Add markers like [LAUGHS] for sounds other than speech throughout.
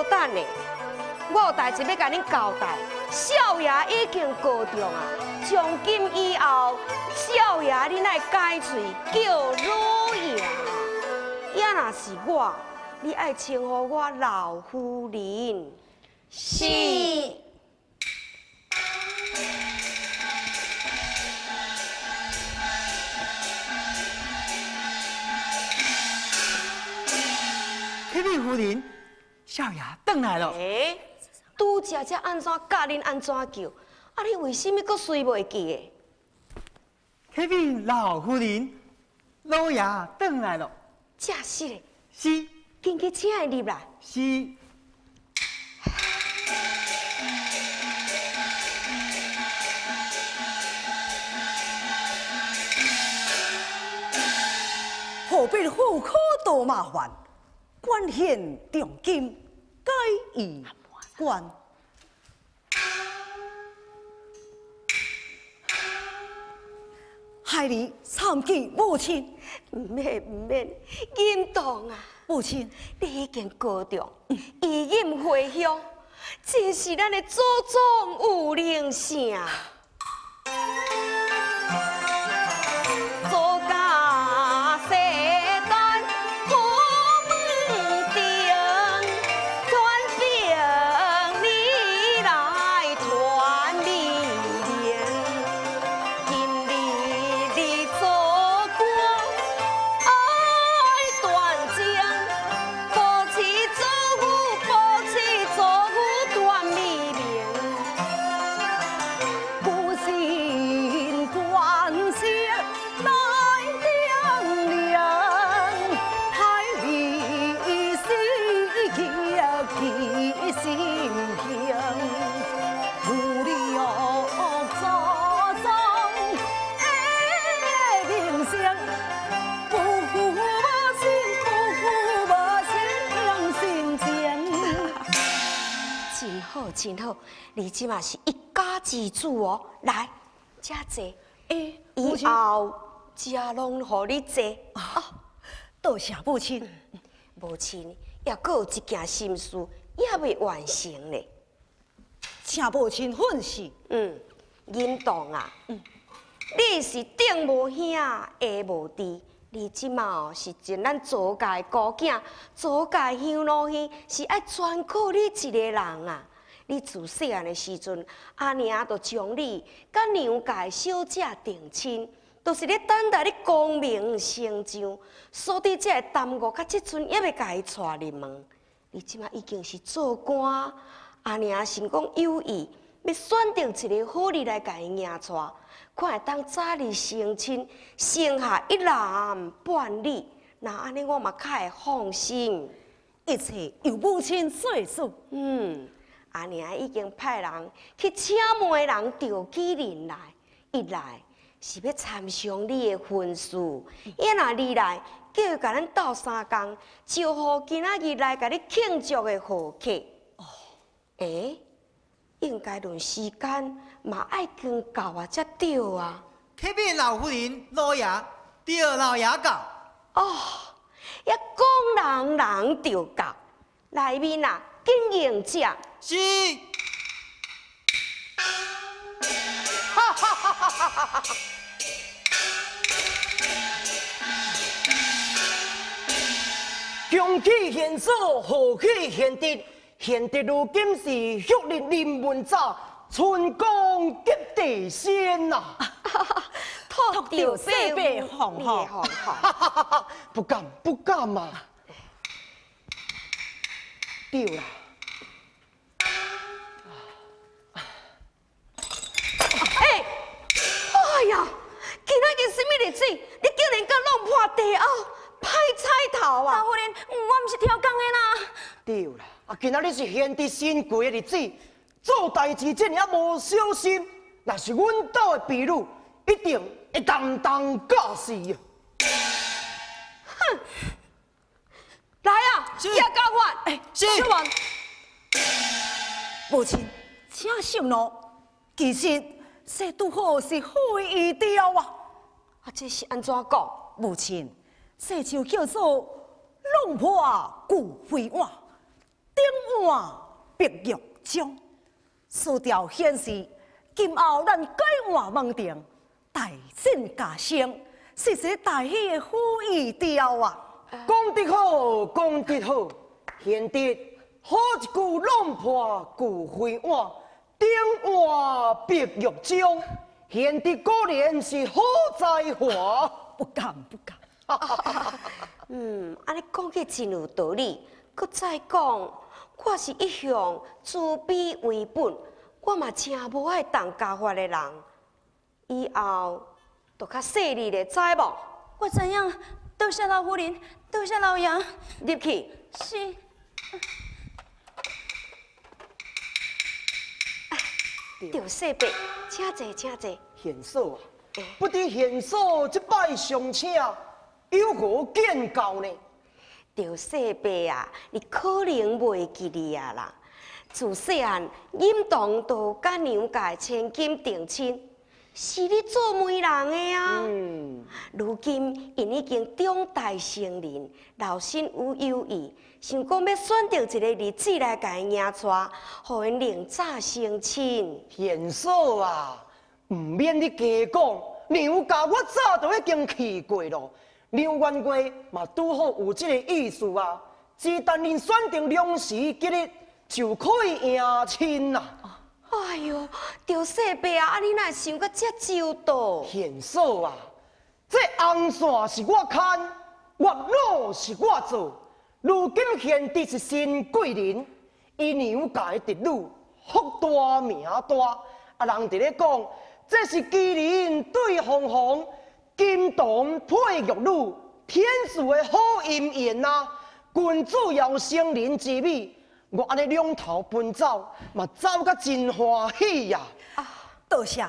稍等下，我有代志要甲恁交代。少爷已经告状啊，从今以后，少爷你来改嘴叫老爷。也若是我，你爱称呼我老夫人。是。启禀夫人，少爷回来了。哎，拄只只安怎教恁安怎叫？啊，你为什么搁随袂记的？启禀老夫人，老爷回来了。正是的。是。紧去请伊入来。是。何必户口多麻烦？官显重金，该以官。害你参见母亲，唔免唔免淫荡啊！母亲，你已经告状，以饮回乡，真是咱的祖宗有灵性。真好，你即嘛是一家之主哦。来，遮坐，哎，以后家拢互你坐。哦，多谢母亲。母亲也阁有一件心事，也未完成呢。请母亲分析。嗯，引动啊。嗯，你是顶无兄，下无弟，你即嘛是咱咱祖家孤囝，祖家乡老兄，是爱全靠你一个人啊。你自细汉的时阵，阿娘就将你甲娘家小姐定亲，都是咧等待你功名成就，所以才会耽误到即阵，也要甲伊娶入门。你即马已经是做官，阿娘想讲有意，要选定一个好日来甲伊迎娶，看会当早日成亲，生下一男半女，那安尼我嘛较会放心。一切由母亲做主。嗯。阿娘已经派人去请媒人调起人来，一来是要参详你的婚事，一若二来叫伊甲咱斗三工，招呼今仔日来甲你庆祝的贺客。哦，哎，应该论时间嘛爱更到啊才对啊。启禀老夫人、老爷，对老爷到。哦，一讲人人就到，内面啊经营者。是，哈哈哈哈哈哈！恭喜贤祖，贺喜贤弟，贤弟如今是旭日临门早，春光接地仙呐！[LAUGHS] 哈哈，托掉西北红哈！哈哈哈！不敢不敢嘛！丢了。哎呀，今仔日什么日子？你竟然敢弄破地后歹彩头啊！大夫人，我唔是跳工的啦。对啦，啊，今仔日是贤弟新贵的日子，做代志真也无小心，那是阮岛的婢女，一定会当当教死啊！哼，来啊，叶高欢，哎，是。母亲，请息怒，其实。这拄好是好预兆啊！啊，这是安怎讲？母亲，这就叫做弄破骨灰碗，顶碗碧玉浆。此条显示，今后咱改换门庭，大振家声，是这大喜的好预兆啊！讲得好，讲得好，贤弟，好一句弄破骨灰碗，顶碗白玉浆，贤弟果然是好才华。不敢不敢。[LAUGHS] 嗯，安尼讲起真有道理。搁再讲，我是一向自卑为本，我嘛真无爱当家法的人。以后都较细腻的，知无？我知影，多谢老夫人，多谢老爷。入去。是。赵世伯，请坐，请坐。贤嫂啊，不知贤嫂即摆上车有何见教呢？着设备啊，你可能袂记得啊啦。自细汉，饮堂都甲娘家千金定亲，是你做媒人的啊。嗯，如今因已经长大成人，老身有犹豫，想讲要选择一个日子来甲因迎娶，互因另早成亲。贤嫂啊，唔免你加讲，娘家我早都已经去过咯。刘元贵嘛拄好有即个意思啊，只等恁选定良时吉日，就可以迎亲啦。哎哟，赵世伯啊，你哪会想到遮周到？贤嫂啊，这红线是我牵，月老是我做。如今贤弟是新贵人，伊娘家的侄女福大名大，啊人伫咧讲，这是吉人对凤凰，金童配玉女，天赐的好姻缘呐！君子要生人之美，我安尼两头奔走，嘛走甲真欢喜呀！啊多谢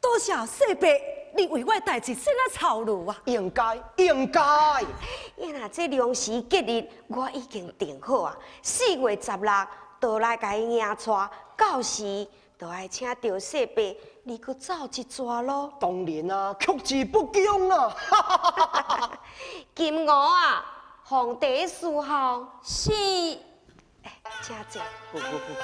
多谢世伯，你为我的代志先来操劳啊！应该应该。因若这良时吉日，我已经定好啊，四月十六倒来甲伊迎娶，到时就爱请赵世伯，你去走一撮咯。当然啊，曲之不恭啊！金鹅啊，皇帝伺候，是。家贼不不不。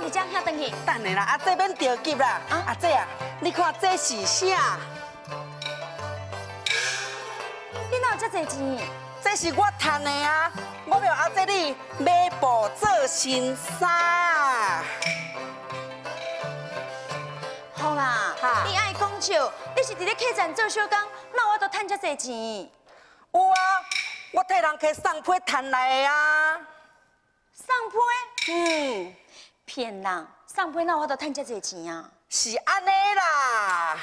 洗好的衫就这样下转去。等下啦，阿姐免着急啦。啊阿姐啊，你看这是啥？你哪有遮济钱？这是我赚的啊！我要阿姐你买布做新衫。好啦哈，你爱讲笑，你是伫咧客栈做小工，那我都赚遮济钱。有啊，我替人去送批赚来的啊。上批嗯，骗人，上批那我都趁遮济钱啊！是安尼啦。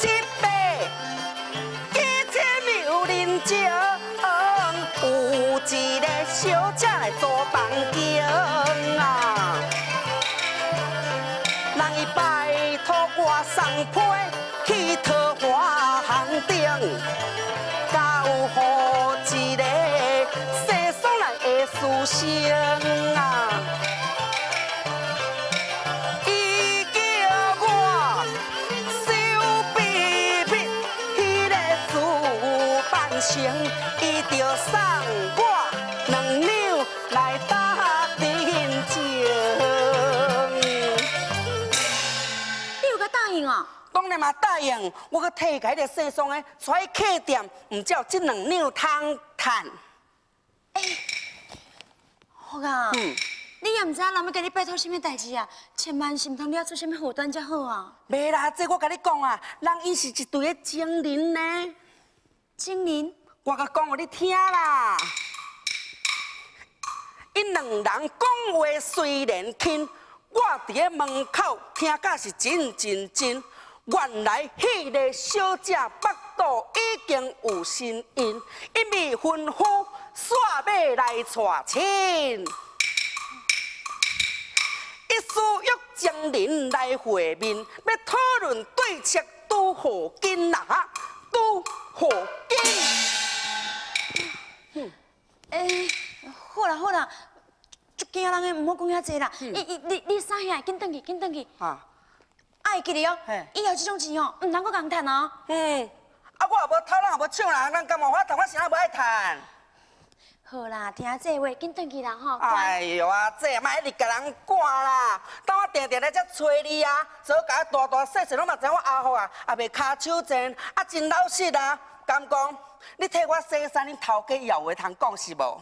初一八，一切有人情，有一个小姐来做房间啊。人伊拜托我送批乡啊，伊叫我小秘密，迄、个主办成，伊就送我两两来打点钟。你有答应啊？当然嘛答应，我去替迄个姓宋的出去客店，唔叫这两两通谈。嗯你也唔知人要甲你拜托什么代志啊，千万是唔通了出什么祸端才好啊。袂啦，这我跟你讲啊，人伊是一对的精灵呢。精灵，我甲讲互你听啦。因两人讲话虽然轻，我伫咧门口听甲是真真真。原来迄个小姐腹肚已经有身孕，因未吩咐煞要来娶亲。一丝玉将人来会面，要讨论对策拄好紧啦，拄好紧。诶、好啦好啦，足惊人的，唔好讲遐济啦。你你你你啥遐？紧转去，紧转去。啊，爱记哩哦，以后这种钱哦，唔通搁共趁哦。嗯，啊，我也无偷，人也无抢人，咱干嘛我谈，我啥无爱谈。好啦，听这话，紧转去啦吼。乖哎呦啊，这莫一直甲人赶啦！当我定定咧才找你啊，做甲大大细细拢嘛知我阿福啊，也袂骹手贱，啊真老实啊。敢讲，你替我洗衫，你头家有话通讲是无？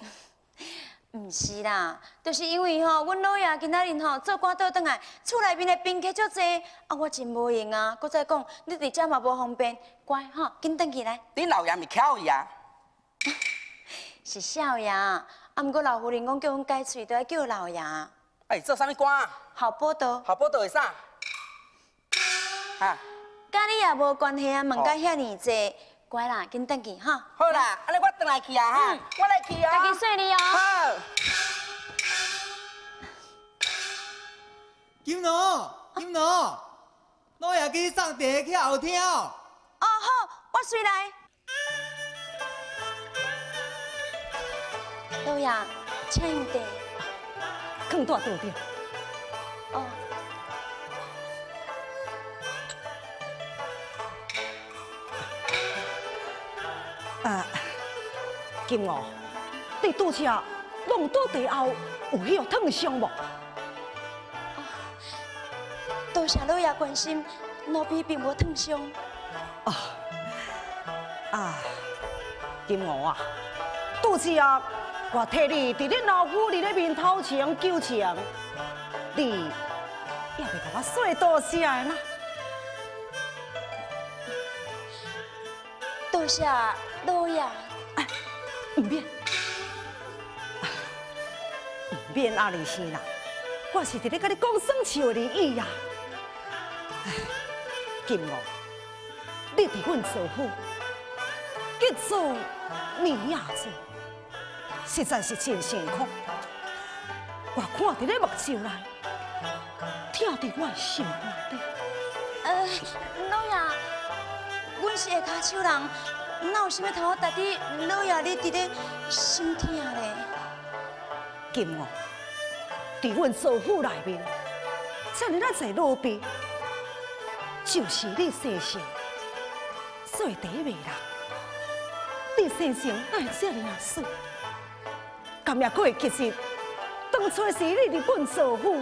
[LAUGHS] 唔是啦，就是因为吼，阮老爷今仔日吼做官倒转来，厝内面的宾客足济，啊，我真无闲啊。搁再讲，你伫遮嘛无方便，乖吼，紧转去来。你老爷咪巧伊啊？是少爷，啊，毋过老夫人讲叫阮改喙，都要叫老爷。哎，做啥物官啊？好报道，好报道会啥？哈，甲你也无关系啊，问甲遐尼济，乖啦，紧等去哈。好啦，安尼我转来去啊哈，嗯我来去啊。家己细你哦。好。金龙，金龙，老爷去送茶去后厅。哦好，我随来。老爷，请用茶。放大肚顶。哦。啊，金娥，你拄则弄倒地后有迄个烫伤无？多谢老爷关心，奴婢并无烫伤。啊啊，金娥啊，拄则我替你伫恁老夫人的面头前求情，你也袂甲我说多谢的啦。多谢老爷。唔免，唔免阿里生啦，我是伫咧甲你讲算笑的意呀。唉，金娥，你伫阮做夫，结做你也做，实在是真辛苦。我看伫咧目睭内，听伫我的心肝底。呃，老爷，阮是下骹手人，哪有啥物通好值得老爷你伫咧心疼咧？金娥，伫阮祖父内面，遮尔咱侪老兵，就是你生性最第一美人。你生性爱遮尔啊水，甘也可会其实当初是你伫阮做伙，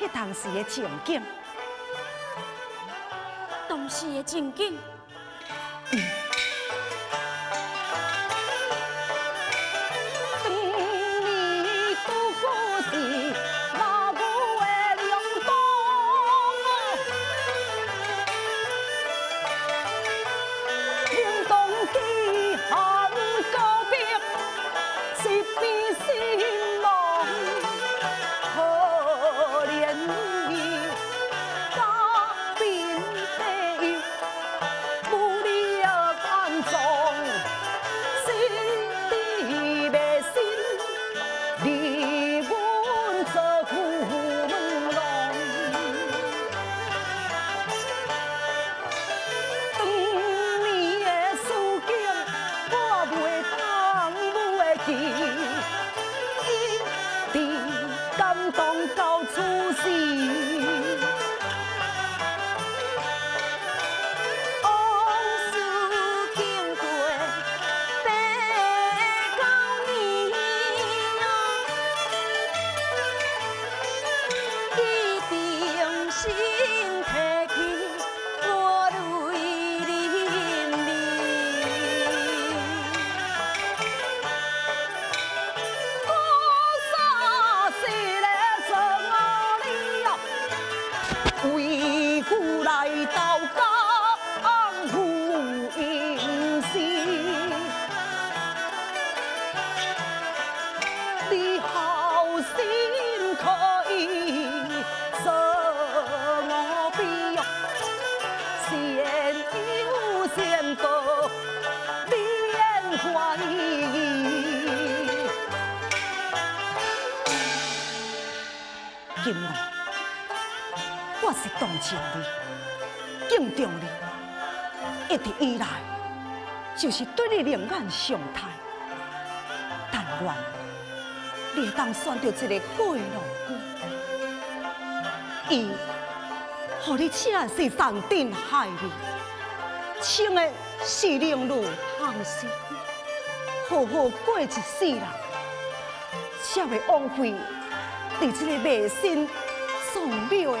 迄当时的情景。当时的情景，当同情你，敬重你，一直以来就是对你另眼相待。但愿你当选到一个好的老公，伊，予你请的是上顶海里，请的是令路放心，好好过一世人，请的枉费伫这个卖身送庙的。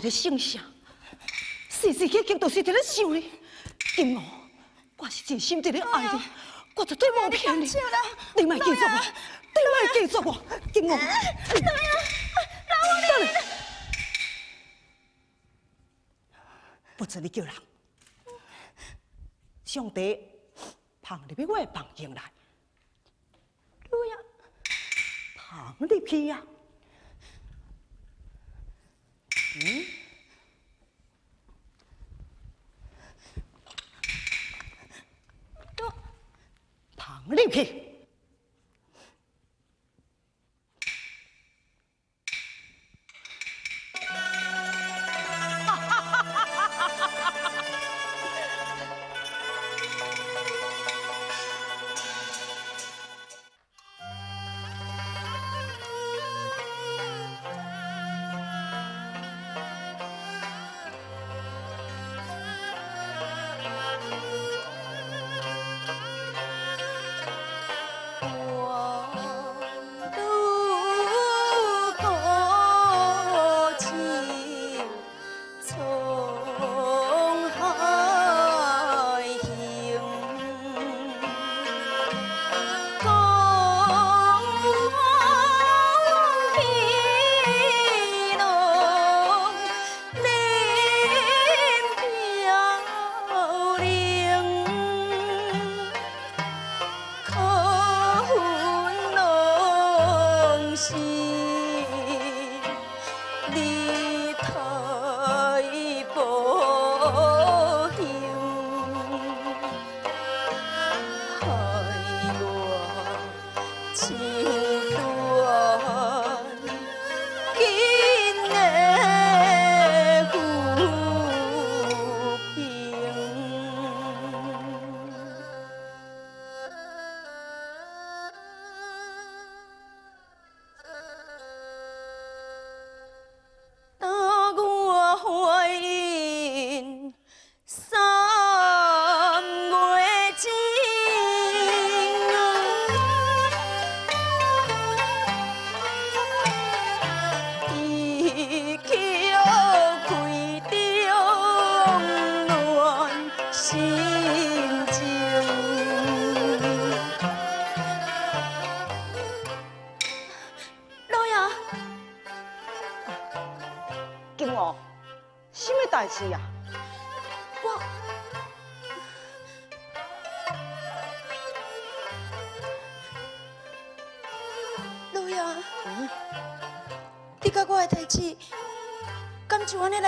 在咧想啥？时时刻刻都是在咧想你，金龙，我是真心在咧。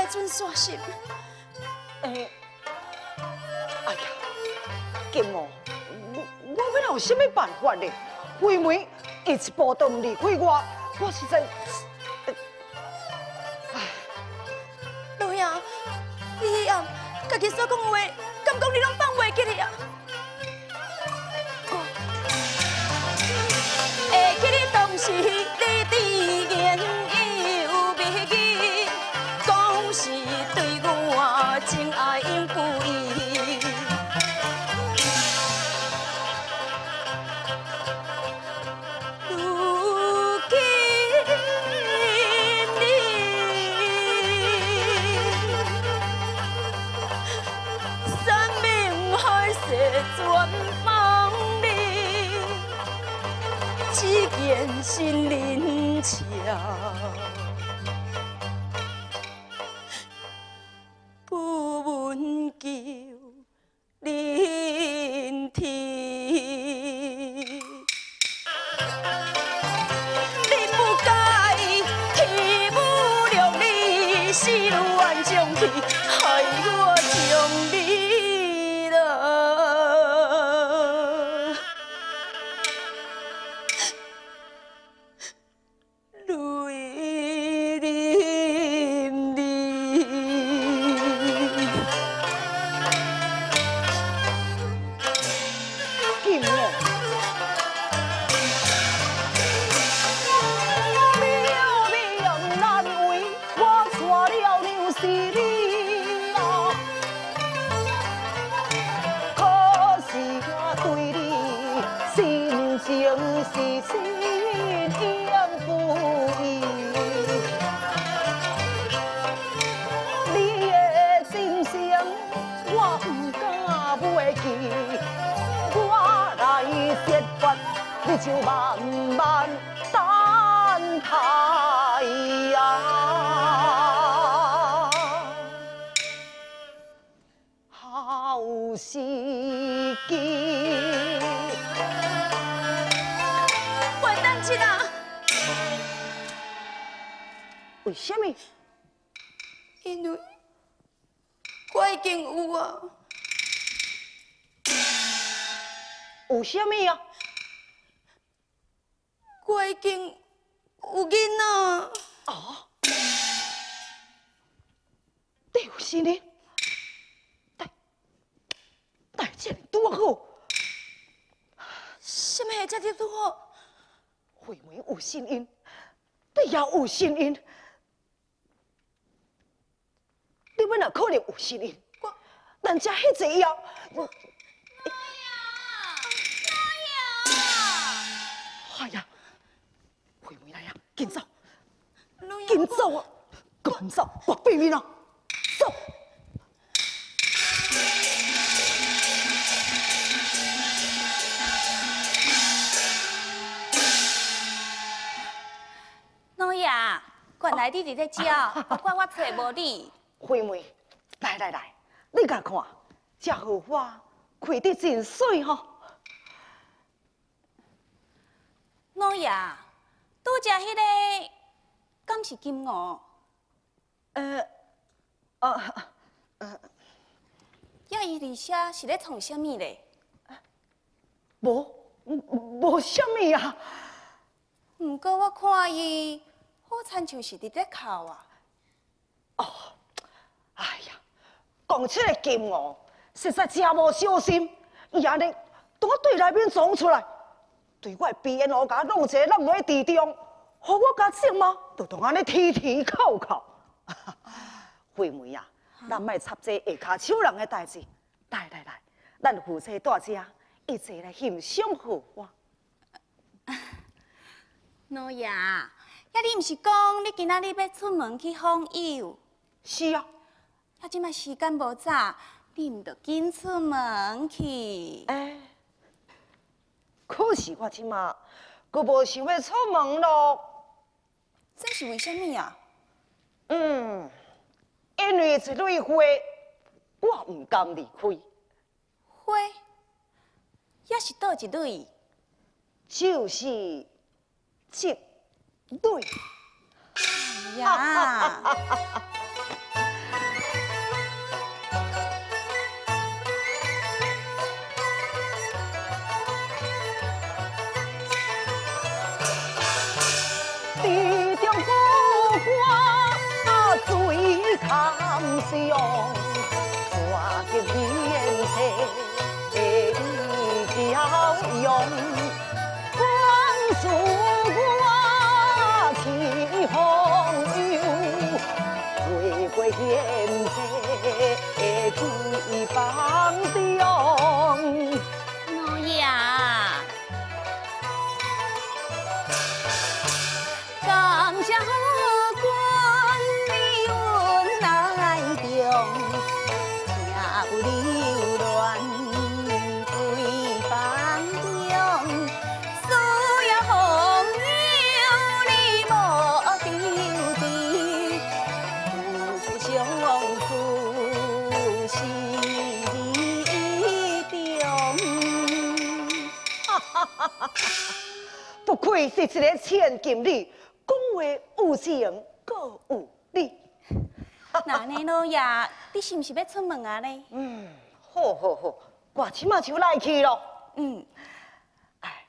来准煞是？诶，哎呀，金毛，我我要有什么办法呢？慧梅一步都唔离开我，我实在。家己所讲的话，有声音。花开得真水吼。老爷。拄只迄个，敢是金鹅？呃，呃，呃，遐伊伫写是咧创啥物咧？无，无无什么啊。毋过我看伊好亲像是伫咧哭啊。哦哎呀，讲出个金哦，实在真无小心，伊安尼从我队内面撞出来，对我的鼻炎喉甲弄一个弄落地中，互我甲醒嘛，就同安尼啼啼哭哭。[LAUGHS] 惠梅啊，咱莫插这下骹手人的代志，来来来，咱夫妻大家一起来欣赏好我。[LAUGHS] 老爷，呀，你毋是讲你今仔日要出门去访友？是啊，呀，即摆时间无早，你毋着紧出门去。哎，可是我即马佫无想要出门咯。这是为什么啊？嗯，因为一蕊花，我唔甘离开，花，也是倒一蕊。就是这蕊。呀，最堪上，抓紧天色的娇容，光速我起风流，回归现世去放中。老 [LAUGHS] 不愧是一个千金女，讲话有情，更有理。[LAUGHS] 那呢，老爷，你是毋是要出门啊呢？嗯，好好好，我即马就来去咯。嗯，哎，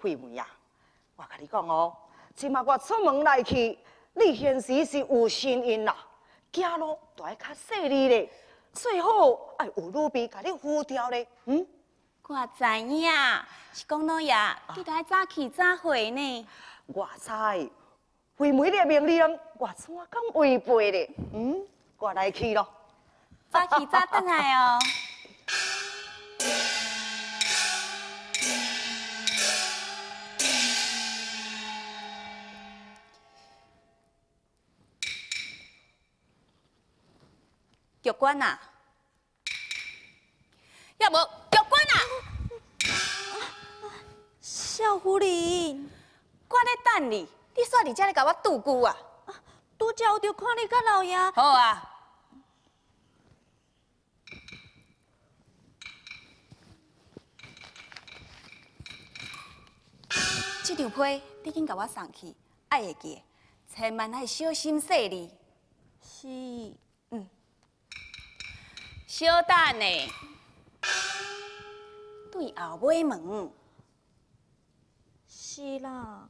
惠妹呀，我甲你讲哦，即马我出门来去，你现时是有声音啦，走路都要较细腻咧，最好爱有女婢甲你扶调咧。嗯，我知影，是讲老爷，你得早起早回呢。我知，惠妹的命令，我怎敢违背咧？嗯，我来去咯。早起早回来哦。[LAUGHS] 局官啊，要无局官啊，少夫人，我咧等你，你煞伫遮咧甲我拄久啊？拄则有着看你甲老爷，好啊。这张批你紧甲我送去，爱会记，千万爱小心细腻。是嗯，小等呢，对后尾问。是啦。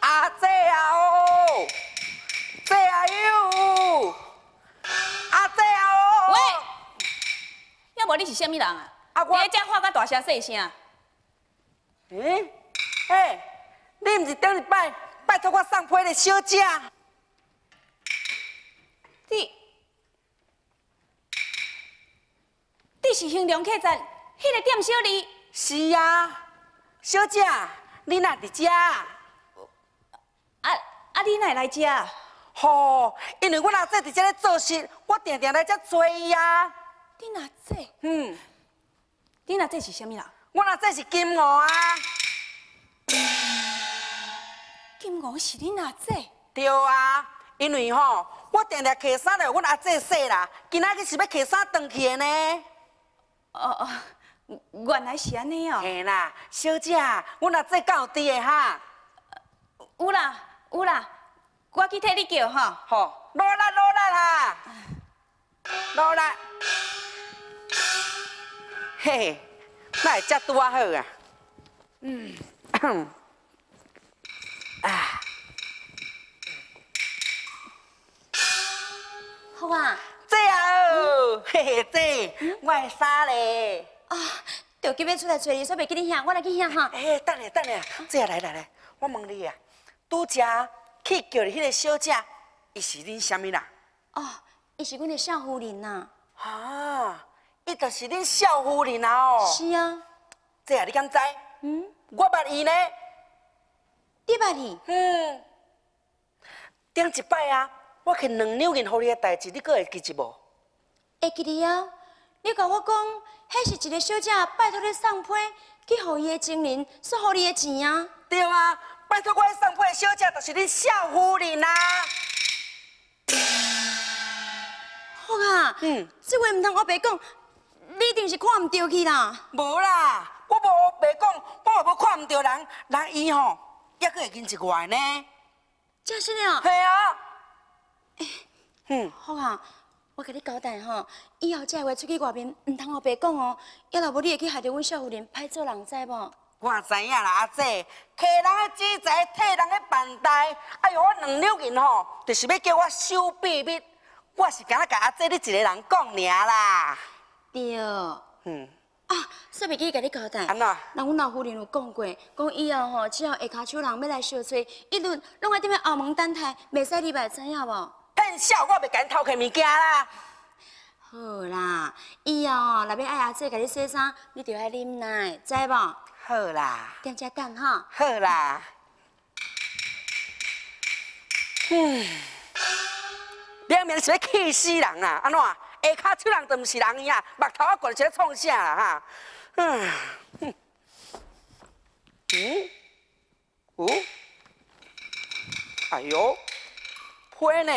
阿姐啊哦，姐啊哟，啊姐啊哦，喂，要无你是什么人啊？阿我你在遮喊甲大声细声，诶，嘿，你毋是顶礼拜拜托我送批的小姐？你你是兴隆客栈迄个店小二？是啊，小姐，你哪伫遮？啊啊，你哪来遮？吼，因为我阿姐伫遮咧做事，我定定来遮找伊啊。你哪这？嗯，你哪这是啥物人？我阿姐是金娥啊。金娥是你哪这？对啊，因为吼，我定定摕衫来阮阿姐说啦，今仔日是要摕衫转去的呢。哦哦，原来是安尼哦。嘿啦，小姐，阮阿姐敢有伫的哈？有啦有啦，我去替你叫吼。吼，落力落力啦！落来，嘿，那会遮拄啊好啊。嗯，[CLEARS THROAT] 好啊，姐啊哦，嘿嘿，姐我的衫嘞。啊，着急要出来找你，所以袂记你遐，我来去遐哈。哎，等下等下，这来来来，我问你啊，拄则去叫的迄个小姐，伊是恁啥物啦？哦，伊是阮的少夫人呐。啊，伊就是恁少夫人啊哦。是啊，姐啊，你敢知？嗯，我捌伊呢。你捌伊？嗯，顶一摆啊，我去两两银互你的代志，你搁会记得无？会记得啊？你甲我讲，迄是一个小姐拜托你送批去互伊的情人，送互你的钱啊。对啊，拜托我来送批的小姐，就是恁少夫人啊。好啊，嗯，这话毋通我白讲，你一定是看毋着去啦。无啦，我无白讲，我嘛无看毋着人，人伊吼，抑搁会认一外呢。真是了。系啊。嗯，好啊，我甲你交代吼，以后这话出去外面，毋通互白讲哦，要若无你会去害着阮少夫人歹做人，知无？我知影啦，阿姐，客人的指财，替人的办代。哎呦，我两两银吼，就是要叫我守秘密。我是敢若甲阿姐你一个人讲尔啦。对。嗯，啊，煞袂记甲你交代。安怎？人阮老夫人有讲过，讲以后吼，只要下骹手人要来相催，一律拢爱踮咧后门等待，袂使你来，知影无？骗笑，我袂甲偷客物件啦。好啦，以后吼，若要爱阿姐甲你洗衫，你就爱忍耐，知无？好啦，踮遮等吼。好啦。嗯，明明是要气死人啦！安怎？下骹手人都毋是人呀，目头啊，悬是咧创啥啦哈？嗯，哼嗯，哦，哎呦，花呢？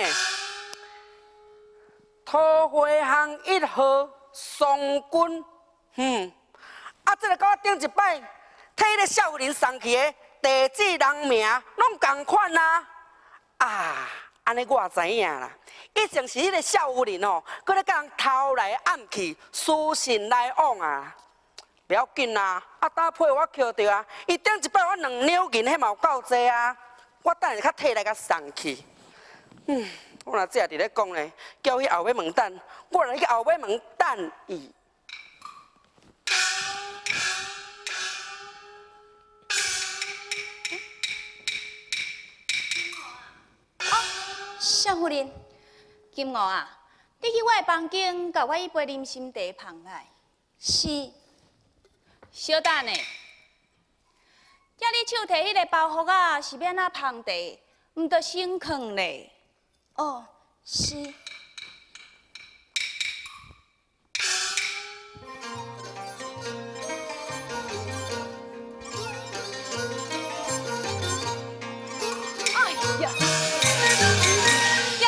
桃花巷一号双军，嗯，啊，这个我顶一摆替迄个少年送去的地址人名拢共款啊！啊，安尼我也知影啦，以前是迄个少年哦，搁咧甲人偷来暗去，私信来往啊。不要紧啦，啊，搭配我捡着啊，伊顶一摆我两两银，迄嘛有够济啊，我等下较摕来甲送去。嗯，我若这伫咧讲咧，叫伊后尾门等，我来去后尾门等伊。少夫人，金娥啊，你去我的房间，甲我一杯啉心茶捧来。是。小等呢，叫你手提迄个包袱啊，是要安怎捧茶，毋着先放咧。哦，是。哎呀！冤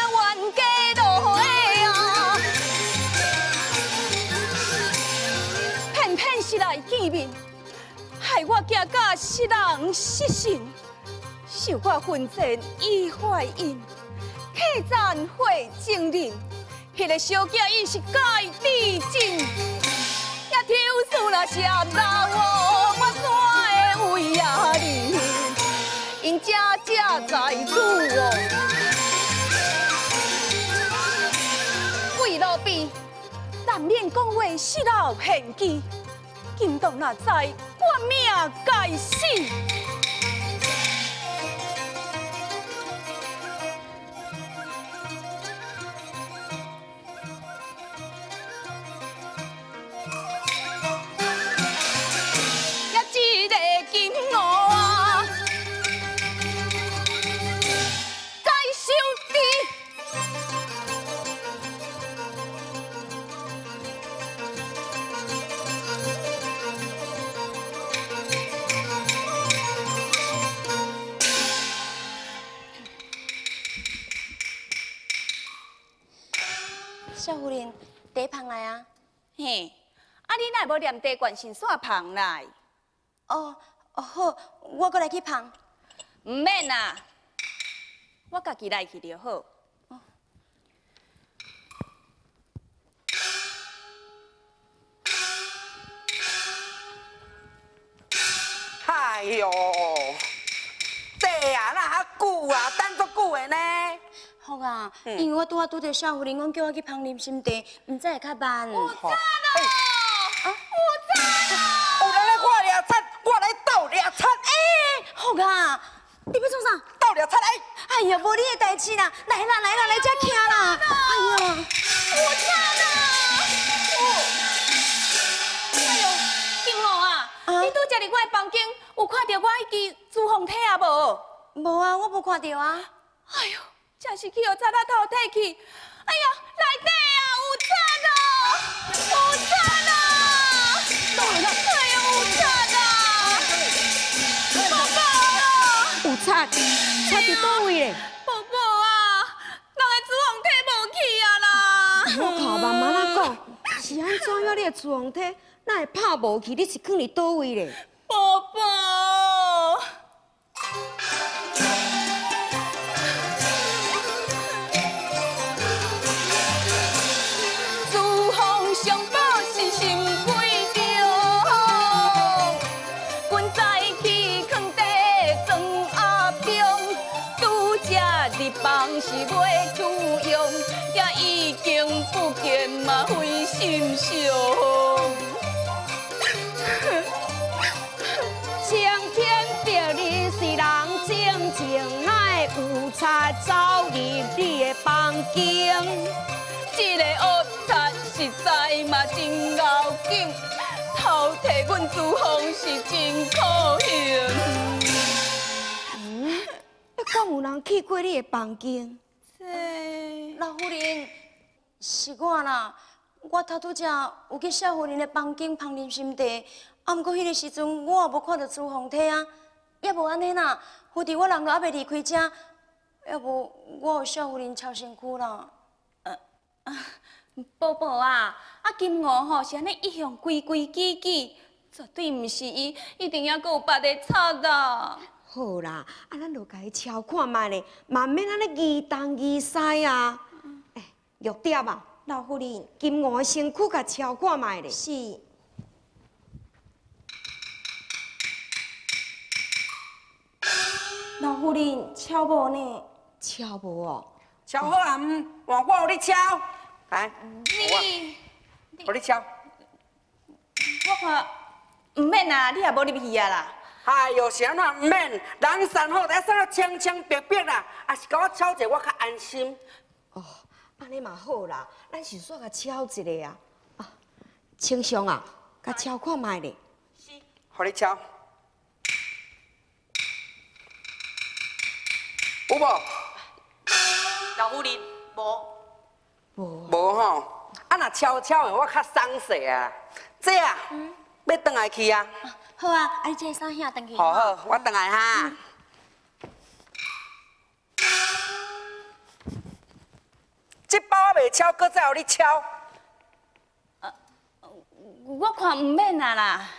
家落的啊，偏偏是来见面，害我惊甲失人失信，受我混战已怀孕，客栈会情人，迄个小姐伊是该地震，也挑事若是人哦，我怎会为呀你？因家家在主哦。为路边，难免讲话失了献机，今当若知，我命该死。念地关心煞旁来。哦，哦好，我过来去旁。毋免啊，我家己来去就好。哎呦，这啊那还久啊，等足久的呢。好啊，因为我拄啊拄着小夫人讲叫我去旁啉心茶，唔知会较慢。我！哎，好啊，你要做啥？斗了出来。哎呀，无你的代志啦，来啦来啦来遮徛啦。哎呀，我惨啦！哎呦，金龙啊，你拄才入我的房间，有看到我迄支朱红体啊无？无啊，我无看到啊。哎呦，真是去互贼仔偷摕去。哎呀，内底啊有贼啊，有贼啊！啊！有贼，贼伫倒位咧？宝宝啊，人的朱红体无去啊啦！我靠，慢慢仔讲，是安怎样？你的自红体哪会拍无去？你是放伫倒位咧？宝宝，心上。青天白日是人静静，哪会有贼走入你的房间？这个恶贼实在嘛真咬紧，偷摕阮珠峰是真可惜。要敢有人去过你的房间？老夫人是我啦，我头拄则有去少夫人的房间芳啉心地，啊，毋过迄个时阵我也无看到朱红体啊，也无安尼啦，蝴蝶我人都还未离开遮，要无我有少夫人超身躯啦。宝宝啊，啊金娥吼是安尼一向规规矩矩，绝对毋是伊，一定还佫有别个贼啦。好啦，啊，咱就甲伊超看卖咧，嘛免安尼疑东疑西啊。哎，玉蝶啊，老夫人金娥的身躯甲敲看卖咧。是。老夫人敲无呢？敲无哦？敲好啊，嗯，换我有你敲，来，你，我你敲。我看毋免啊，你也无入去啊啦。哎呦，是安怎毋免？人散好，得送到清清白白啦，也是甲我敲者，我较安心。哦，安尼嘛好啦，咱是煞甲敲一个啊。啊，清香啊，甲敲看卖咧。互你敲。有无？老夫人，无。无无吼。啊，若敲敲的，我较松势啊。这啊，要转来去啊。好啊，啊你这个衫兄登去。好好，我转来哈。这包我未敲，搁再互你敲。我看毋免啊啦。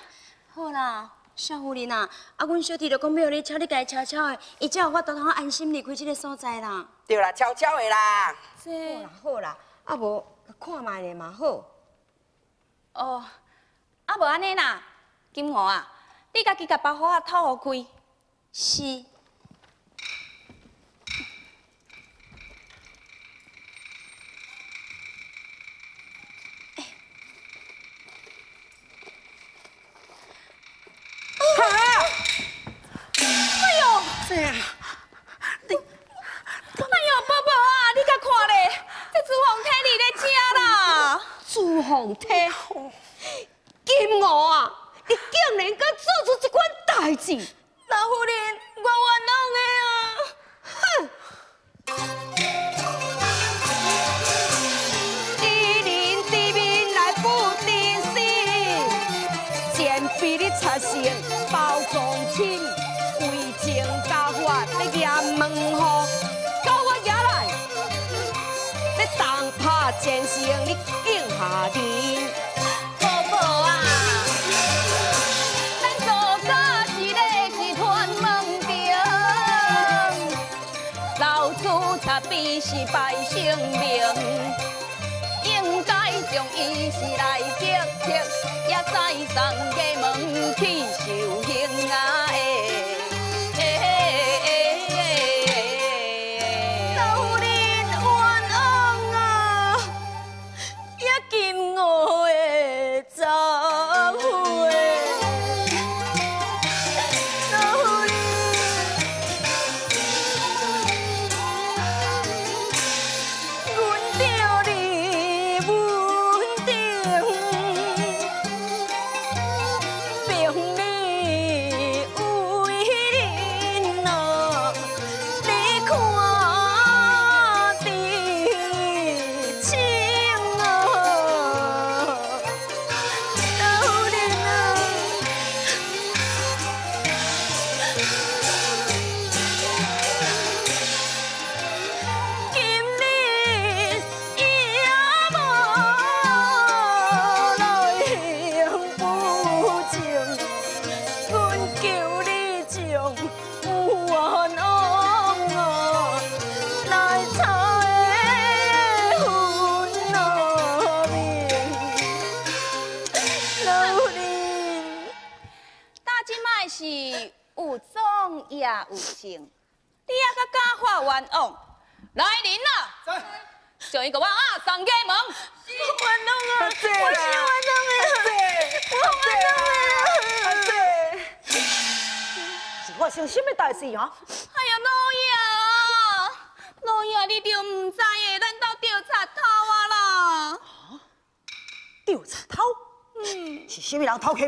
好啦，少夫人啊，啊，阮小弟就讲要互你敲，你家己悄悄的，伊才有法度通安心离开这个所在啦。对啦，悄悄的啦。好啦好啦，啊无看卖咧嘛好。哦，啊无安尼啦，金娥啊，你家己甲包好啊套互开。是。哈！哎呦！这啊，哎呦，宝宝啊，你甲看咧，这朱红体你咧遮啦。朱红体，金娥啊，你竟然敢做出这款代志！老夫人，我冤枉的啊！必是败性命，应该将伊是来击退，也再送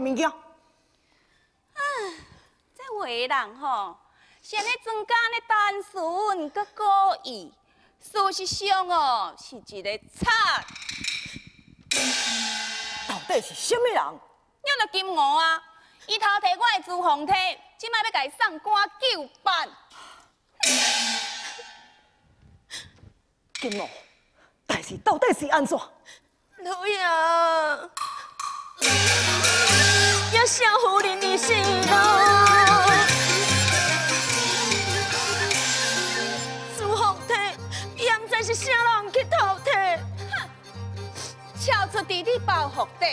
物件？这话人吼，现在庄家咧单纯，搁故意，事实上哦，是一个贼。到底是什么人？你着金鹅啊！伊偷摕我的朱红体，即摆要甲伊送官救办。金毛，代志到底是安怎？老爷，要小夫人的死咯。朱红体，也毋知是啥人去偷摕。超出弟弟包袱底，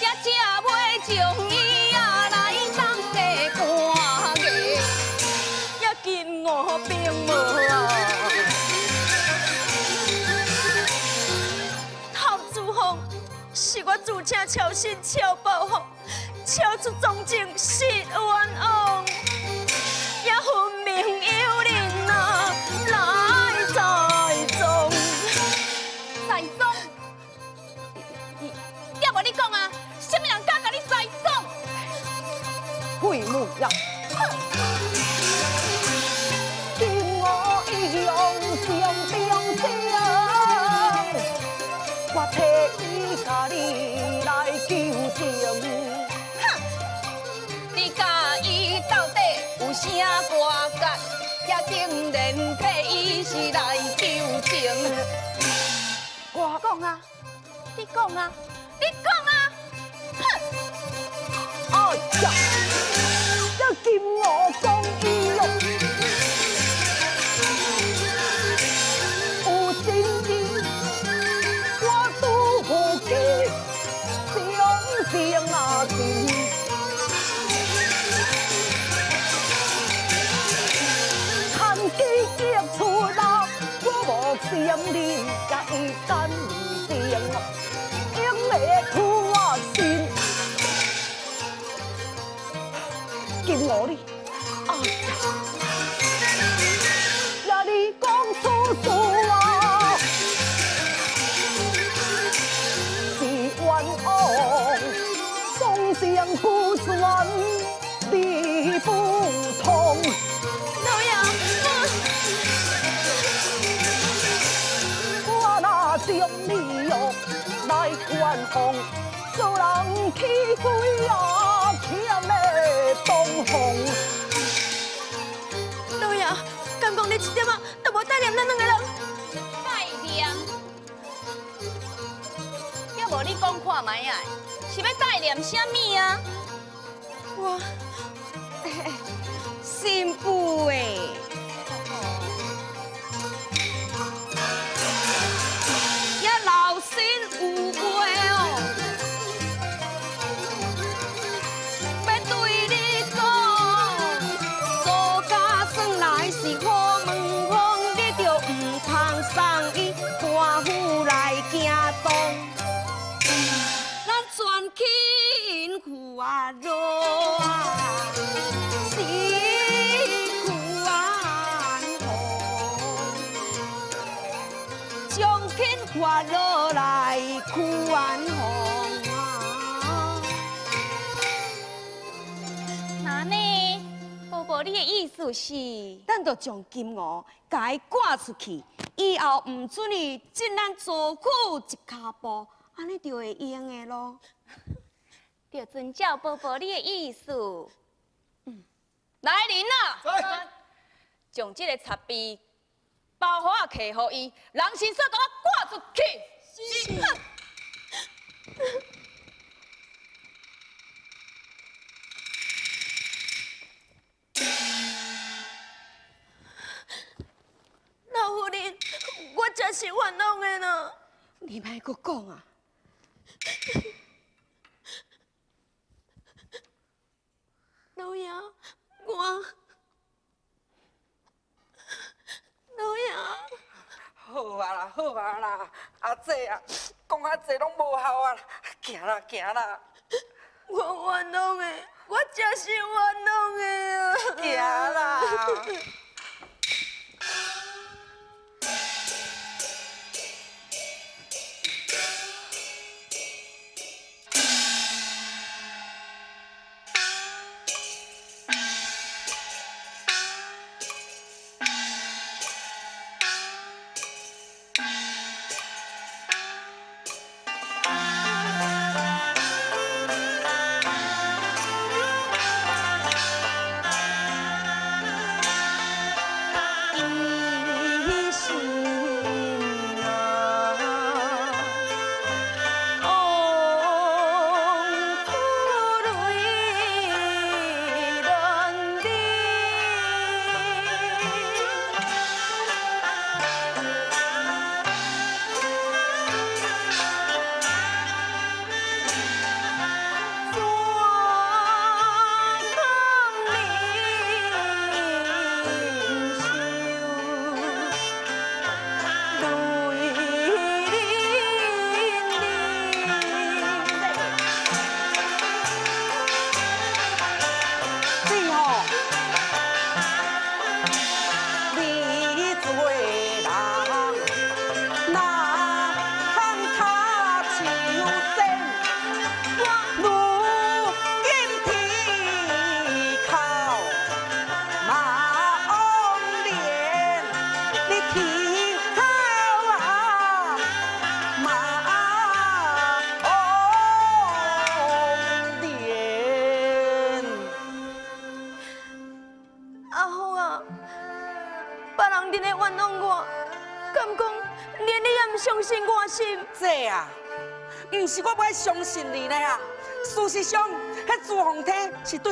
也只袂将伊啊来当地官个，也见我并无我自请超神超保护，超出总情是冤枉，也分明有人啊来栽赃。栽赃。要无你讲啊，什么人敢甲你栽赃？会母呀！你来求情。你甲伊到底有啥瓜葛？也竟然替伊是来求情。我讲啊，你讲啊，你讲啊！哼！哎呀，这金我讲伊哟，无心冤枉，做人起鬼啊，欠的东风。老爷，刚讲你一点啊，都无带念咱两个人。带念，要无你讲看卖啊？是要带念什么啊？我心不诶，也老身有苦啊弱啊，辛苦啊红，将亲花落来苦安红啊。那呢？宝宝，你的意思是？咱就将金鹅甲伊赶出去，以后唔准伊进咱左库一骹步，安尼就会用的咯。就遵照宝宝你的意思。嗯，来人啊！将这个插臂包好啊，摕互伊，人心说给我挂出去。是。[LAUGHS] 老夫人，我真是冤枉的呢。你莫搁讲啊！老爷，我，老爷，好啊啦，好啊啦，阿姐啊，讲阿姐拢无效啊，行啦行啦，我冤枉的，我真是冤枉的啊！行啦。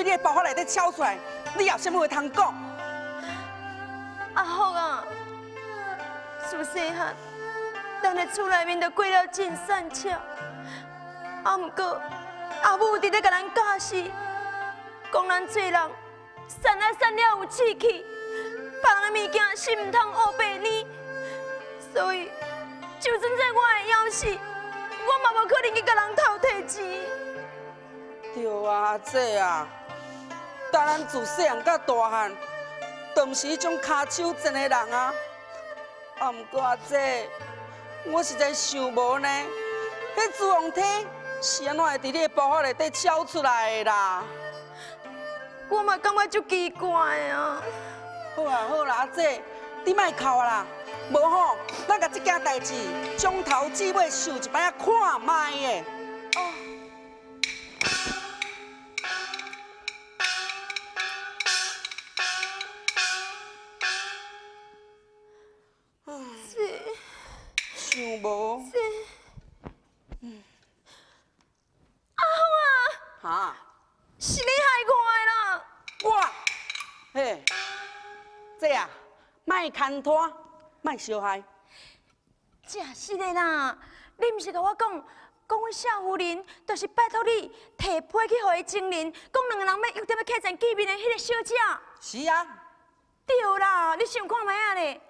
对你的包袱内底敲出来，你有啥物话通讲？阿福啊，自细汉，咱的厝内面就过了真善巧，啊，毋过阿母伫咧甲咱教示，讲咱做人善来善了有志气，别人的物件是毋通黑白呢，所以就算在我的要死，我嘛无可能去甲人偷摕钱。对啊，这啊，但咱自细汉到大汉，都毋是迄种骹手真的人啊。啊，毋过阿姐，我实在想无呢，迄朱红体是安怎会伫你诶包袱内底敲出来诶啦？我嘛感觉足奇怪啊！好啦好啦，阿姐，你莫哭啊啦，无吼，咱甲即件代志从头至尾想一摆啊看卖的。想无？阿芳啊，哈，是你害我的啦！我，嘿，这啊，卖牵拖，卖小害。真是的啦！你毋是甲我讲，讲阮夏夫人，就是拜托你提批去互伊证人，讲两个人要约在要客栈见面的迄个小姐。是啊，对啦，你想看卖啊咧？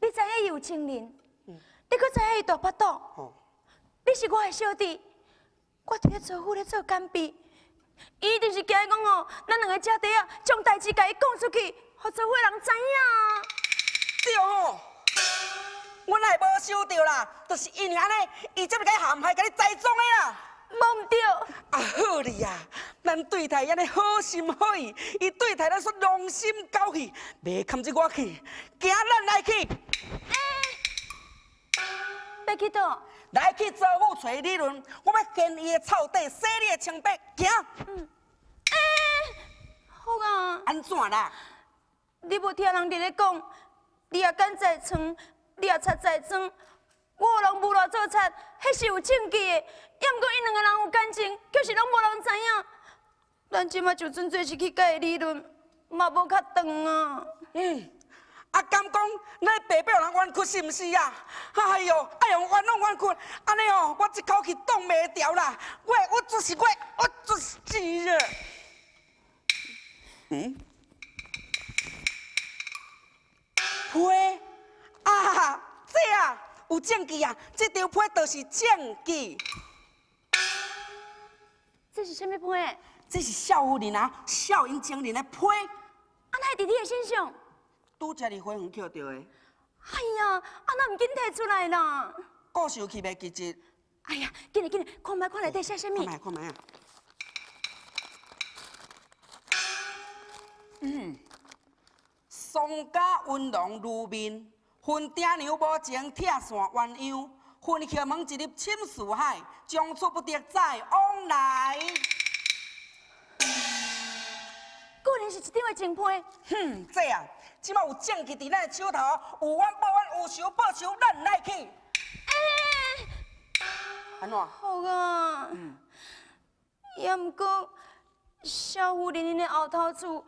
你知影伊有证人，你搁知影伊大巴肚，吼，你是我的小弟，我伫咧做伙咧做干壁，伊一定是惊讲哦，咱两个姐弟啊，将代志甲伊讲出去，互做伙人知影。对吼，我哪会无想到啦？就是因为安尼，伊才会甲陷害，甲你栽赃的啦。无毋对，啊好哩啊，咱对待安尼好心好意，伊对待咱说良心狗去，袂堪这我去，惊咱来去，要去倒？来去做母找理论，我要掀伊的草底，洗你的清白，行，嗯好啊，安怎啦？你无听人伫咧讲，你也敢在床，你也擦在床，我有人无落做贼，迄是有证据的。要毋过因两个人有感情，就是拢无人知影。咱即马就算做是去甲伊理论，嘛无较长啊。嗯，啊，敢讲咱白白人冤屈是毋是啊？哎哟，哎呦，冤枉冤屈，安尼哦，我一口气挡袂牢啦！我我就是我，我就是啊！嗯？批啊，这啊有证据啊，这张批就是证据。这是什么批？这是少妇人啊，少英精人的批，啊，那伫你的身上。拄才伫花园捡到的。哎呀，啊，那唔紧摕出来啦。故事去袂记记。哎呀，紧来紧来，看卖看内底写啥物？看卖看卖啊。嗯，双家温龙如面，分顶牛无情，铁线鸳鸯，分桥门一入深似海，将错不得再往来。果然是一张的正批。哼，这样，即马有证据伫咱的手头，有冤报冤，有仇报仇，咱来去。哎，安怎？好啊。嗯。也毋过，小夫人的后头厝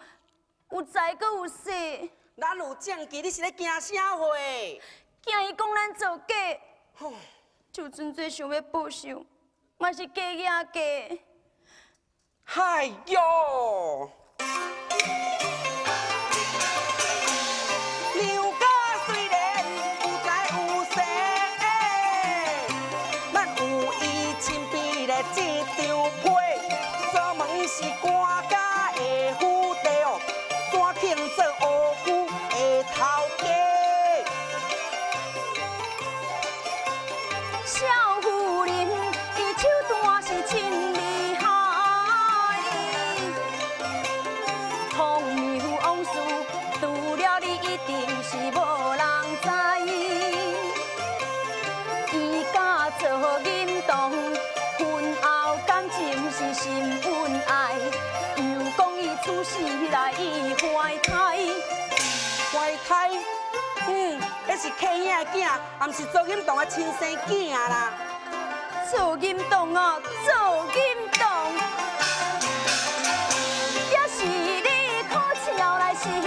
有财阁有势。咱有证据，你是咧惊啥货？惊伊讲咱造假。就纯粹想要报仇，嘛是假呀假。哎呦！张批，做门是官家的府邸哦，山庆做乌夫的头家。小夫人，伊手段是真厉害，荒谬往事，除了你一定是无出世来意怀胎。怀胎，嗯，那是客兄的囝，也毋是做运动的亲生囝啦。做运动哦，做运动，也是你哭笑来是你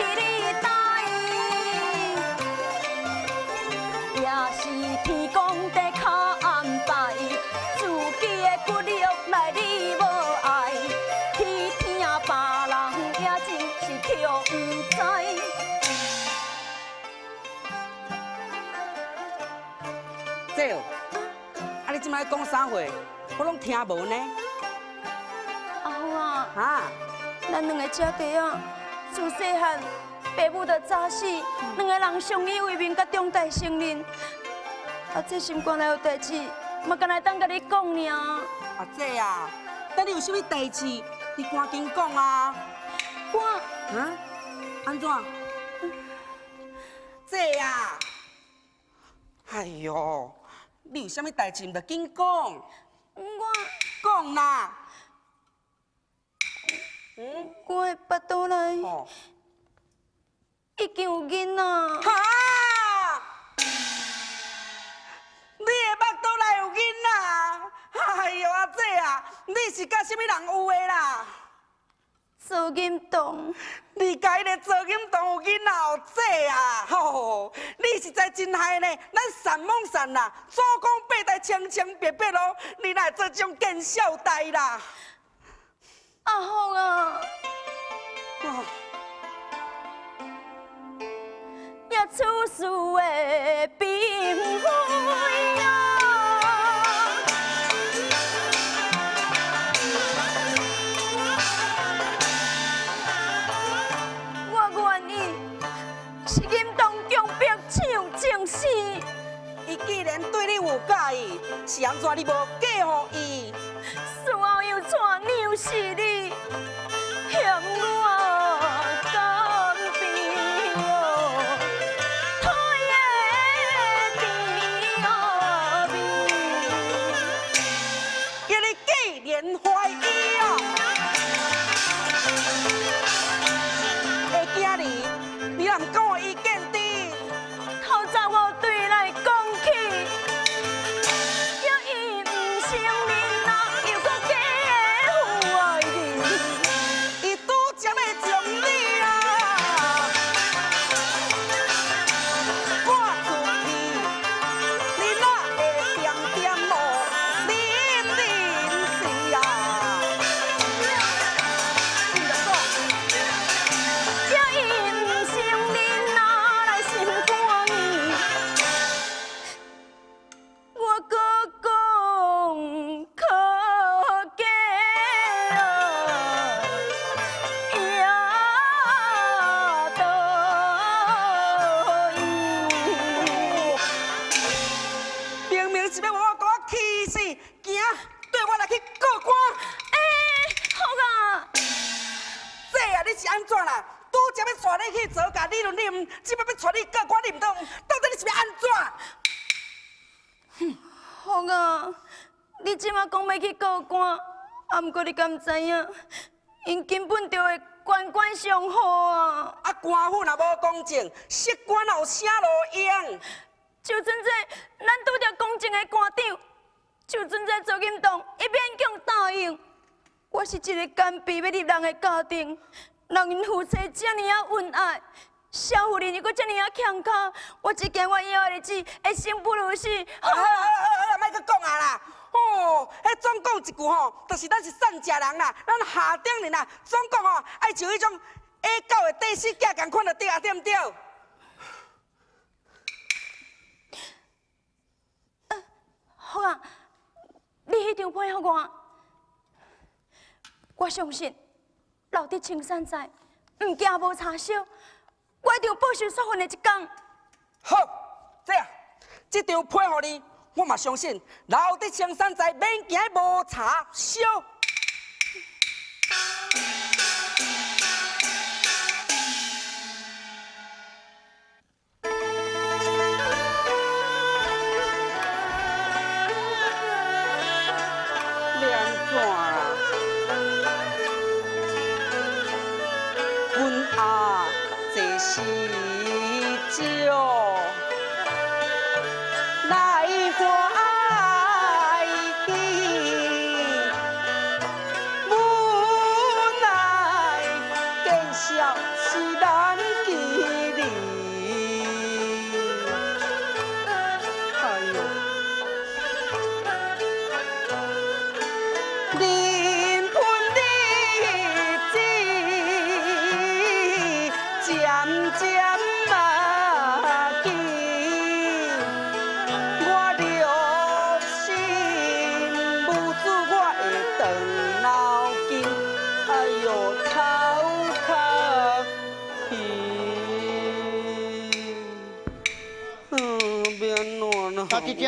讲啥话？我拢听无呢。阿虎啊，哈，咱两个姐弟啊，自细汉爸母就早死，两个人相依为命，甲长大成人。啊，这心肝内有代志，嘛敢来当甲你讲尔。啊这啊，等你有啥物代志，你赶紧讲啊。我啊？安怎？这啊？哎呦，你有啥物代志，唔着紧讲，我讲啦。嗯？我的腹肚内哦。已经有囡仔。哈！你的腹肚内有囡仔？哎呦，阿姐啊，你是甲什么人有的啦？做银动，你家迄个做金动有囡仔哦，姐啊，吼、你实在真害呢，咱善梦善啦，祖公八代清清白白咯，你来做这种见笑代啦？阿虎啊，哦。也出事的并非啊。既然对你有介意，是安怎你无嫁予伊？事后又怎又是你敢知影？因根本就会官官相护啊！啊，官府若无公正，失官有啥路用？就存在咱拄着公正的官长，就存在做运动，一勉强答应。我是一个干卑要入人的家庭，人因夫妻这么啊恩爱，小妇人又搁这么啊强卡，我只惊我以后日子会生不如死。啊啊啊！莫搁讲啊啦！哦，迄总讲一句吼，就是咱是善食人啦，咱下顶人啦，总讲吼爱像迄种下狗的第四架共款的对啊，对毋对？好啊，你迄张配合我，我相信留伫青山在，毋惊无柴烧，我一定保守所份的一天。好，这样，这张配合你，我嘛相信留得青山在，免惊无柴烧。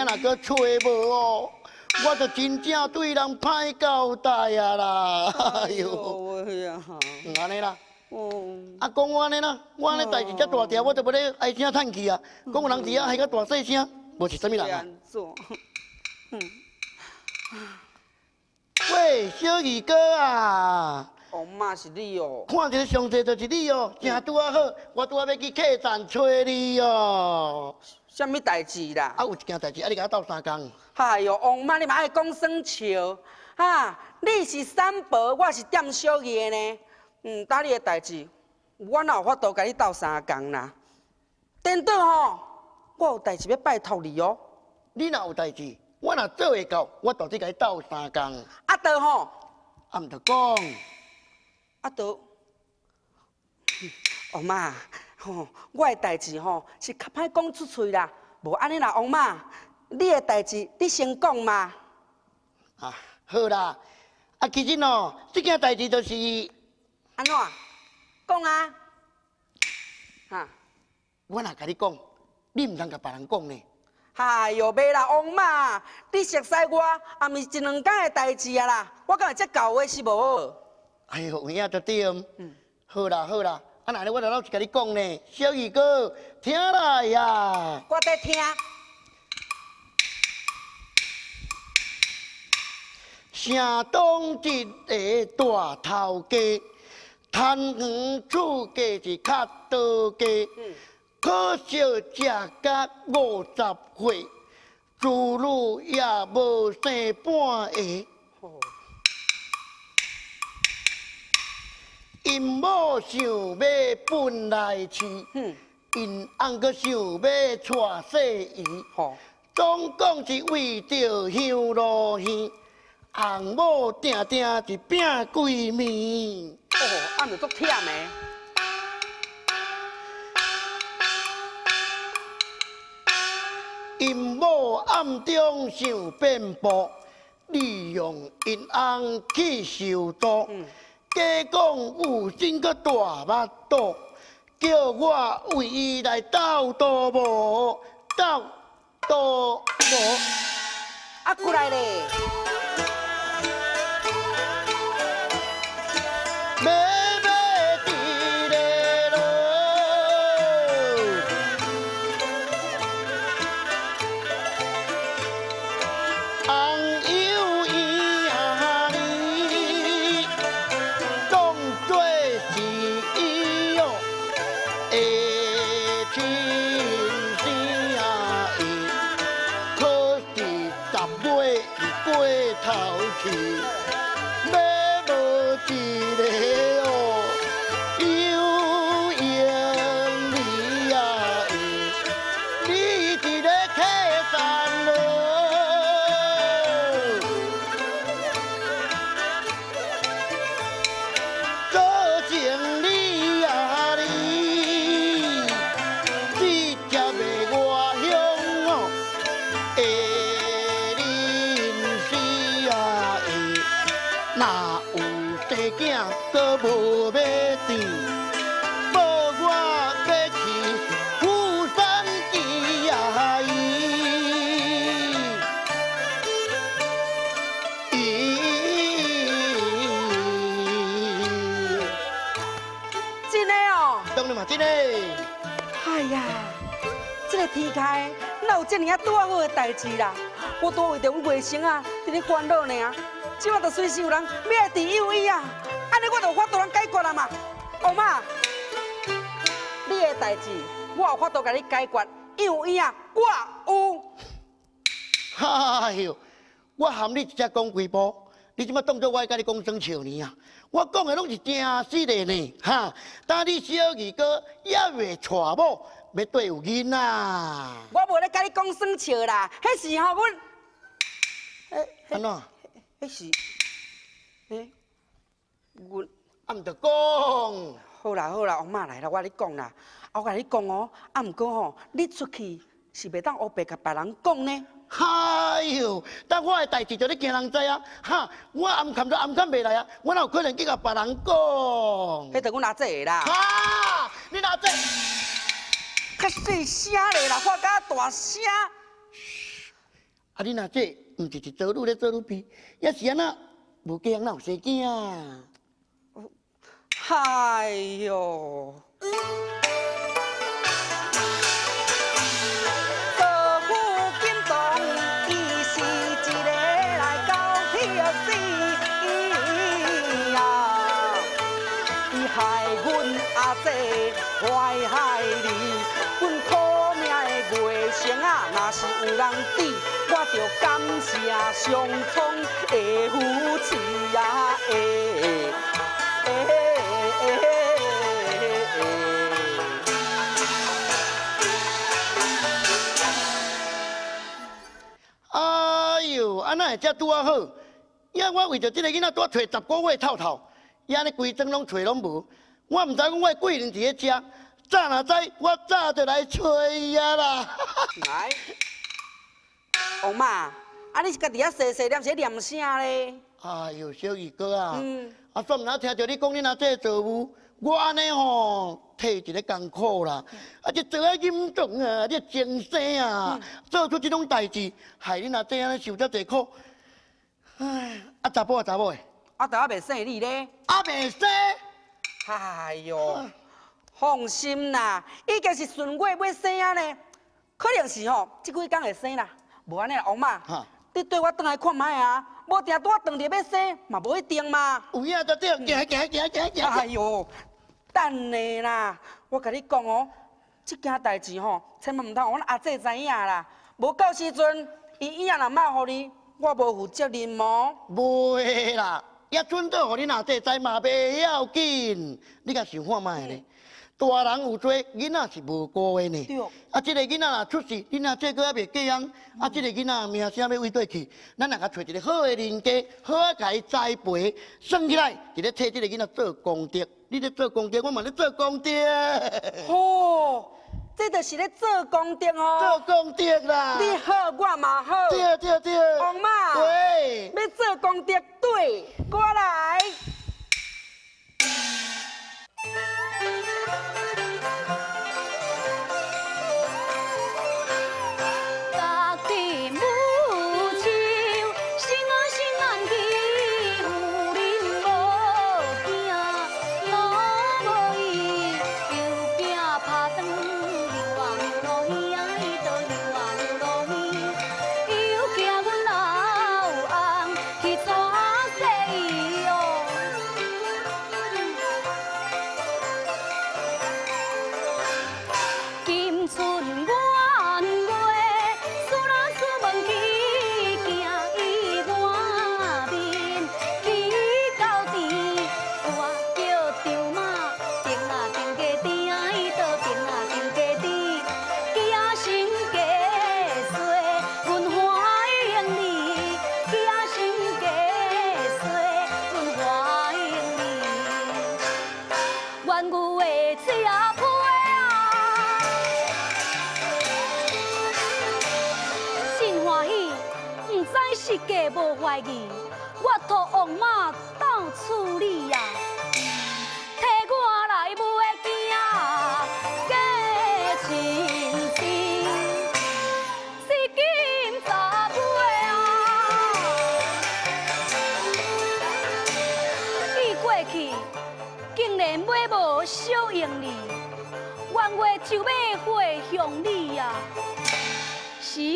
若搁找无哦，我就真正对人歹交代啊啦！哎呦，安尼啦，啊讲我安尼啦，我安尼代志遮大条，我就要咧唉声叹气啊！讲有人伫遐还较大细声，无是啥物人啊？喂，小二哥啊！王妈是你哦，看一个上济就是你哦，正拄啊好，我拄啊要去客栈找你哦。什么代志啦？啊，有一件代志，啊，你甲我斗三工。哎哟，王妈，你嘛爱讲耍笑，哈！你是三伯，我是店小二的呢。嗯，打你的代志，我哪有法度甲你斗三工啦？等等吼，我有代志要拜托你哦。你若有代志，我若做会到，我到底甲你斗三工。啊，得吼，啊，毋着讲。啊，得，王 [COUGHS] 妈。吼，我的代志吼是较歹讲出嘴啦，无安尼啦，王妈，你的代志你先讲嘛。啊，好啦，啊，其实哦，这件代志就是安怎讲啊？哈，我若甲你讲，你毋通甲别人讲呢。哎哟，袂啦，王妈，你熟悉我，也毋是一两天的代志啊啦，我敢会遮搞话是无？哎呦，有影就对，嗯，好啦好啦。啊，那我就老实甲你讲呢，小二哥，听来呀！我在听。城东一个大头家，贪园厝价是较多家，可惜食到五十岁，子女也无生半个。因某想要分来饲，因翁阁想要娶细姨，总共是为着香炉香，翁某定定一拼闺蜜。哦，暗着足忝的。因某暗中想变薄，利用因翁去受阻。假讲有真个大目肚，叫我为伊来斗多无斗多无。过来咧。开，哪有这么啊多好的代志啦？我多为着阮卫生啊，伫咧烦恼呢。即马着随时有人要来治幼医啊，安尼我就有法度通解决啦嘛。欧妈，你的代志我有法度甲你解决，幼医啊，我有。哎呦，我含你一只讲几步，你即马当作我甲你讲生笑呢啊？我讲的拢是正实的呢，哈！但你小二哥也未娶某。要对有囡仔，我无咧甲你讲耍笑啦，迄时候阮，哎，安怎？迄时，哎，阮啊，毋着讲。好啦好啦，王妈来啦，我甲你讲啦，我甲你讲哦，啊，毋过吼，你出去是袂当乌白甲别人讲呢。哎呦，但我的代志就你惊人知啊，哈，我暗看都暗看袂来啊，我哪有可能去甲别人讲？迄着阮阿姐啦。哈，你阿姐。较细声咧啦，发甲大声。啊，你若这毋是一做愈咧做愈悲，也是安那无惊哪有生囝？哎哟！啊，若是有人知，我着感谢上苍的福气呀！哎呦，安那会遮拄啊好？呀，我为着这个囡仔多找十个月透透，呀，尼规装拢找拢无，我毋知讲我贵人伫咧遮，早若知我早就来找伊啊啦！来。王妈，啊，你是家己啊细细念些念啥咧？哎呦，小二哥啊，啊，煞毋哪听着你讲你阿这做务，我安尼吼替一个艰苦啦，啊，这做啊严重啊，这精神啊，做出这种代志，害你阿这安尼受遮济苦。唉，啊查甫啊查某诶，啊，都还未生你咧？啊，未生？哎呦，放心啦，已经是顺月要生啊咧，可能是吼，即几工会生啦。无安尼，王妈，你对我转来看卖啊！无定拄我等着要生，嘛无一定嘛。有影就对，行行行行行。哎呦，等下啦，我甲你讲哦，即件代志吼，千万毋通阮阿姐知影啦。无到时阵，伊以后若骂互你，我无负责任哦？袂啦，也准倒互你阿姐知嘛，袂要紧。你甲想看卖咧？大人有罪，囡仔是无辜的呢。啊，这个囡仔若出事，你若这个还未嫁人，啊，这个囡仔名声要为对去，咱若甲找一个好的人家，好啊，甲伊栽培，生起来，就咧替这个囡仔做功德。你咧做功德，我嘛咧做功德。哦，这就是咧做功德哦。做功德啦。你好，我嘛好。对对对。王妈。对。要做功德，对，过来。家的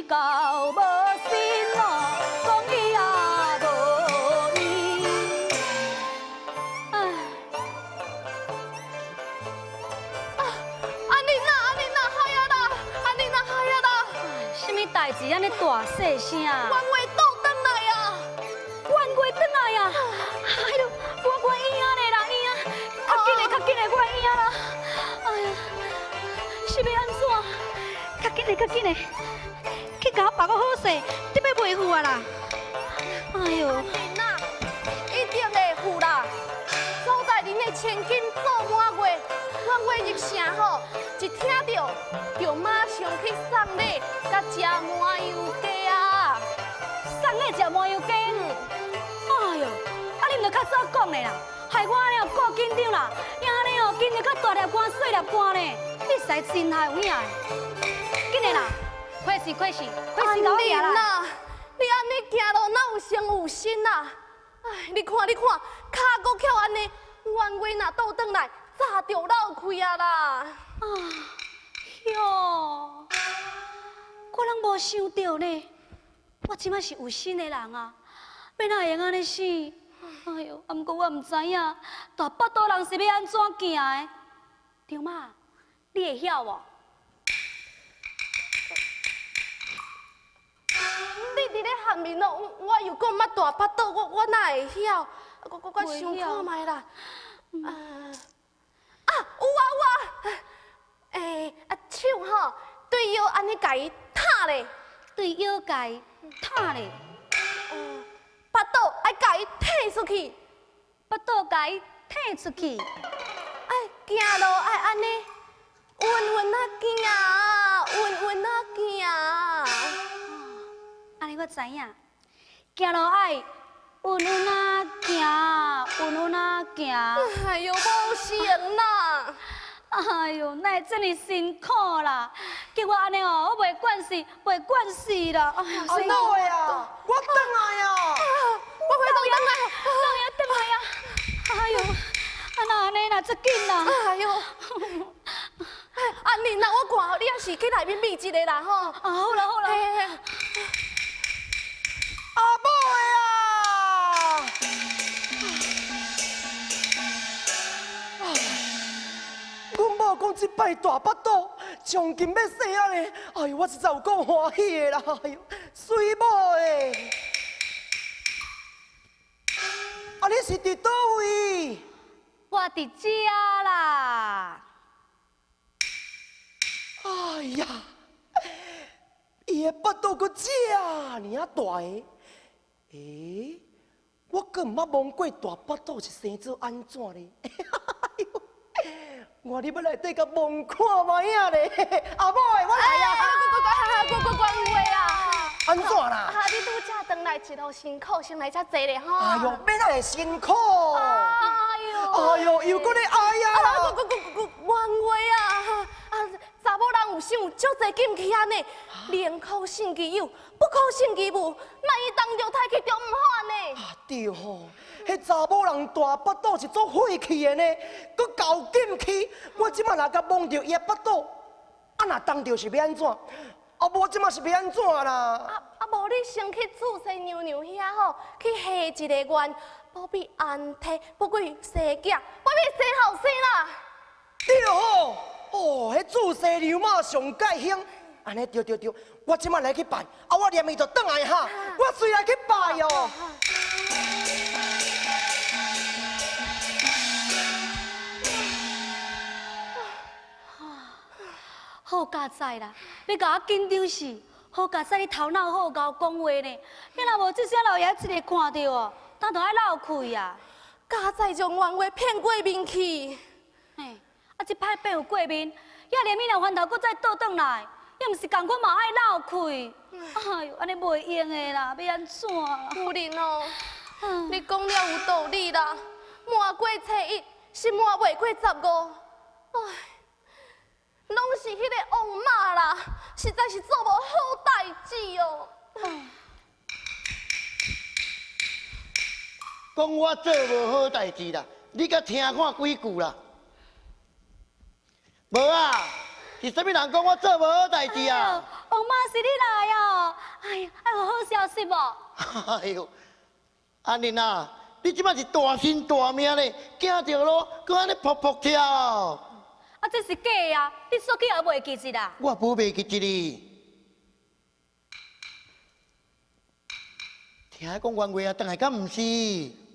是够无心咯，讲伊也无依。哎，啊，安妮娜，安妮娜，好呀啦，安妮娜，好呀啦。什么代志安尼大细声？元月倒转来呀，元月转来呀。哎呦，我我伊啊嘞啦，伊啊，较紧嘞，较紧嘞，我伊啊啦。哎呀，是要安怎？较紧嘞，较紧嘞。去甲我办个好势，你要袂赴啊啦！哎呦，囡仔，一定会赴啦！所在恁的千金做满月，满月入城吼，一听到就马上去送礼，甲食麻油鸡啊！送礼食麻油鸡？哎呦，啊你唔着较早讲的啦，害我安尼哦过紧张啦，因安尼哦今日较大粒肝、细粒肝呢，你实在真害有影的，紧的啦！快死快死，快是搞你啦！你安尼行路哪有伤有心呐？哎，你看你看，脚骨翘安尼，元月若倒转来，早就老开啊啦！啊，哟，我拢无想到呢，我即摆是有心的人啊，要哪会用安尼死？哎呦，啊，毋过我毋知影，大北岛人是要安怎行的？张妈，你会晓无？你咧下面咯，我又讲捌大巴肚，我我哪会晓？我我我想看卖啦。啊啊有啊有啊！诶啊手吼，对腰安尼家己踏咧，对腰家己踏咧。巴肚爱家己踢出去，巴肚家己踢出去。哎，行路爱安尼，稳稳啊行，稳稳啊行。安尼我知影，行路爱稳稳啊行，稳稳啊行。哎呦，无行啦！哎呦，那会这么辛苦啦？叫我安尼哦，我袂管事，袂管事啦。哎呀，辛苦呀！我等来呀！我回到等来，等呀等来呀！哎呦，啊那安尼啦，这紧啦！哎呦，[LAUGHS] 哎，啊你那我看你也是去内面秘一个啦吼。啊好啦好啦。阿母的啊！阮某讲即摆大巴肚，从今要细汉的，哎呦，我实在有够欢喜的啦！哎呦，水某的，啊，你是伫倒位？我伫遮啦。哎呀，伊的巴肚搁这尔大个。诶，我更毋捌望过大巴肚是生做安怎咧？[LAUGHS] 我你要来底甲望看卖影咧？阿母诶，我来啊！乖乖乖，乖乖乖乖啊！安怎啦？哈，你拄则转来一路辛苦，先来遮坐咧吼。哎呦，免那会辛苦。哎呦，哎呦，又搁咧哎呀！乖乖乖乖乖，冤话啊！某人有想有足侪禁忌安尼，宁可信其有，不可信其无。万一当着太去就唔好呢。啊对吼，迄查某人大腹肚是做晦气的呢，搁搞禁忌。我即马若甲摸着伊的腹肚，啊若当着是要安怎？啊无即马是要安怎啦？啊啊无你先去注射娘娘遐吼，去下一个愿，保庇安胎，保庇生囝，保庇生后生啦。对吼。哦，迄注射牛马上盖兴，安尼对对对，我即马来去拜，啊我连伊就转来哈，我随来去拜哟。好佳哉啦，要甲我紧张死，好佳哉你头脑好，甲我讲话呢。你若无这些老爷一个看到哦，当都爱闹开呀。佳哉将冤话骗过面去。啊！即摆变有过敏，也连米两翻头，搁再倒转来，也毋是共款嘛爱闹开。哎呦，安尼袂用的啦，要安怎？夫人哦，你讲了有道理啦。满过初一，是满袂过十五，哎，拢是迄个王妈啦，实在是做无好代志哦。讲我做无好代志啦，你甲听看几句啦？无啊，是啥物人讲我做无好代志啊？王妈是你来哦，哎呀，还有好消息无？[LAUGHS] 哎呦，阿玲啊，你即摆是大心大命咧，惊着咯，搁安尼扑扑跳。啊，这是假啊！你说起也袂记一啦。我不袂记一哩。听讲冤话啊，当来敢毋是？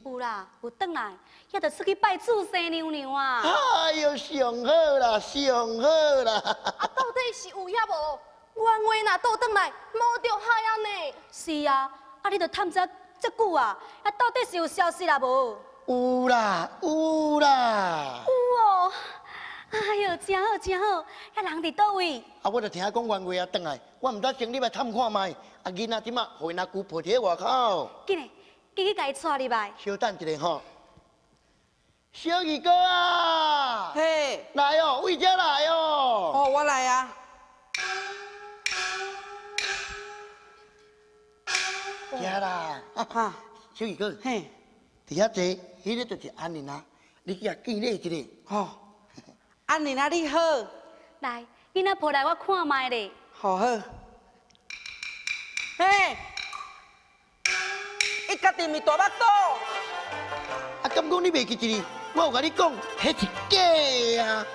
有啦，有转来，也得出去拜祖先娘娘啊。哎呦，上好啦，上好啦！啊，到底是有也无？冤话若倒转来，无着害啊呢？是啊，啊，你着探查这久啊，啊，到底是有消息啦无？有啦，有啦。有哦，哎呦，真好真好，遐，人伫倒位？啊，我着听讲冤话啊，转来，我毋知先入来探看卖。啊，囡仔点啊，互因阿姑抱伫外口。紧嘞，紧去甲伊带入来。稍等一下吼，小二哥啊，嘿，来哦，为家来哦。哦，我来啊。家啦，哈，小二哥，嘿，伫遐坐，迄个就是安妮啊，你去遐见礼一下。哦，安妮啊，你好。来，囡仔抱来我看卖咧。好好。嘿，伊家己咪大巴肚。啊，敢讲你袂记一哩？我有甲你讲，迄是假啊。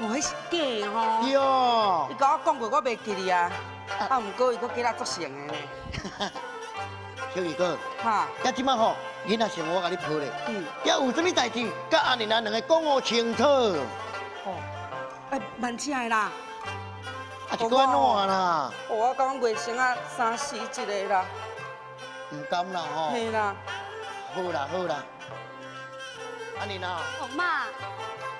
哦，迄是假吼。哟。你甲我讲过，我袂记哩啊。啊，毋过伊佫记得足成的呢。[LAUGHS] 小二哥，哈，呀，即摆吼，囡仔想我甲你抱咧。嗯。呀，有啥物代志？甲安妮娜两个讲好清楚。哦。哎，万请的啦。啊，是安怎啦？哦我讲月薪啊，三四一个啦。唔甘啦吼。嘿啦。好啦好啦。安妮娜。王妈。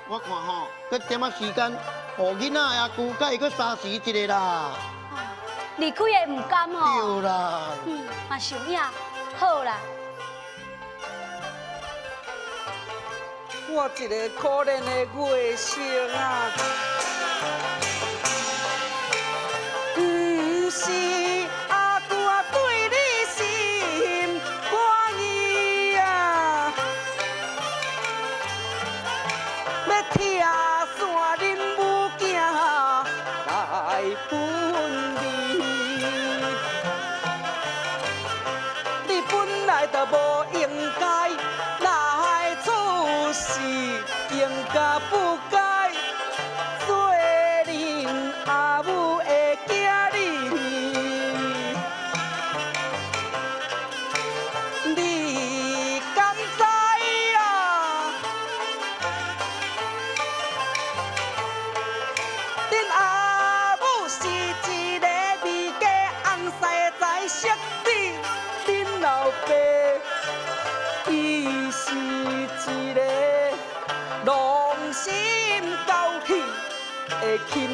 我看吼，搁点仔时间，互囡仔阿姑甲伊搁三时一个啦。离开也唔甘吼。对啦。嗯，嘛想影，好啦。我一个可怜的月星啊。是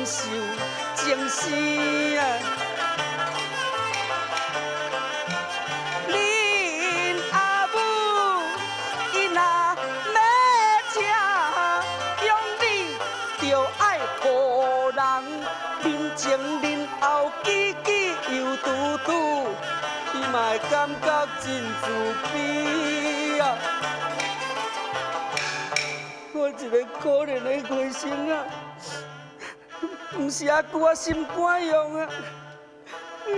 的禽兽精士啊！恁阿母伊若要请用你，着爱予人面前面后叽叽又嘟嘟。伊嘛感觉真自卑啊！我一个可怜的外甥啊，不是阿姑啊心肝用啊，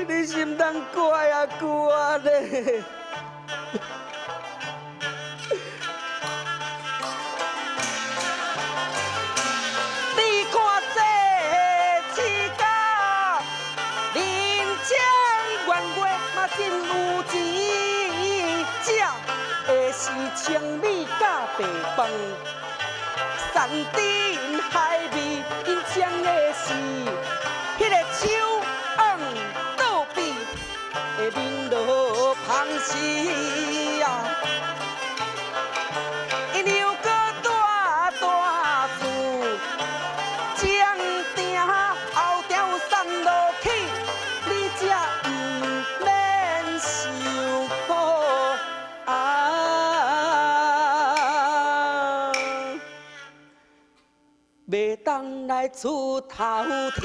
你心当怪阿姑啊咧。真有钱，食的是青米甲白饭，山珍海味，因请的是迄个手按倒闭的面罗芳氏当来出头天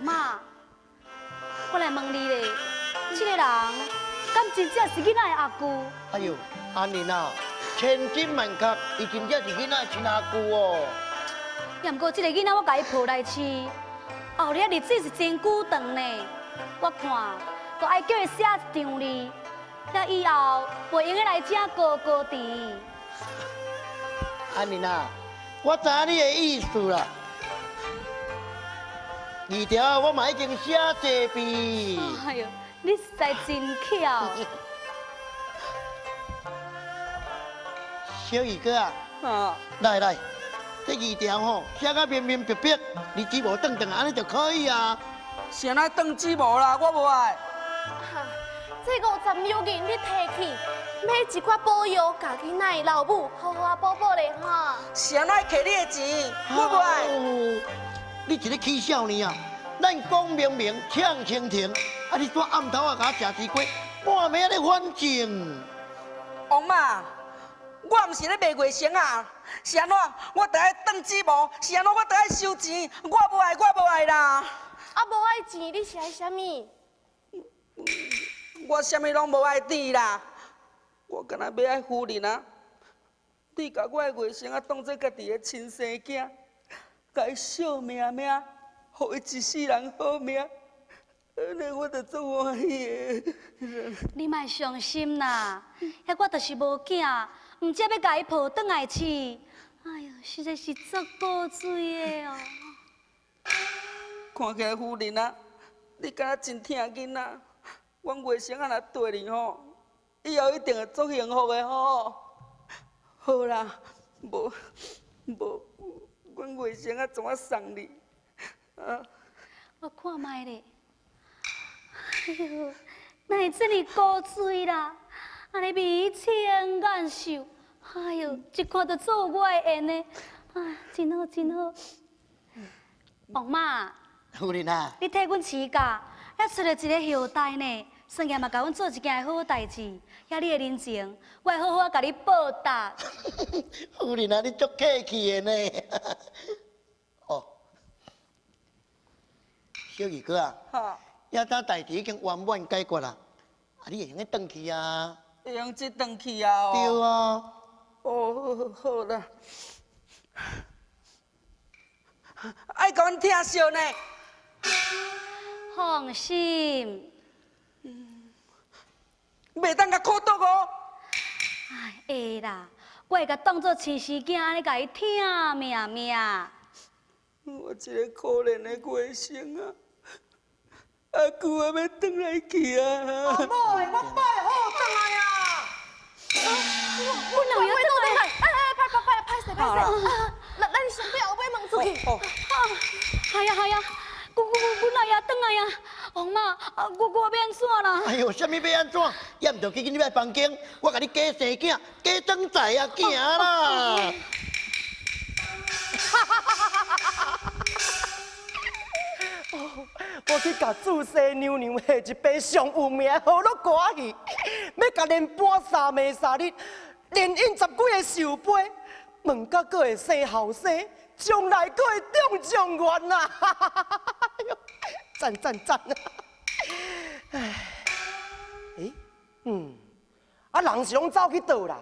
妈，我来问你咧，这个人敢真正是囡仔的阿姑？哎呦，阿妮啊，千真万确，伊真正是囡仔亲阿姑哦。也不过这个囡仔我甲伊抱来饲，后日日子是真久长呢。我看，都爱叫伊写一张哩，那以后袂用来请哥哥弟。[LAUGHS] 安妮啊，我知你的意思啦。二条我嘛已经写这笔。哎呦，你实在真巧。[LAUGHS] 小二哥啊，啊，来来，这字条吼写个明明白白，你只无等等安尼就可以啊。谁来当鸡毛啦？我无爱。这五十秒银你提起，买一块保药，家己奶老母好好补补咧哈。谁来摕你的钱？我不爱。你一个起笑呢啊！咱讲明明抢蜻蜓，啊你煞暗头啊甲我食西瓜，半暝咧反正。王妈，我毋是咧卖卫生啊，是安怎？我得爱当鸡毛，是安怎？我得爱收钱，我无爱，我无爱啦。啊，无爱钱，你是爱啥物？我啥物拢无爱滴啦，我干那要爱夫人啊！你甲我的外甥啊当做家己的亲生囝，甲伊惜命命，互伊一世人好命，安尼我着做欢喜 [LAUGHS] 你莫伤心啦，遐我就是无囝，毋则要甲伊抱转来饲。哎呦，实在是足过罪的哦！看起来夫人啊，你敢若真疼囡仔，阮外甥啊若对你吼，以后一定会足幸福的吼。好啦，无无，阮外甥啊怎啊送你？啊，我看卖咧。哎呦，哪会这么古锥啦？安尼眉清眼秀，哎呦，一看就做我的缘呢。啊，真好真好。王妈。夫人啊，你替阮饲家，还出了一个后代呢，算计嘛，甲阮做一件好代志，遐你的人情，我会好好甲你报答。[LAUGHS] 夫人啊，你足客气的呢。[LAUGHS] 哦，小二哥啊，哈，遐单代志已经圆满解决啦，啊，你会用去转去啊？会用去转去啊？对啊。哦，好啦，[LAUGHS] 爱甲阮听笑呢。放心，袂当甲苦毒哦。哎，会啦，我会甲当做亲生囝安尼甲伊疼命命。我这个可怜的外甥啊，阿舅还要转来去啊！阿妹，我拜好转来啊！我老爷转来，哎哎，拍拍拍拍谁拍谁？咱咱先不要后尾问出去。哦，好呀好呀。我我我来呀，等来呀，王妈，我我要安怎啦？哎呦，什么要安怎？也唔着去进你房间，我甲你加生囝，加装仔啊，行啦！[LAUGHS] 我去甲祖先娘娘下一杯上有名好乐歌去，要甲恁搬三暝三日，连饮十几个寿杯，问甲佫会生后生。将来佫会中状元呐！[LAUGHS] 赞赞赞！唉，诶，嗯，啊人是拢走去倒啦？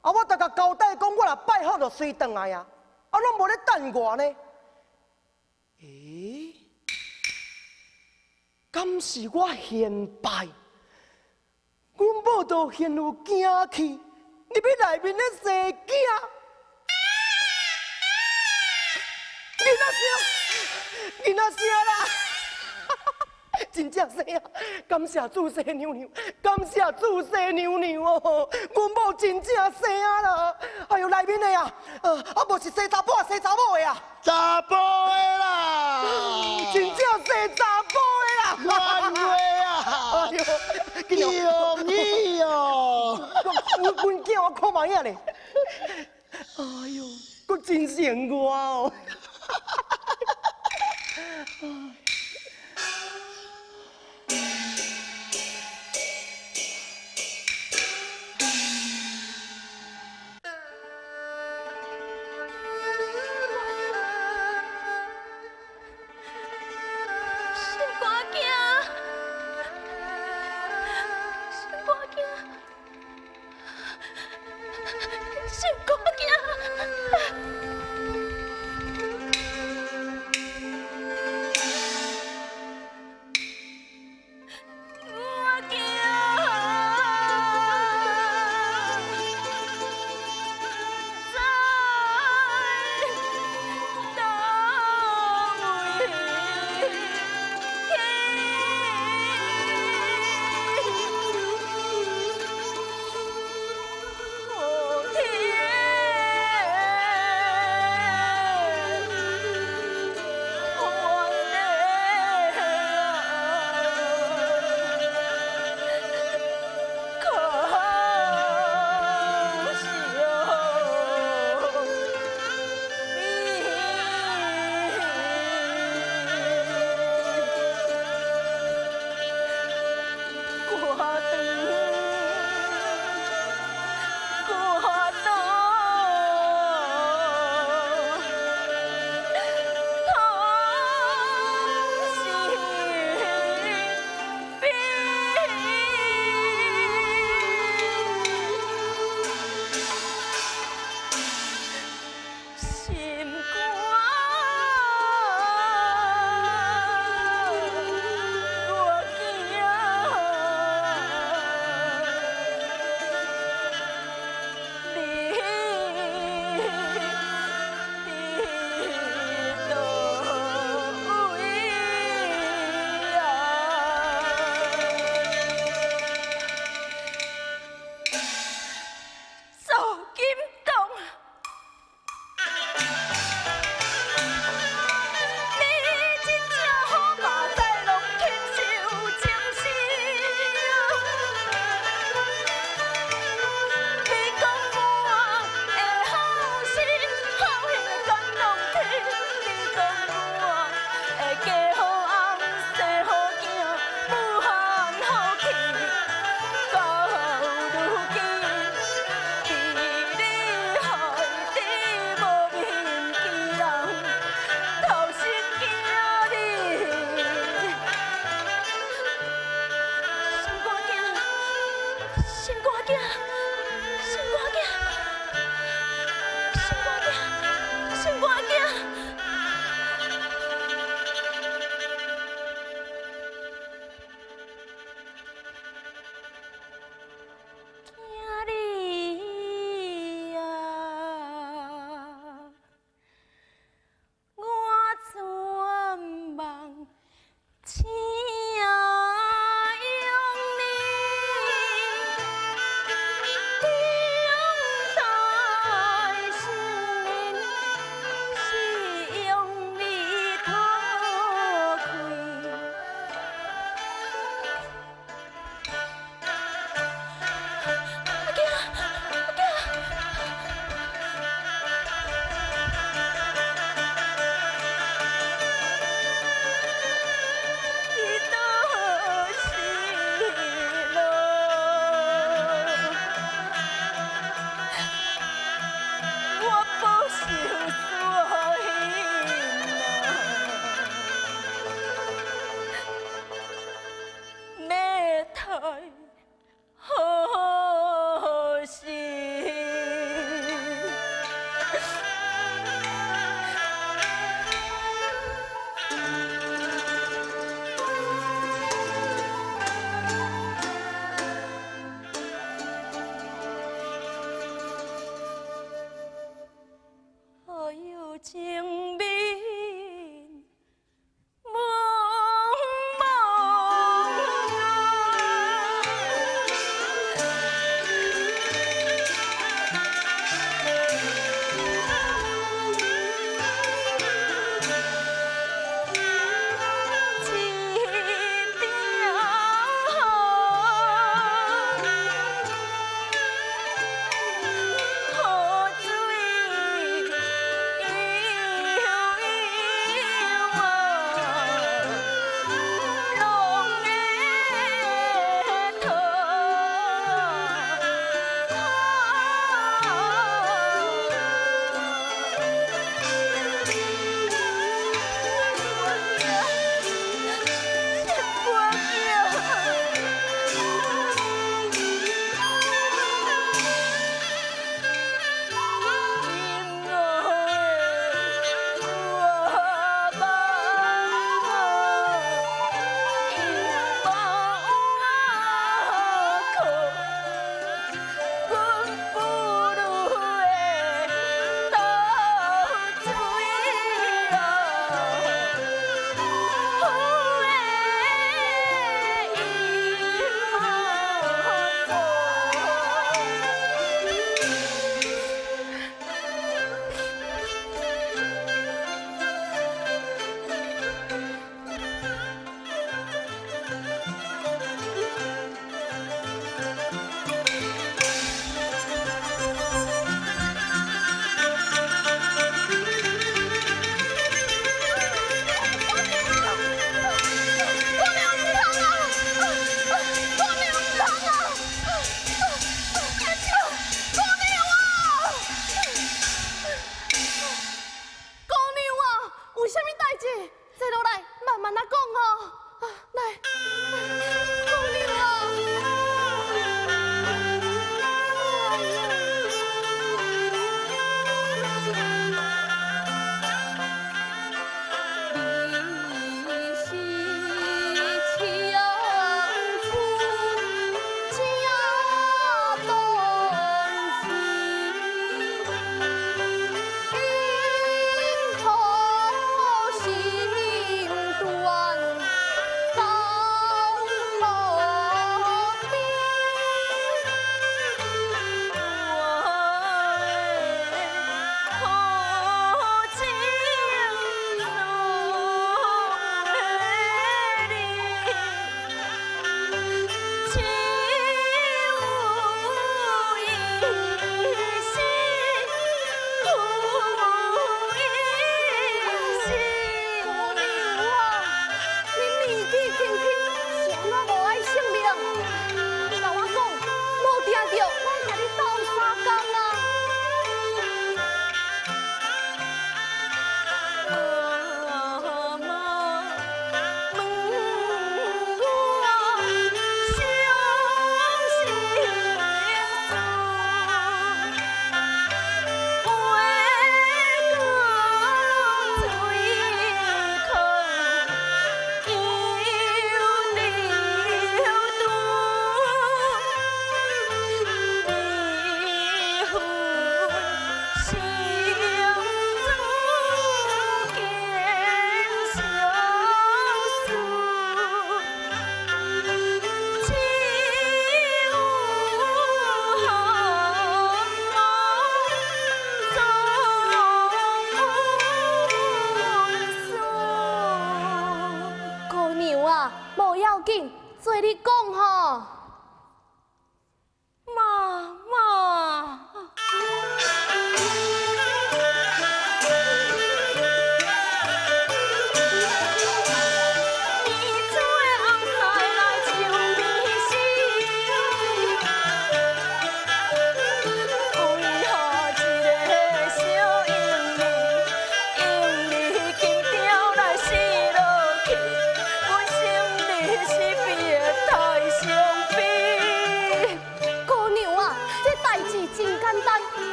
啊我逐个交代讲，我若拜好就随转来啊，啊拢无咧等我呢？诶，敢是我显摆？阮某都现有惊去，你要内面咧生囝？囡仔声，囡仔声啦！真正生啊！感谢祖先娘娘，感谢祖先娘娘哦！阮某真正生啊啦！哎呦，内面的啊，呃，啊无是生查甫啊，生查某的啊？查甫的啦！真正生查甫的啦！冤话啊！哎呦，容易哦！阮阮囝我看卖啊咧！哎呦，佫真像我哦！[LAUGHS]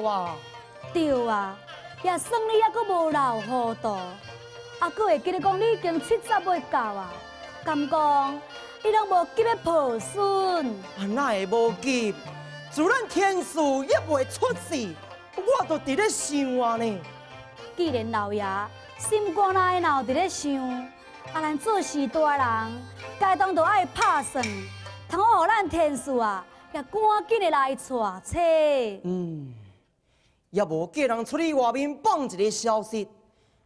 啊。对啊，也算你还阁无老糊涂，啊，阁会记得讲你已经七十未到啊？敢讲你拢无记咧抱孙？啊，哪会无记？自咱天数也未出世，我都伫咧想啊呢。既然老爷心肝内闹伫咧想，啊，咱做事大人，该当都爱拍算，通好咱天数啊，也赶紧的来揣测。嗯，也无叫人出去外面放一个消息，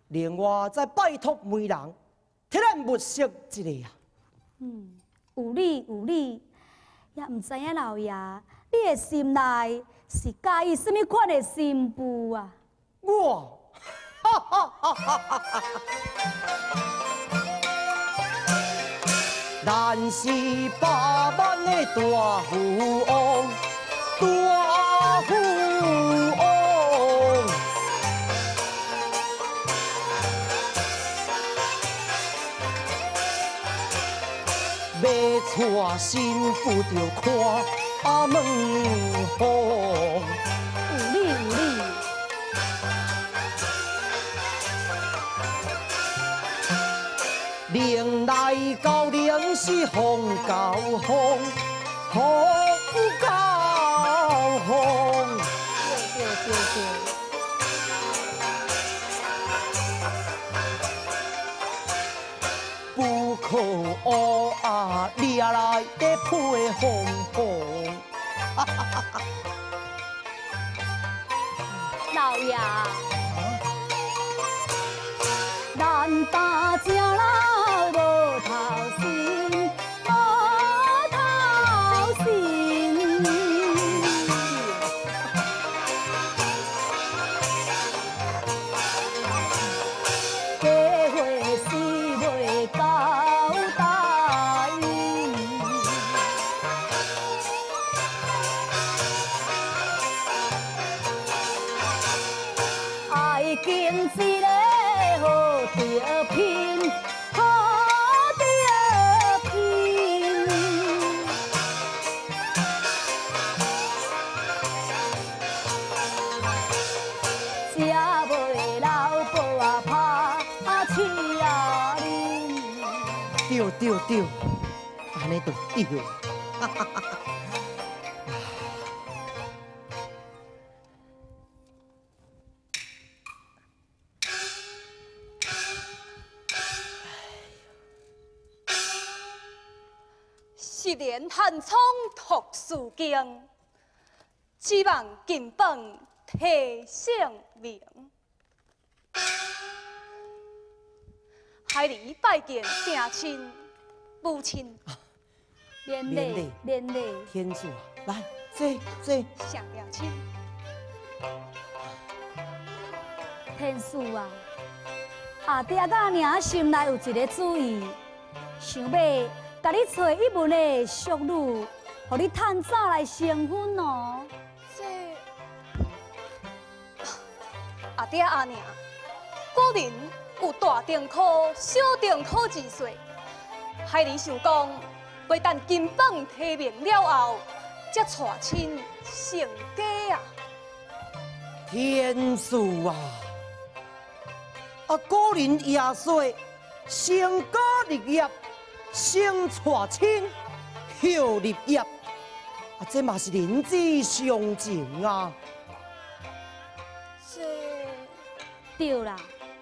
另外再拜托媒人替咱物色一个啊。嗯，有理有理，也唔知影老爷。你的心内是介意什么款的新妇啊？我，哈哈哈哈哈哈！咱是百万的大富翁，大看心不着看门。红。有理有理。岭内高岭是风高风，风高风。对对对对。不可乌啊，掠来的配红红。老爷，咱大家老无头安尼就对。十年寒窗读书经，只望金榜题姓名。孩儿拜见爹亲、母亲，连连累累连累，天主啊，来坐坐。上了亲。天师啊，阿爹阿娘心内有一个主意，想要甲你找一门的淑女，互你趁早来成婚哦。这阿爹阿娘，古人有大定科、小定科之说，害你想讲，袂等金榜题名了后，才娶亲成家啊！天主啊！啊，古人也说，成家立业，先娶亲，后立业。啊，这嘛是人之常情啊！这对啦，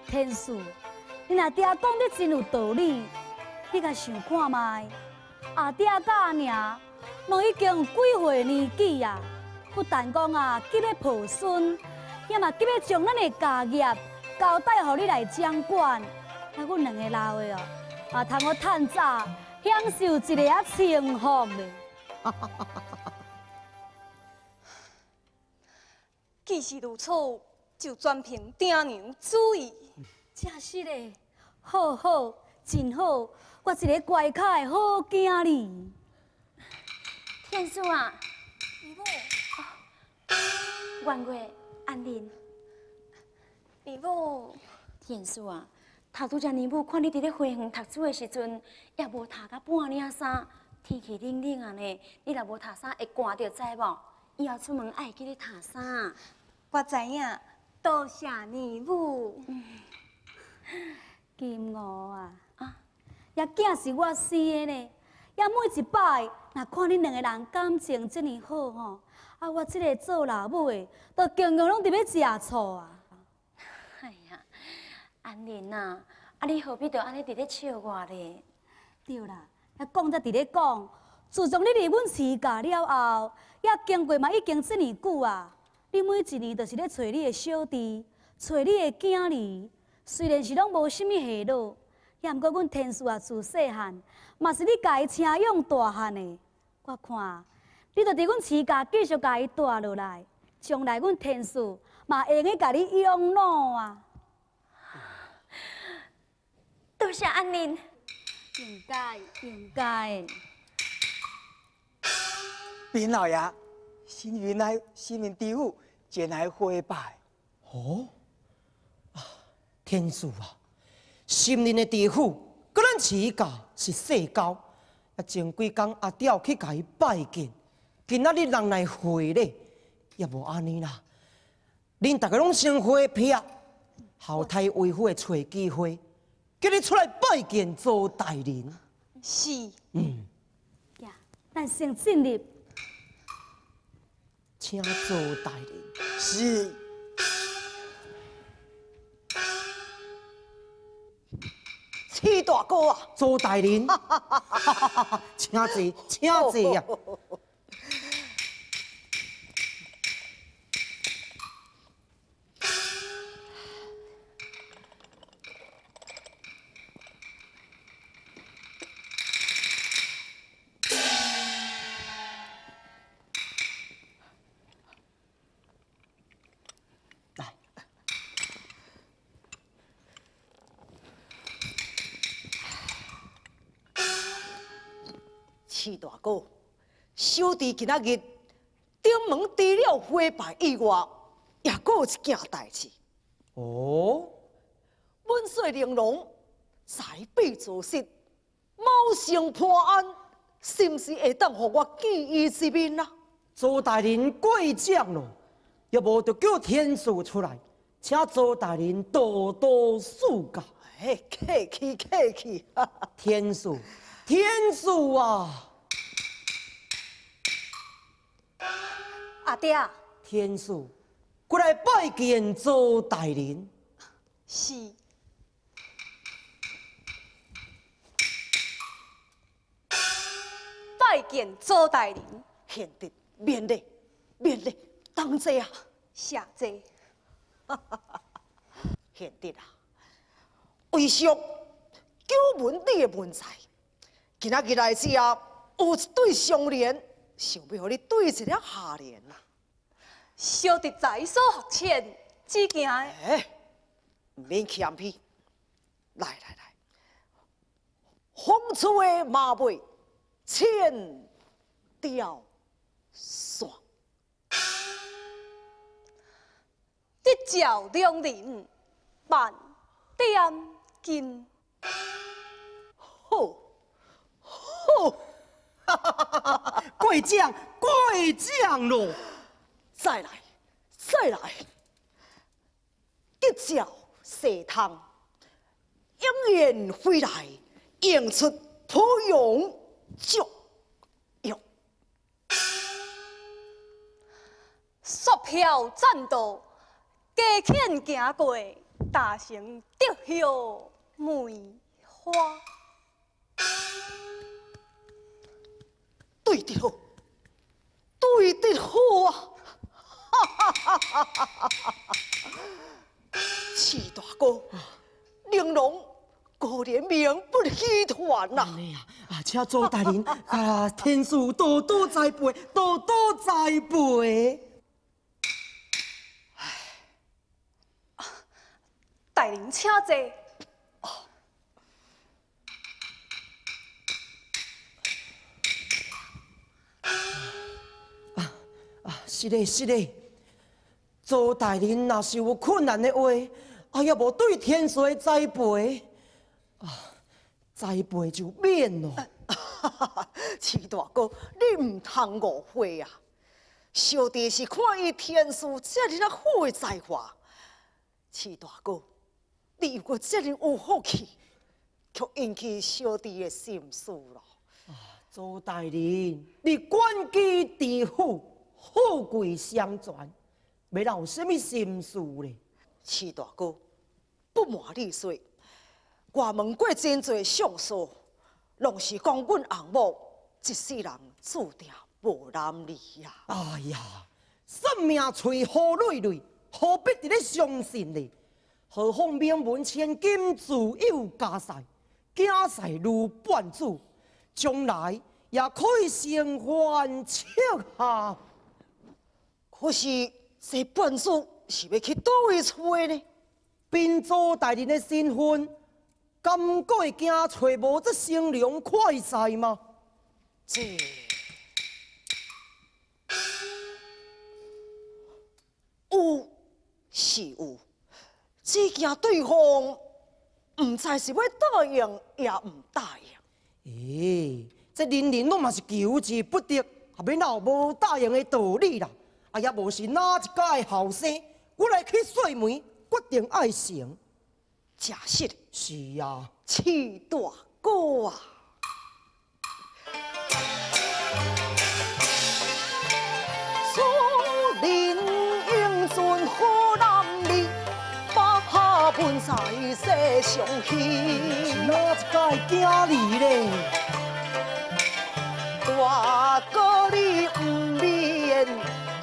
天师，你若爹讲得真有道理，你甲想看卖，阿爹甲阿娘拢已经有几岁年纪啊，不但讲啊急要抱孙，也嘛急要将咱的家业交代互你来掌管，啊，阮两个老的哦，啊，通好趁早享受一个啊幸福咧。[LAUGHS] 既是如此，就全凭爹娘主意。真是嘞，好好，真好，我一个乖巧的好囝儿。天叔啊，元月安宁，姨母，天叔啊，头拄只年母看你伫咧花园读书的时阵，也无读到半领衫，天气冷冷啊呢，你若无读衫会寒着，知无？以后出门爱记咧读衫。我知影，多谢姨母。金娥啊，啊，也囝是我生的呢，也每一摆，若看恁两个人感情遮尼好吼，啊，我即个做老母的，都经常拢伫要食醋啊。哎呀，安尼啊，啊你何必着安尼伫咧笑我咧？对啦，也讲则伫咧讲，自从你离阮饲家了后，也经过嘛已经遮尼久啊。你每一年都是咧找你的小弟，找你的囝儿，虽然是拢无甚物下落，也毋过阮天师啊自细汉嘛是你家己请养大汉的。我看你着伫阮饲家继续家己带落来，将来阮天师嘛会用去甲你养老啊。多谢安宁。应该，应该。禀老爷，新云来新民地府前来回拜。哦，啊，天主啊，心灵的地府，跟咱饲家是世交，啊，前几工阿刁去甲伊拜见，今仔日人来会咧，也无安尼啦。恁大家拢先回撇，后台维护的找机会，叫你出来拜见做大人。是。嗯。呀，咱先进入，请做大人。是。七大哥啊，周大人，请坐，请坐呀。今仔日顶门除了花牌以外，也阁有一件代志。哦，阮说玲珑才被做失，猫生破案，是毋是会当互我见伊一面啊？周大人过奖咯，要无就叫天数出来，请周大人多多赐教。嘿，客气客气，天数，天数啊！阿爹，天数，过来拜见周大人。是。拜见周大人。贤弟，免礼，免礼，当坐啊，下坐。[LAUGHS] 贤弟啊，为叔久闻你的文才，今仔日来这有一对相连。想要和你对一了下联呐，小弟在所不浅，只惊。哎，唔免谦卑，来来来，风吹马尾千条线，一朝两人万点金，好，好。过奖，过奖咯！再来，再来，一脚蛇汤，莺燕飞来，映出芙蓉足浴。雪飘栈道，家犬行过，大成德 hiệu 梅花。对得好，对得好啊！哈哈哈哈哈哈！七大哥，玲珑果然名不虚传呐！哎呀，啊，请周大人啊，天数多多栽培，多多栽培。哎，大人请坐。是嘞是嘞，周大人若是有困难的话，哎呀，无对天水栽培，啊，栽培就免咯。[LAUGHS] 七大哥，你唔通误会啊！小弟是看伊天数这么好的才华，齐大哥，你如果这尔有福气，却引起小弟的心思了。啊，周大人，你官居地府。富贵相传，要人有什么心事呢？七大哥，不瞒你说，我问过真侪相士，拢是讲阮红某一世人注定无男儿呀。哎呀，生命随何累累，何必伫咧相信呢？何况名门千金自有家世，家世如伴子，将来也可以成欢庆下。可是这本书是要去倒位找呢？宾主大人的身份，敢会惊找无这生龙快哉吗？这有是有，只惊对方唔知是要答应也唔答应。咦，这人人拢嘛是求之不得，也免闹无答应的道理啦。啊，也无是哪一家的后生，我来去说媒，决定爱情。假设是啊，七大哥啊！树林英俊好男儿，把下本在世上去。哪一家的囝儿咧？大哥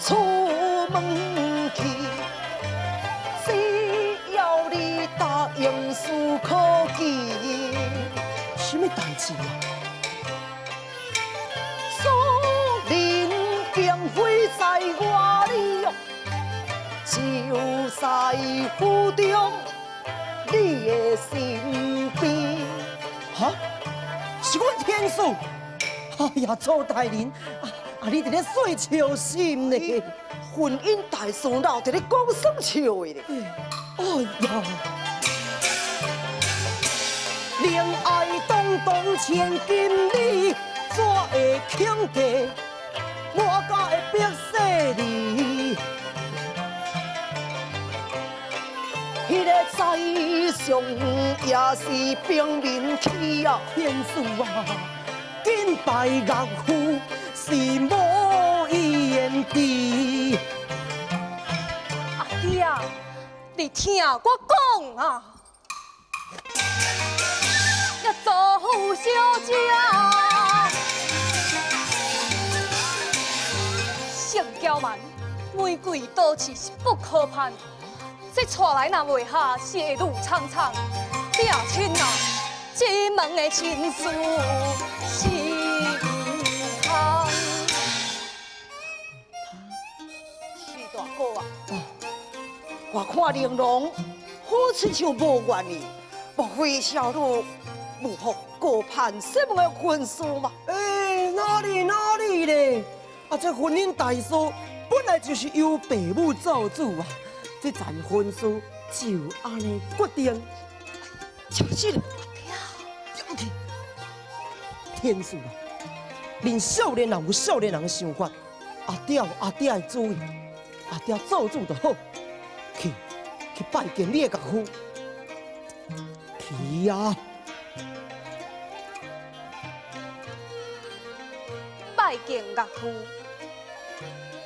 出门去，只要你答应事可记。什么代志啊？苏林并非在我里哟，就在府中你的身边。哈？是阮天数？哎呀，周大人，啊啊，你伫咧说笑心呢？婚姻大事闹伫咧讲什笑的咧？哎呀，恋爱当当千金里，怎会倾价？我家的白色里，迄个在上也是平民去啊，天数啊！金牌岳父是无言的。阿弟啊，你听我讲啊，要做好小姐，性娇蛮，玫瑰多刺是不可攀，这娶来若袂下，是会路苍苍。爹亲啊！进门的亲事是大哥啊，我看玲珑好亲像无愿意，莫非小路幕后高攀什么婚事嘛？哎，哪里哪里嘞？啊，这婚姻大事本来就是由父母做主啊，这桩婚事就安尼决定。小心！天数啊！连少年人有少年人的想法，阿爹有阿爹的主意，阿爹做主就好。去去拜见你的岳父，去啊！拜见岳父，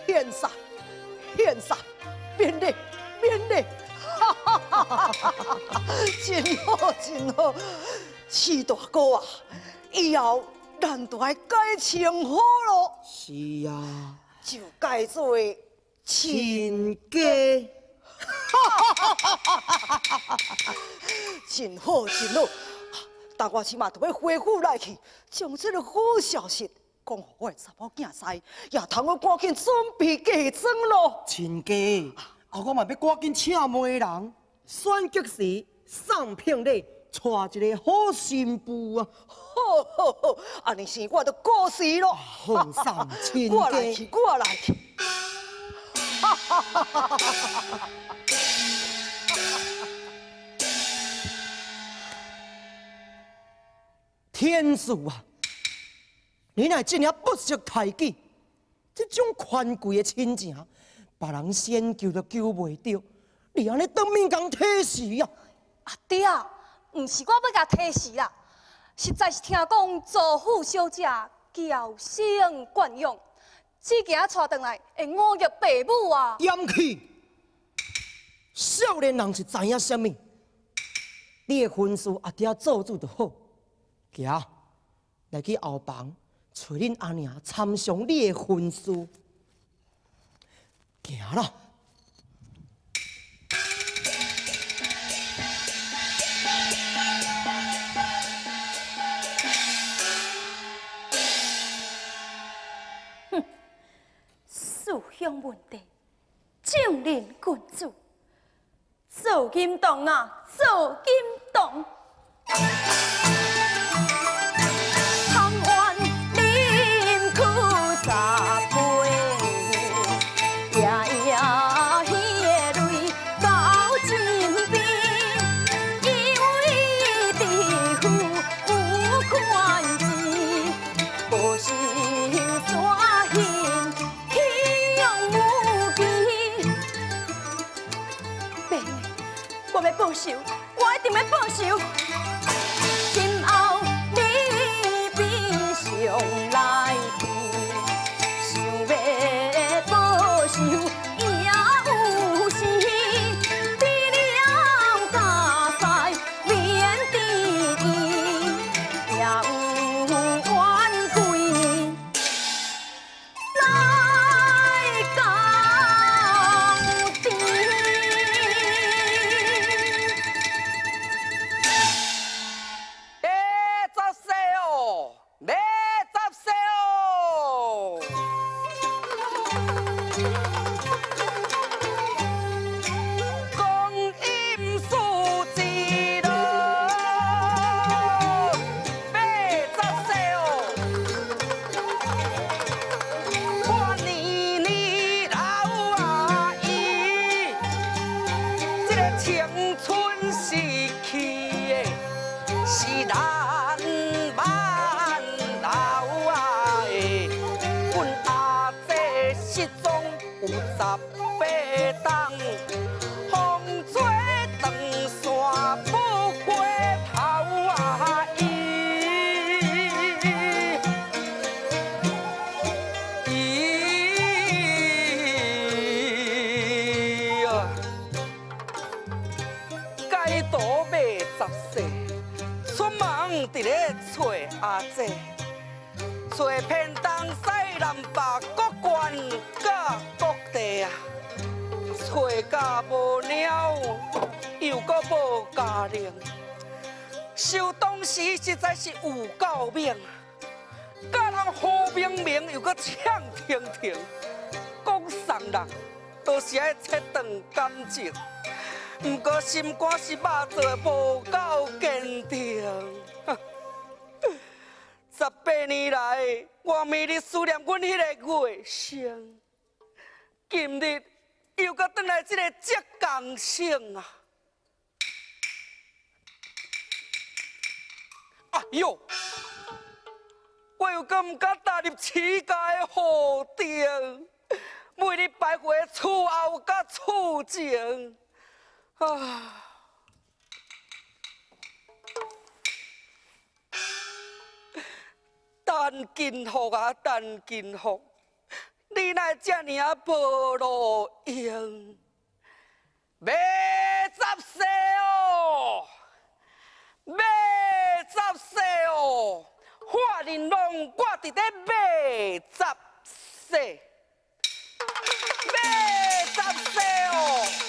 献上献上，免礼免礼！哈哈哈哈哈哈！真好真好，四大哥啊！以后咱都爱改称呼咯。是啊，就改做亲家。[LAUGHS] 真好真好，但我起码都要恢复来去，将这个好消息讲给我的查某囝知，也通我赶紧准备嫁妆咯。亲家，啊，我嘛要赶紧请媒人，选吉时送聘礼，娶一个好新妇啊！好，好，好，安尼是我的故事咯。奉上亲，我来去，我来去。天数啊，你乃真正不识抬举，这种权贵的亲情，别人先救都救袂着，你安尼当面讲体死啊！阿爹啊，唔是我要甲提示啦。实在是听讲，祖父小姐娇生惯养，只惊娶回来会侮辱爸母啊！严气！少年人是知影什么？你的婚事阿爹做主就好，行，来去后房找恁阿娘参详你的婚事，行了。向问题，正人君子，做金童啊，做金堂。咧，这刚性啊！哎呦，我又感觉踏入世界的糊，每日徘徊厝后甲厝前，啊！单金凤啊，单金凤，你来这尼啊，无路用！卖杂碎哦，卖杂碎哦，喝人拢挂伫咧卖杂碎，卖杂碎哦。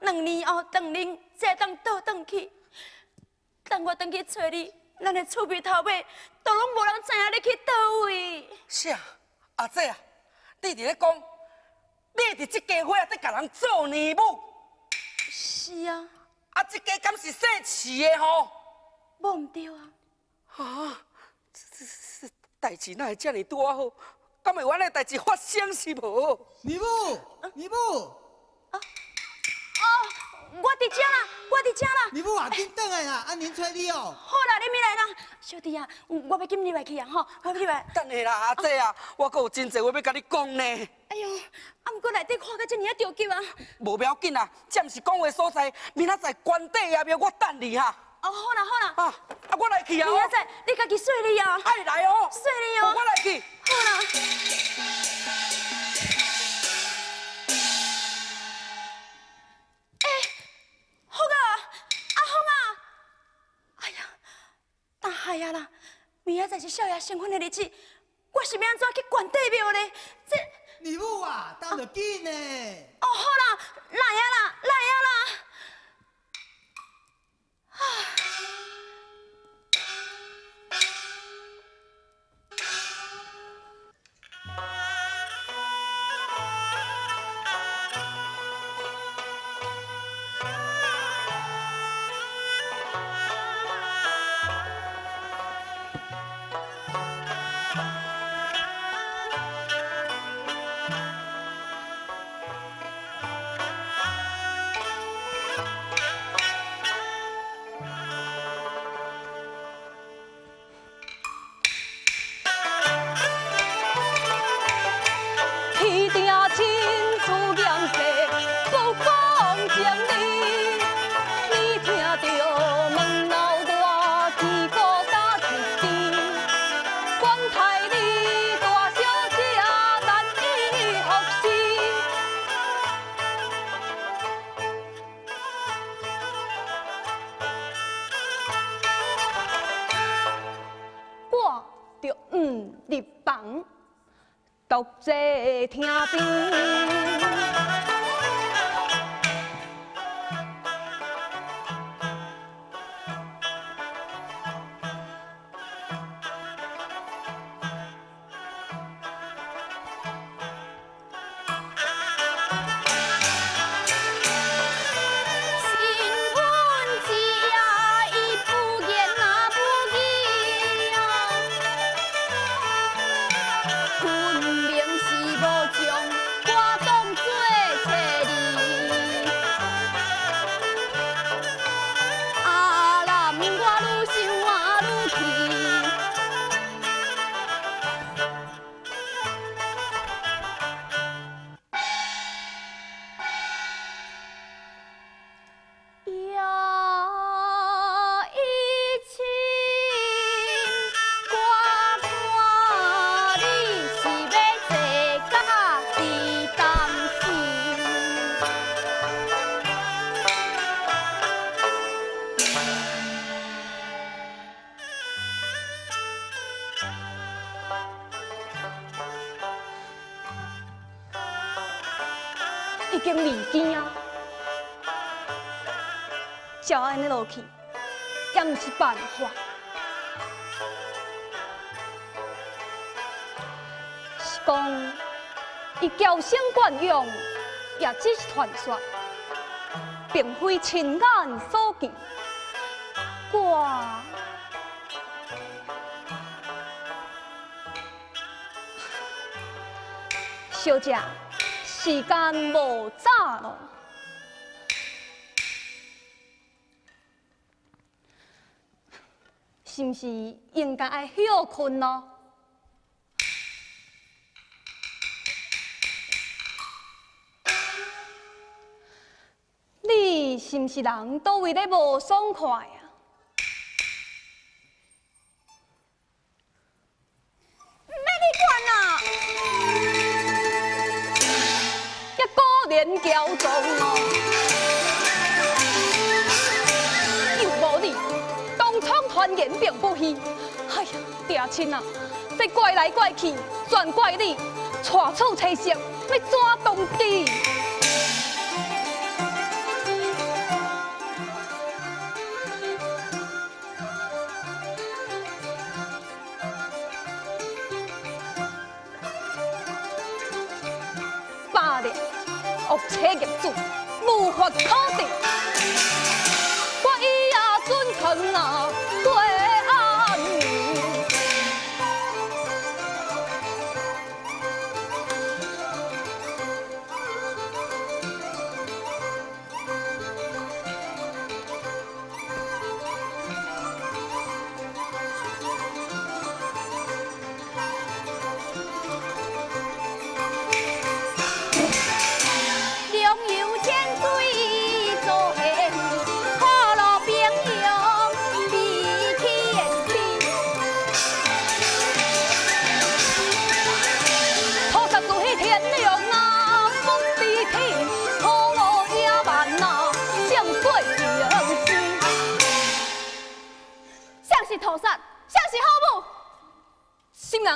两年后等恁再当倒转去。等我等去找你，咱的厝边头尾都拢无人知影你去倒位。是啊阿姐啊，你伫咧讲，你伫这家伙啊在甲人做义母？是啊。啊，这家敢是姓齐的吼？无唔对啊！啊，这这代志哪会这么多好？敢会原来代志发生是无？尼母，尼母。啊哦，我伫遮啦，我伫遮啦。尼母 [LAUGHS] 啊，紧转来啦，啊，您催你哦。好啦，你咪来啦，小弟啊，我要紧入来去啊，吼，我要入来。等下啦，阿姐啊，我阁有真济话要甲你讲呢。哎呦！啊，毋过内底看到这么啊着急啊！无要紧啦，这毋是讲话所在，明仔载官邸也庙我等你哈。哦，好啦好啦。啊，啊，我来去啊。明仔载你家己睡你啊。爱来哦。睡你哦。我来去。好啦。好啊，阿峰啊！哎呀，大海啊啦！明仔载是少爷成婚的日子，我是要安怎去关帝庙呢？这。礼物啊，当得紧呢。哦，好啦，来啊啦，来啊啦。独是办法。是讲，伊娇生惯养，也只是传说，并非亲眼所见。我，小姐，时间无早了。是毋是应该爱休困咯？你是毋是人都为咧无爽快啊？咩你管啊？一个连骄纵！传言并不虚，哎呀，爹亲啊，这怪来怪去，全怪你，错处猜测，要怎动机？八年，恶车业主，无法可定。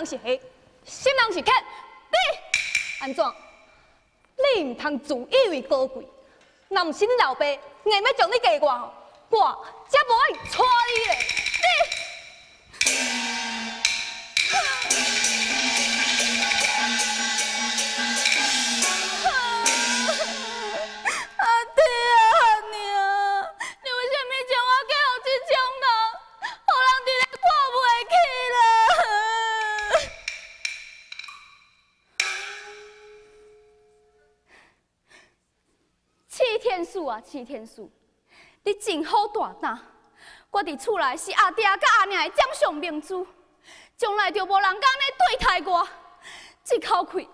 人是黑，心人是客，你安怎？你唔通自以为高贵？若毋是你老爸硬要将你嫁我，我是天数，你真好大胆！我伫厝内是阿爹甲阿娘的掌上明珠，从来就无人敢来对待我，这口气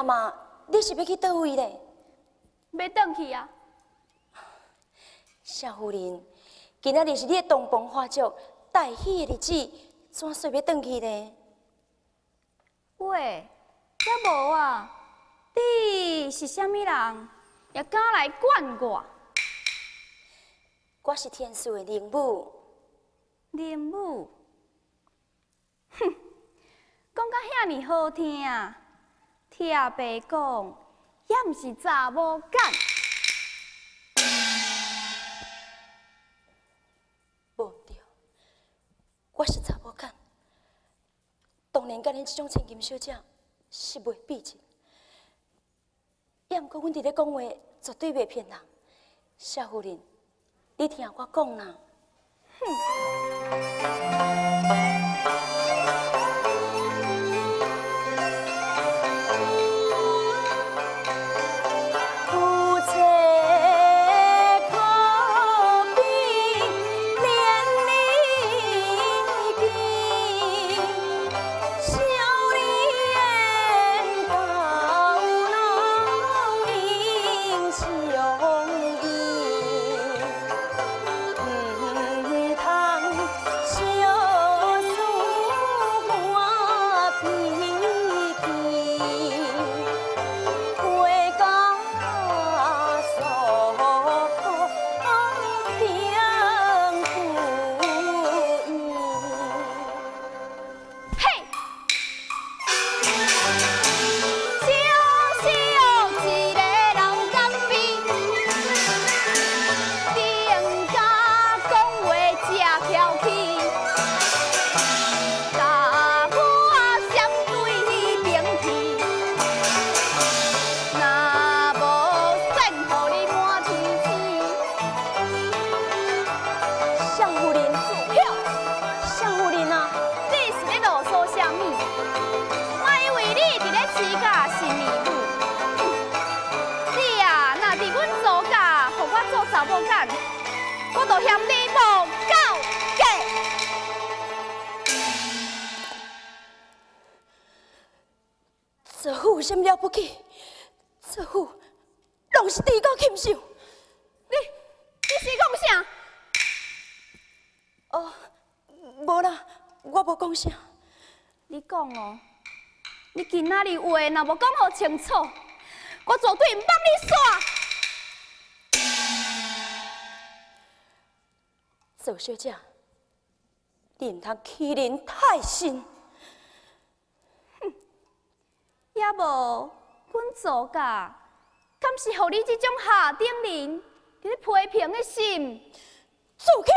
阿妈，你是要去倒位咧？要倒去啊！[SIGHS] 夏夫人，今仔日是你的洞房花烛大喜的日子，怎说要倒去呢？喂，也无啊！你是虾米人？也敢来管我？我是天师的灵母。灵母？哼，讲到遐尼好听，听阿伯讲，也毋是查某干。无对，我是查某干。当年甲恁这种千金小姐是袂比情，也毋过阮伫咧讲话绝对袂骗人。夏夫人，你听我讲啦。这户有什么了不起？这户拢是地高禽兽。你你是讲啥？哦，无啦，我无讲啥。你讲哦，你今仔日话若无讲好清楚，我绝对毋帮你耍。周小姐，你唔通欺人太甚。也无，阮做噶，敢是互你这种下等人，伫咧批评的心，自强。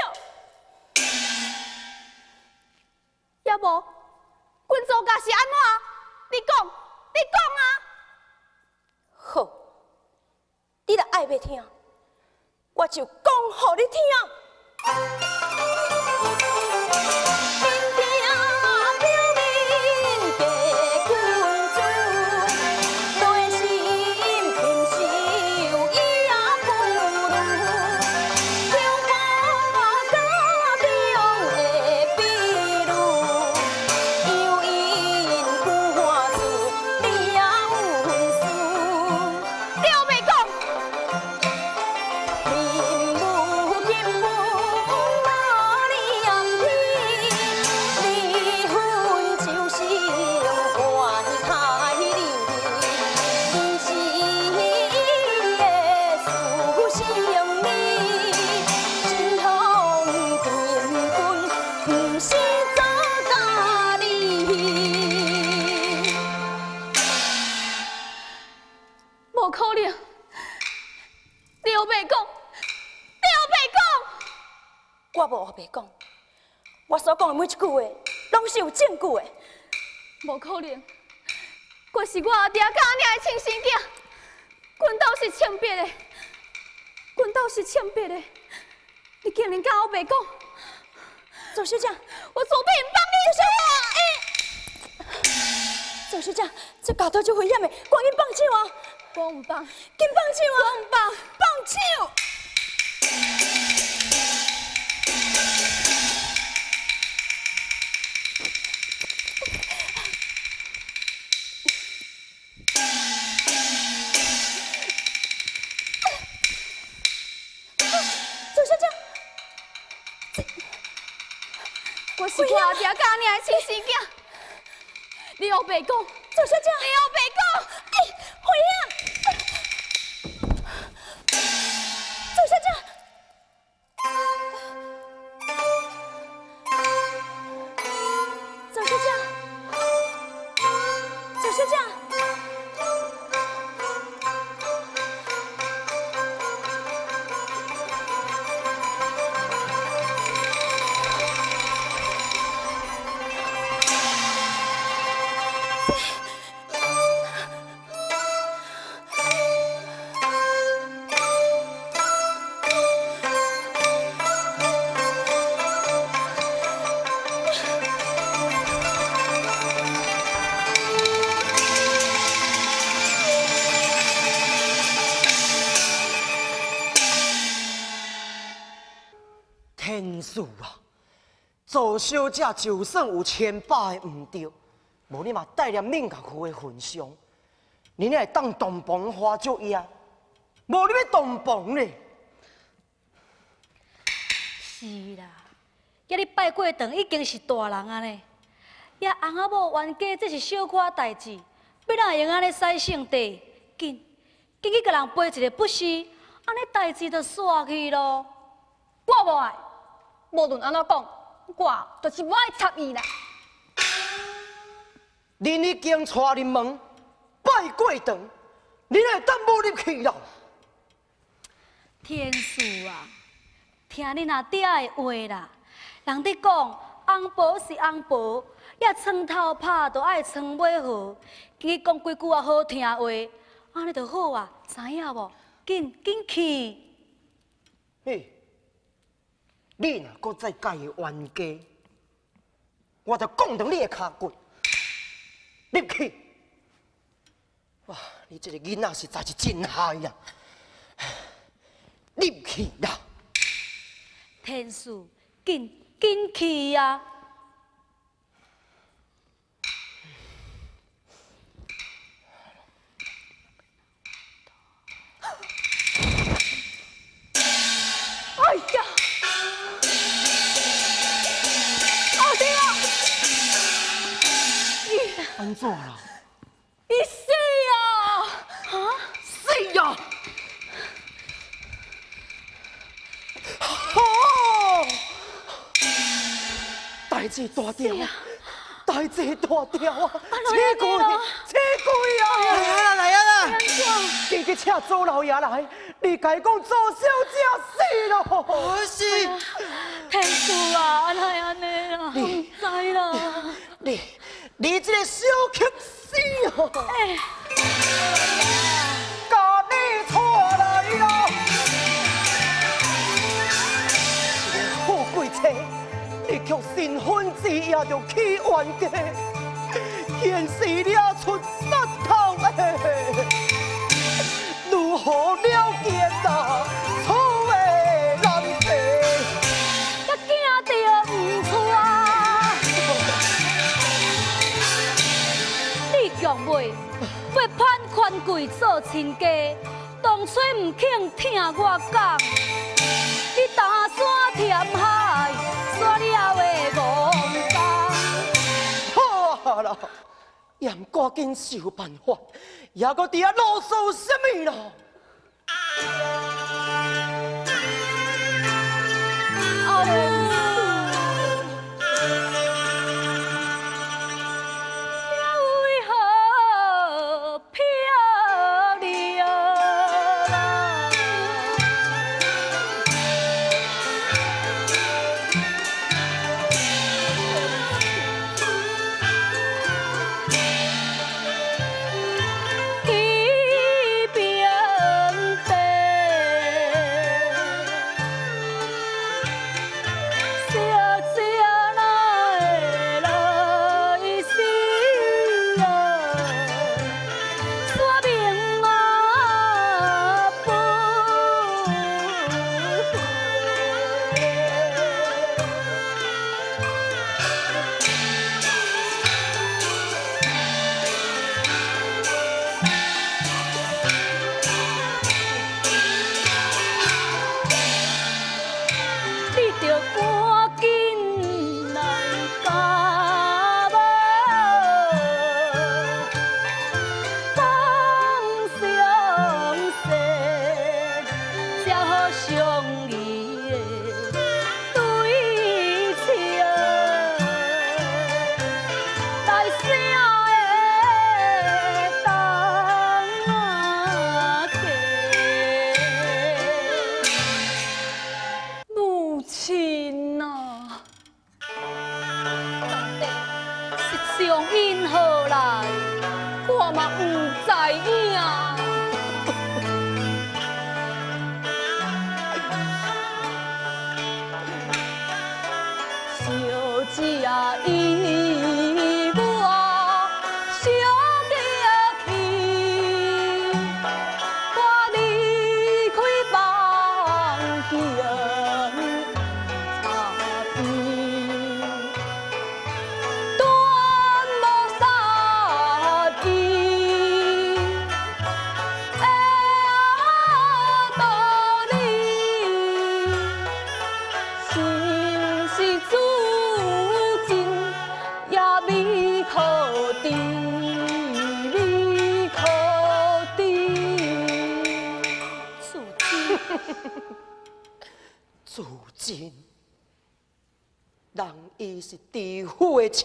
也无，阮做噶是安怎？你讲，你讲啊！好，你若爱要听，我就讲互你听。Música 每一句话拢是有证据的，无可能。我是我阿爹甲阿娘的亲生囝，阮都是清白的，阮都是清白的。你竟然甲我白讲，周小姐，我绝对唔帮你。周小姐，这家头就危险的，赶紧放手啊！我唔放，紧放手啊！我唔放，放手。爹甲你的亲生囝，你又白讲，你又白讲，做小姐就算有千百个唔对，无你嘛带念闽家区的魂香，你会当洞房花烛夜，无你要洞房呢？是啦，今你拜过堂已经是大人啊呢，也翁仔某冤家这是小可代志，要哪会用安尼使性地？紧，紧去甲人背一个不是，安尼代志就煞去咯。我无爱，无论安怎讲，我就是无爱插伊啦。恁已经带恁门拜过堂，恁会当无入去咯？天数啊，听恁阿爹的话啦，人伫讲红婆是红婆，也床头拍都爱床尾和，今日讲几句啊好听话，安尼就好啊，知影无？紧紧去。嘿。你若搁再介意冤家，我就讲断你的脚骨，入去！哇，你这个囡仔实在是真害呀！入去啦！天数，紧紧去呀！安怎啦？伊死啊！啊？死呀！好！代志大条啊！代志大条啊！车鬼！车鬼啊！来啊来啊啦！紧去请周老爷来！你该讲周小姐死了！不是，天主啊！安尼安尼啊！你知啦？你。你这个小乞死哦！把你拖来了，一个富贵妻，你却新婚之夜就去冤家，现时了出杀头的，如何了结啊？贵做亲家，当初毋肯听我讲，去担山填海，山了也会憨。好了，也唔赶紧想办法，也搁伫遐啰嗦什么咯？啊！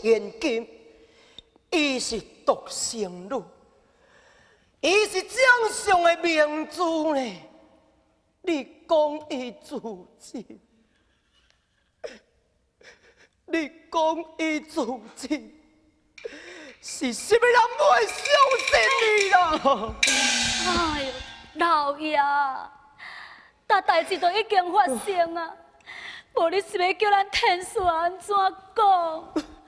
现今，伊是独生女，伊是掌上的明珠呢。你讲伊自尽，[LAUGHS] 你讲伊自尽。是什么人会相信你啦？哎呦，老爷，大代志都已经发生啊，无你是要叫咱天数安怎讲？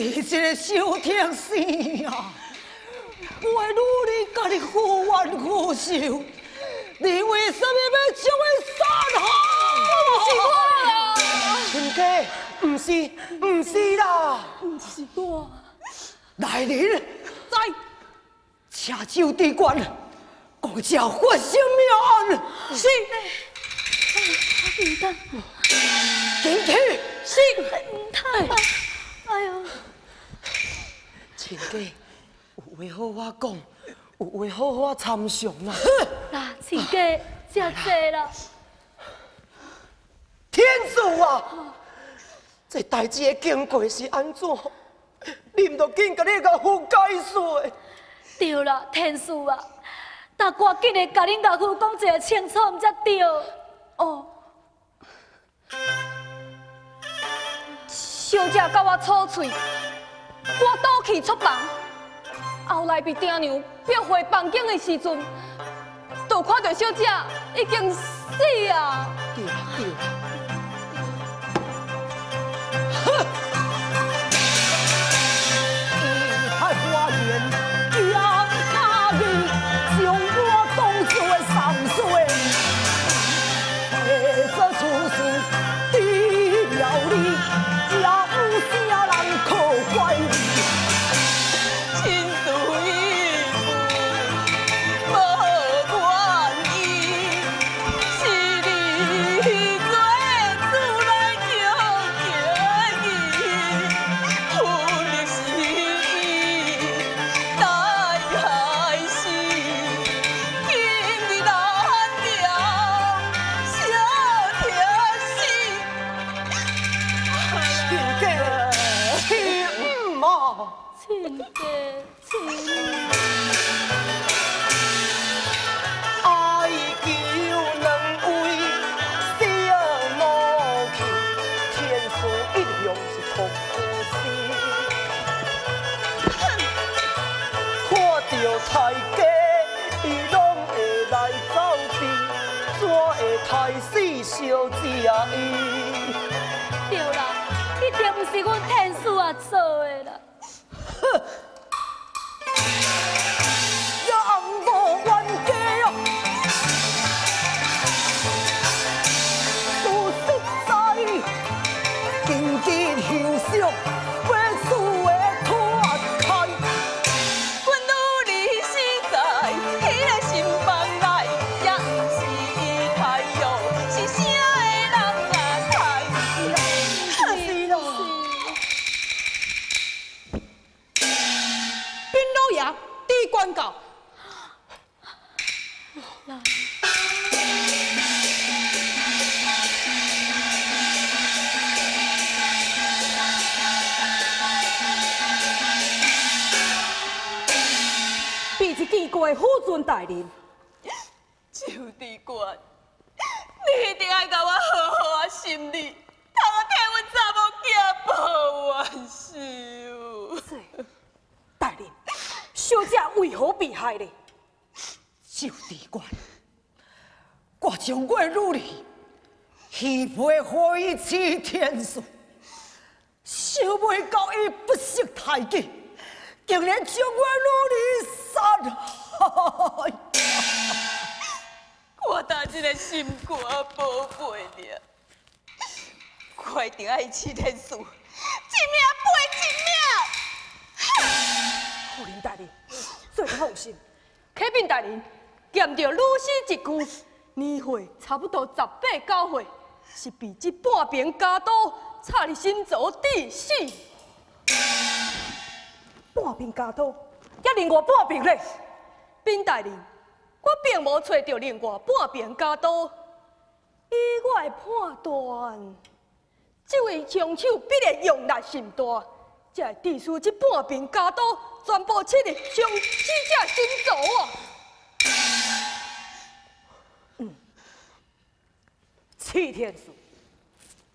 你这个小天使啊！我努力甲你护冤护仇，你为什么要将我杀害？不是我啦，亲家，不是，不是啦，不是我。来人，在车手地关，国家发生命案，是。唔得，警体，是唔得。哎呦，亲家，有话好我讲，有话好好参详啦。[LAUGHS] 那亲家，真济啦。天主啊，这代志的经过是安怎？你唔着紧甲你甲父解说。对啦，天主啊，但赶紧的甲恁岳父讲一个清楚，唔则对。哦。小姐甲我吵嘴，我倒去出房，后来被爹娘逼回房间的时阵，就看到小姐已经死啊！对对。小姐伊对啦，一定不是阮天使啊做的啦。夫尊大人，周地官，你一定要甲我好好啊心理，通我替阮查某囝报冤仇。大人，小姐为何被害呢？周地官，我将我女儿许配何以欺天数，想袂到伊不识大计。竟然将我女儿杀害！我当这个心肝宝贝了，快点爱七天数，一命赔一命。夫人大人，最放心，启禀大人，见着女尸一具，年岁差不多十八九岁，是被这半边家刀插入心脏致死。半边家刀，也另外半边嘞。禀大人，我并无找到另外半边家刀，以我的判断，这位凶手必然用力甚大，才会致使这半边家刀全部刺入伤死者心脏啊！嗯，齐天树，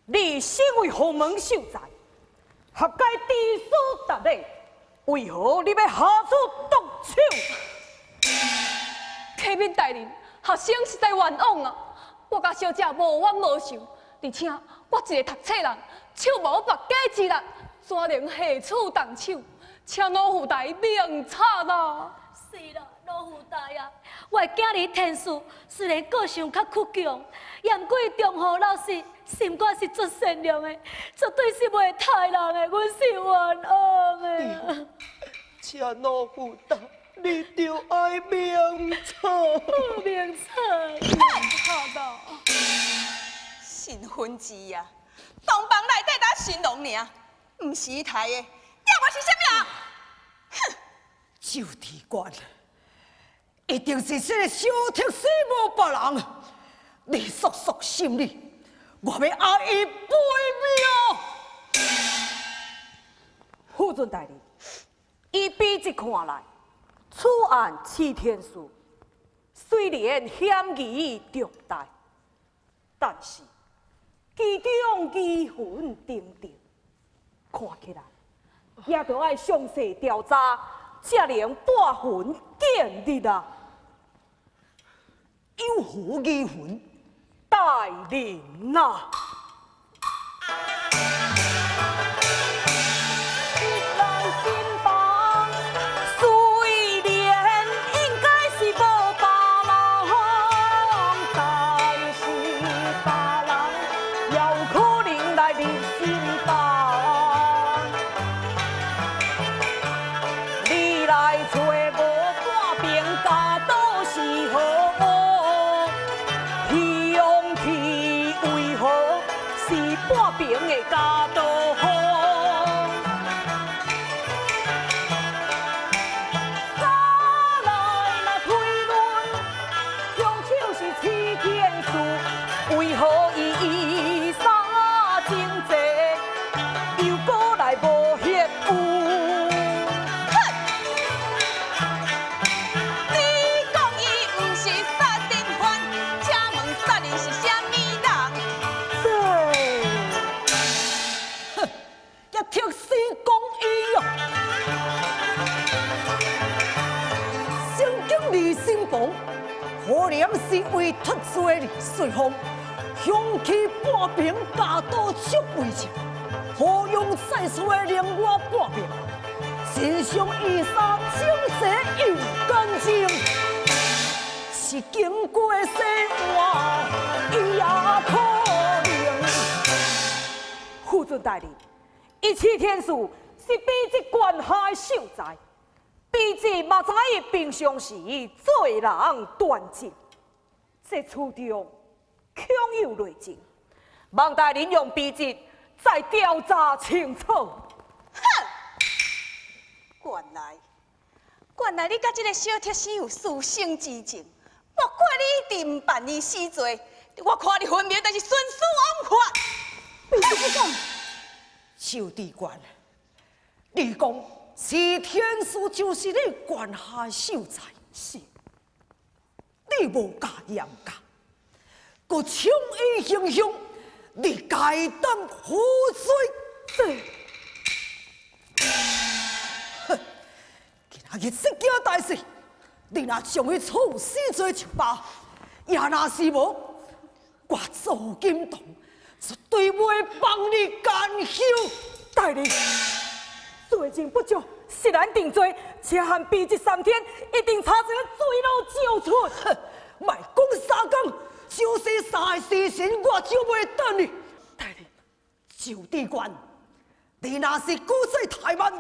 你身为洪门秀才，合该知书达理，为何你要下此毒手？启禀大人，学生实在冤枉啊！我甲小姐无冤无仇，而且我一个读册人，手无白假之力，怎能下此动手？请老父大明察啦！是啦，老父大呀，我的囝儿天数虽然个性较倔强，也毋过中和老师，心肝是足善良的，绝对是袂害人的，阮是冤枉的。请老父大，你就爱明 [LAUGHS] 察。明察，明察啦！新婚之夜，洞房内底打新郎尔，毋是台的，要我是什么人？哼！就地官，一定是这个小偷死无别人。你叔叔心里，我要阿伊背命。副尊大人，依笔迹看来，此案齐天书虽然嫌疑重大，但是其中疑魂重重，看起来也着爱详细调查，才能把魂见日啊！有何疑魂？大人呐！随风，雄起半边家刀出为情，何用再出的另外半边？身上衣衫整齐又干净，是经过洗换，伊也可能。副尊大人，一齐天数是比这官下的秀才，比这嘛知伊平常时做人端正，这初中恐有内情，望大人用笔迹再调查清楚。哼！原来，原来你甲这个小铁生有私生之情，莫怪你一定办理死罪，我看你分明就是徇私枉法。小地官，你讲是天书就是你管下秀才，是？你无加严格，搁轻易行凶，你该当何罪。哼，今仔日这件大事，你若将伊处死罪就罢，也若是无，我周金堂绝对袂帮你干休。大人，罪证不足，是咱定罪，且限逼这三天，一定查出水落石出。哼，卖讲三讲，就是三个时辰，我就袂等你。大人，九地官，你那是古岁太慢，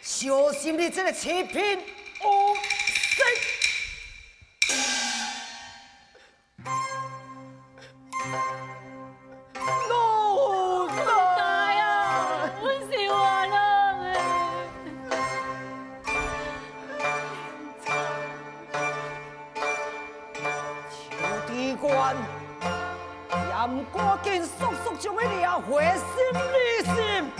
小心你这个欺骗无耻。赶紧速速将伊掠回心里心，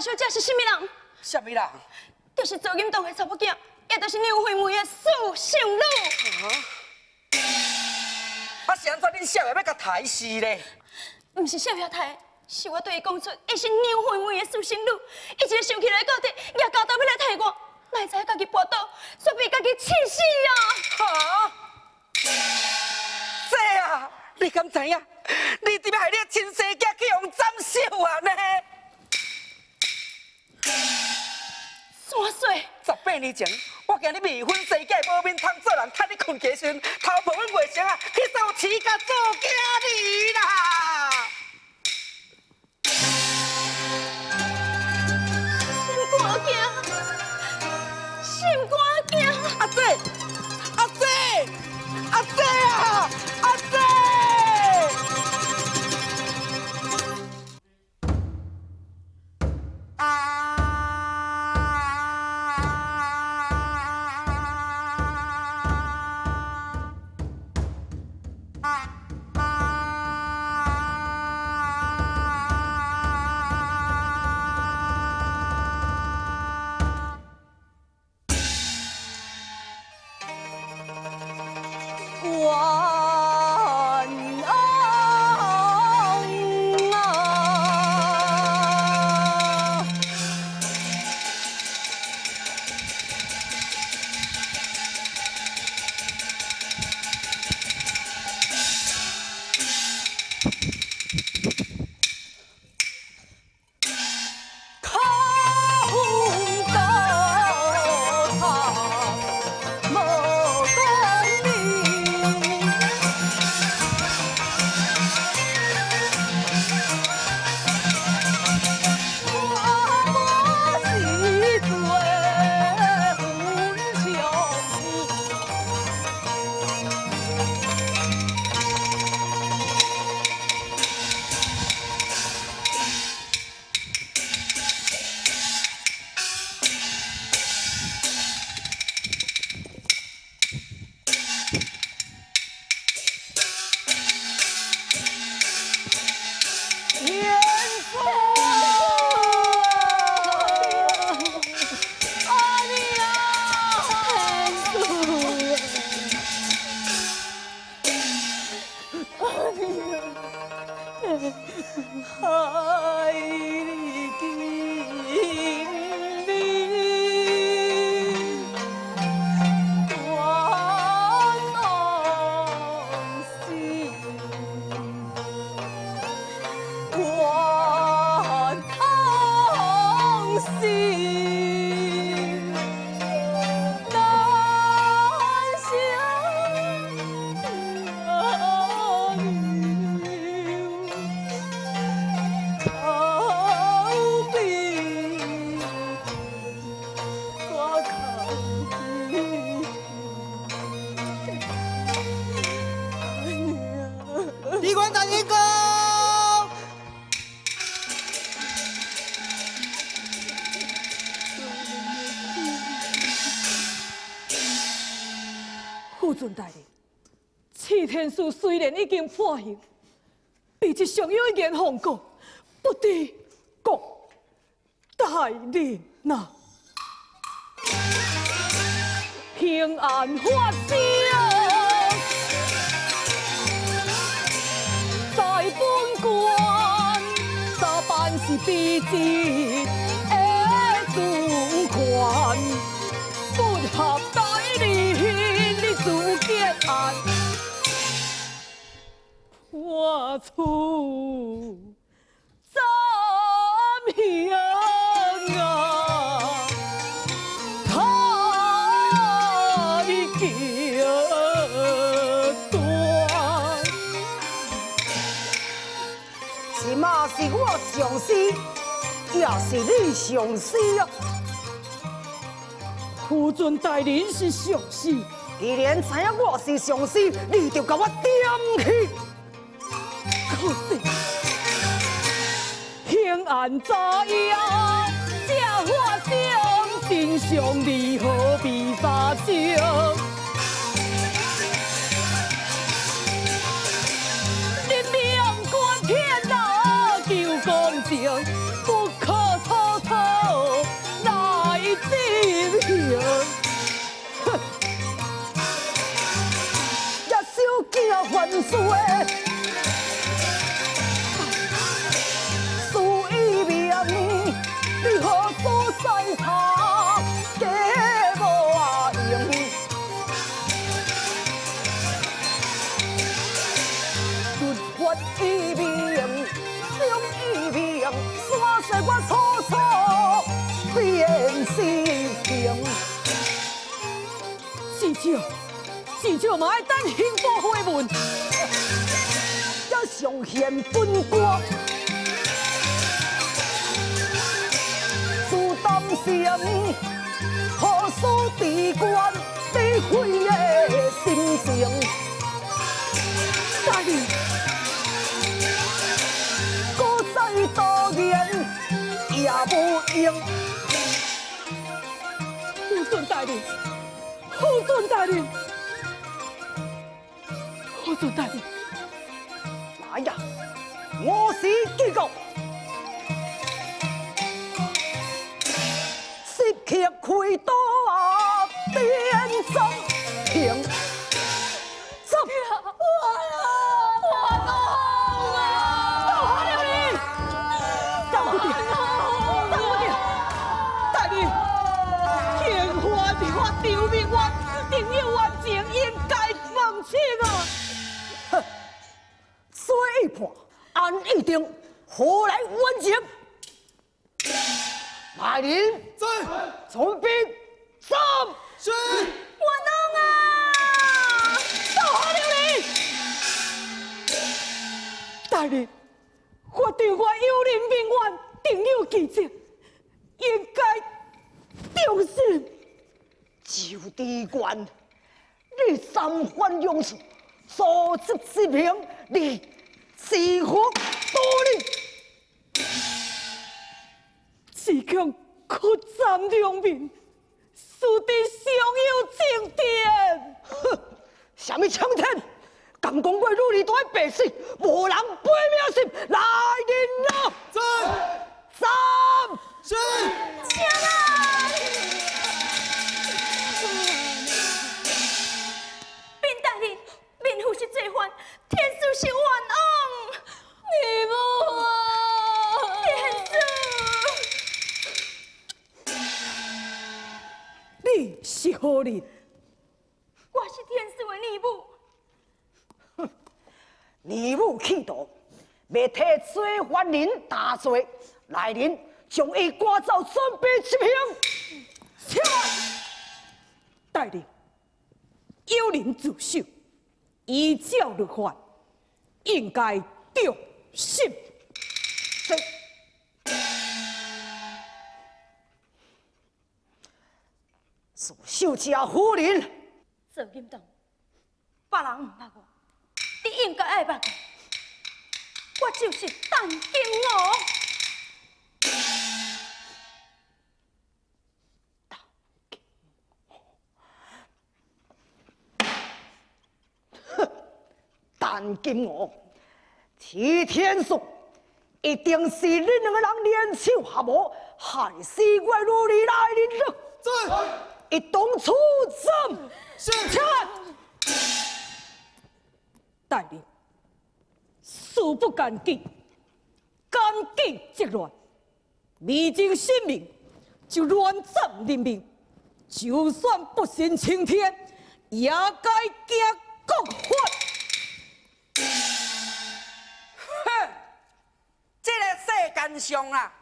小姐是甚么人？什么人？就是做金洞的查某囝，也就是刘惠梅的苏秀女。啊，是安怎恁小爷要甲抬死咧？毋是小爷抬。是我对伊讲出，伊是刘惠梅的私生女，伊就想起来到底，也交代要来替我，哪会知家己跋倒，却被家己气死啊！哈！这啊，你敢知影？你怎要害你亲生囝去用斩首啊？呢？山水，十八年前，我惊你未婚生囝无面通做人，趁你困觉时，偷抱阮外甥啊，去受刺甲做囝儿啦！心肝惊，心肝惊阿姐，阿姐，阿姐啊，阿姐！副尊大人，赤天书虽然已经破晓，笔迹上有一言奉告，不知国大人呐，平安发生在本官，咋办是笔迹结案破处怎样啊？太极端，是嘛是我上司，也是你上司啊。夫尊大人是上司，既然知影我是上司，你就甲我点去。可惜平安早呀，这发生真相你何必发生？惊犯罪。输一命，你何所在他假无用？律法一命，伤一命，山水我楚楚变是平。至少，至少嘛爱等刑部回文，要上宪本官。自担心，何所地官理会的心情？大人，搁再多言也无用。副尊大人，副尊大人，我做大人，来呀！我是结果。失去开刀，变怎平？水一判，案一定，何来完情？来人，在，从兵，上，是，我弄啊！到何了你？大人，我对我有人命案定有记者，应该重视。就地官，你三番用事，所执之名，你是何道理？只强可斩良民，死得尚有青天。哼，什么青天？敢讲我努力大百姓，无人背命心来人呐！在，三是，请啊！禀大人，民妇是罪犯，天书是冤枉。你不啊！天书，你是何人？我是天书的义母。义母气度，要替罪犯人大罪，来人将伊赶走，准备执行。请大人，有人自首，依照律法，应该重审。是。自首者夫人，做淫荡，别人唔捌我，你应该爱捌我。我就是陈金娥。但金娥，齐天颂一定是恁两个人联手合谋，害死我如里来的人。在一同出征，是带领事不干己，干净即乱，未尽性命就乱斩人命，就算不信青天，也该惊国法。世间上啊，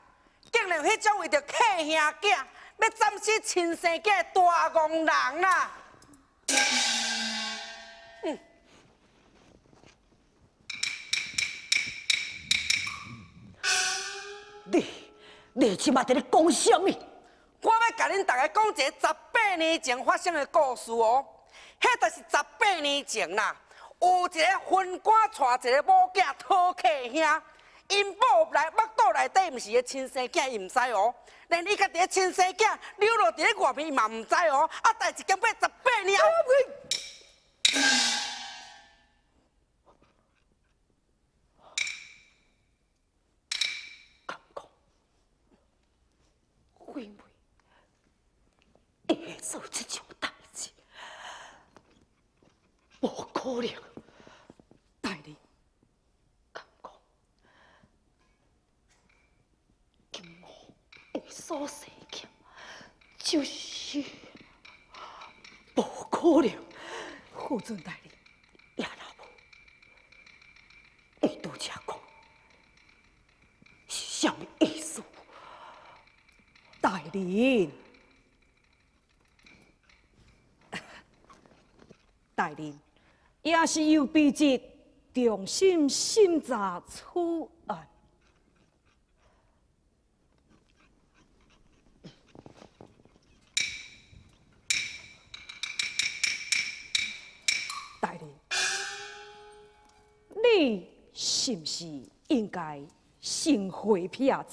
竟然有迄种为着客兄囝要斩死亲生囝的大戆人啦！你，你即马在咧讲什么？我要甲恁大家讲一个十八年前发生的故事哦。迄就是十八年前啦，有一个昏官带一个某囝讨客兄，因某来腹肚内底毋是个亲生囝，伊毋知哦。连伊家己个亲生囝流落伫咧外面，伊嘛毋知哦。啊，代志经过十八年后。会不会会做这种代志？无可能，代理，敢讲，金毛会所生囝，就是无可能。副尊代理，也若无，伊拄则讲是啥物意思？代理，也是有笔直重新审查此案。大人，你是不是应该先回避一下？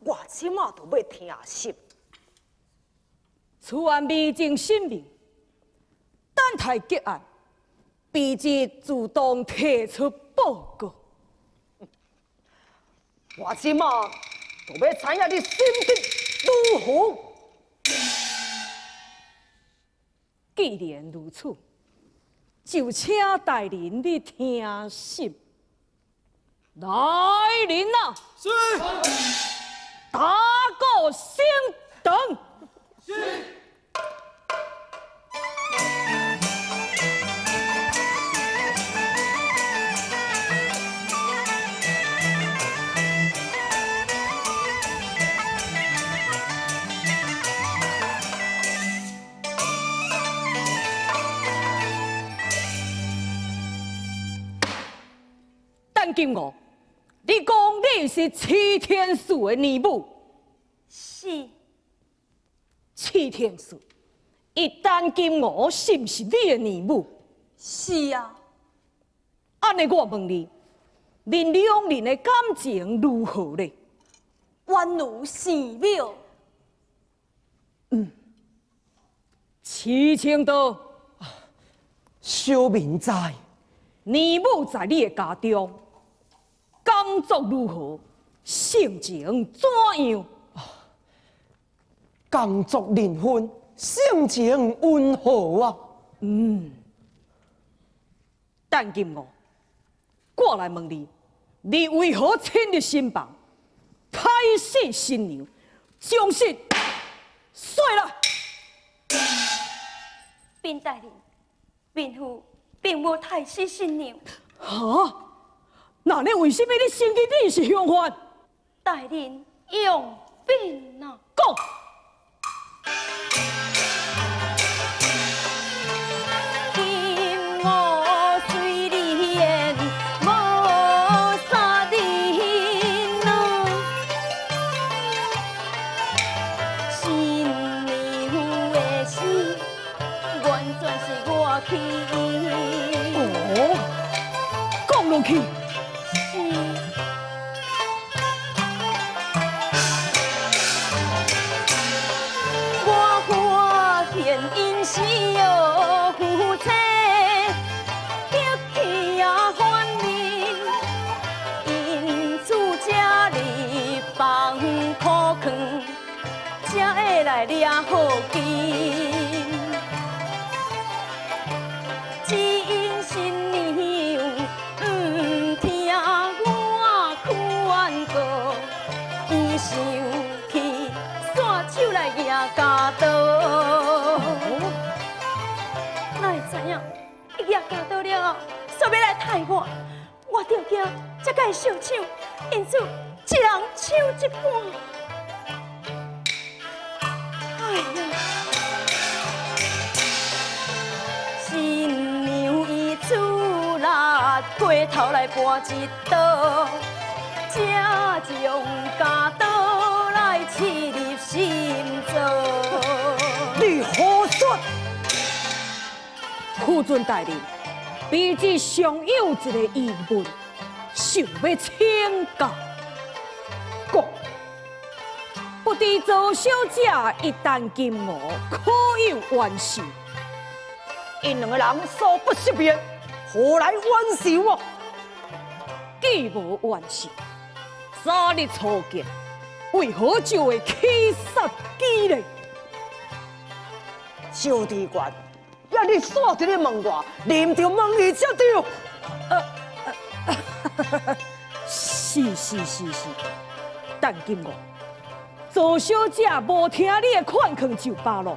我即马都要听信，此案未经审明，等待结案，笔直主动提出报告。我即嘛都要知影你心得如何。既然如此，就请大人你听信。来人啊！是。打个星等。是。金我。你讲你是齐天素的女母，是。齐天素，一旦金我是不是你的女母？是啊。安尼我问你，恁两人的感情如何呢？宛如神妙。嗯。齐青道，小明在，女母在你的家中。工作如何？性情怎样？工作灵魂，性情温和啊。嗯，但今我过来问你，你为何亲入新房，太死新娘，将信碎了？并代理，并夫并无太死新娘。哈？那你为什么你心机你是相反？代人用兵啊！讲。害我，我着惊，才甲伊相抢，因此一人抢一半。哎呀新娘伊出力，回头来搬一刀，才将家刀来刺入心中。你何说？夫尊大人，彼此尚有一个疑问，想要请教。不知做小姐一旦金额可有完事？因两个人素不识别，何来完事啊？既无完事，早日初见，为何就会起杀机呢？小地官，要你锁在咧门外，念着问伊才对。是是是是，但金我，左小姐无听你的劝劝就罢了，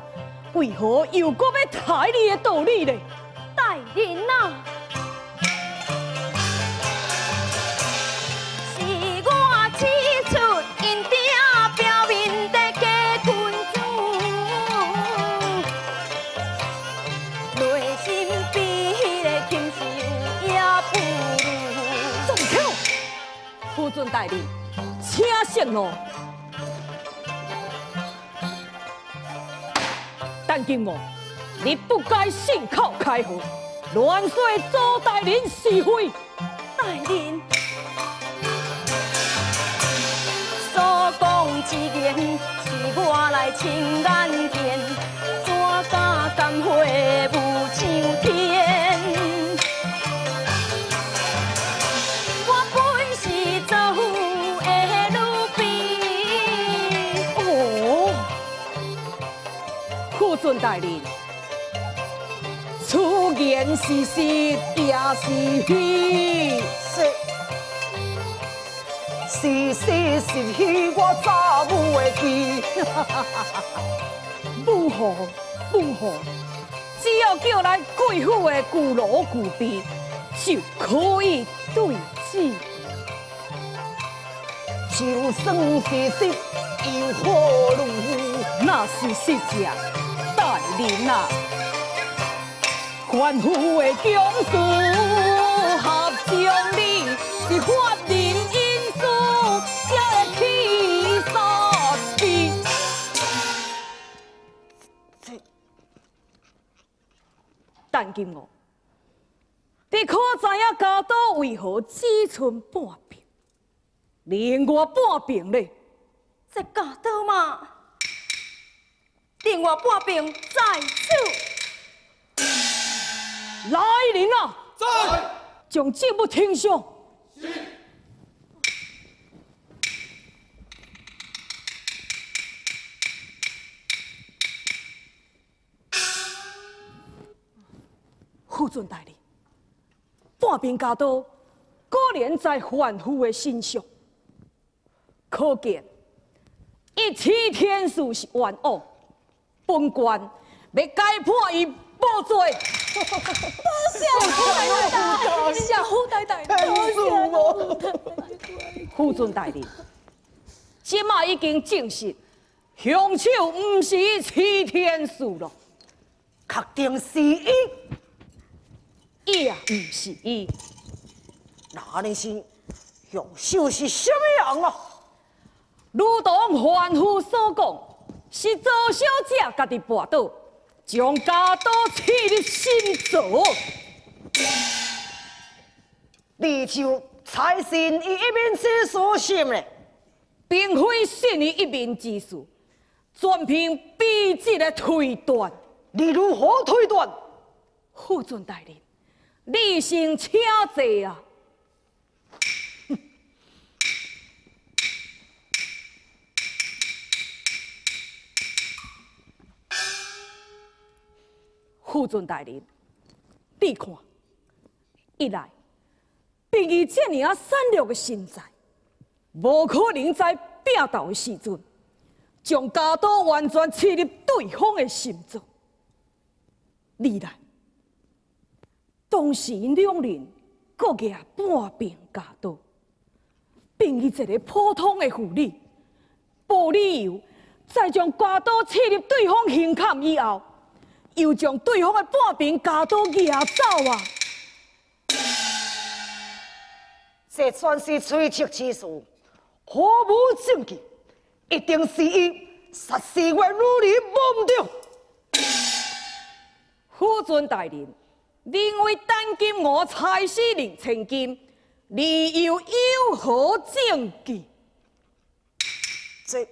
为何又搁要抬你的道理呢？大人啊，夫尊大人，请息咯。但金我，你不该信口开河，乱说周大人是非。大人，所讲之言是我来亲眼见，怎敢甘会无上天？尊大人，此言是实也是虚，是是是虚，我怎不会记？[LAUGHS] 不好不好，只要叫来贵府的古罗古币，就可以对质。就算是实，又何如？那是实情。人啊，官府的强势合将你是法人因素，才会起杀机。但金我，你可知影家道为何只存半柄，另外半柄呢？在家道嘛？另外半边在此，来人啊！在，将节目停下。副尊大人，半边家刀果然在反夫的心上，可见一切天数是冤枉。本官要解破伊无罪。多谢胡大大，多谢胡大大，多谢我。副尊大人，即马已经证实凶手毋是齐天树了，确定是伊，也毋是伊，那你是凶手是什么样啊？如同凡夫所讲。是做小姐家己跋倒，将家刀刺入心脏。你就才信伊一面之词信嘞？并非信伊一面之词，全凭笔迹的推断。你如何推断？副尊大人，你先请坐啊！副尊大人，你看，一来，比你这样啊善良的心在，无可能在拼斗的时阵，将家刀完全刺入对方的心中。二来，当时两人各举半柄家刀，并以一个普通的妇女，无理由再将家刀刺入对方胸坎以后，又将对方的半边家刀拿走啊！这算是催促之事，毫无证据，一定是伊杀死我女人忘掉。夫尊大人，认为单金我才死令千金，你又有何证据？这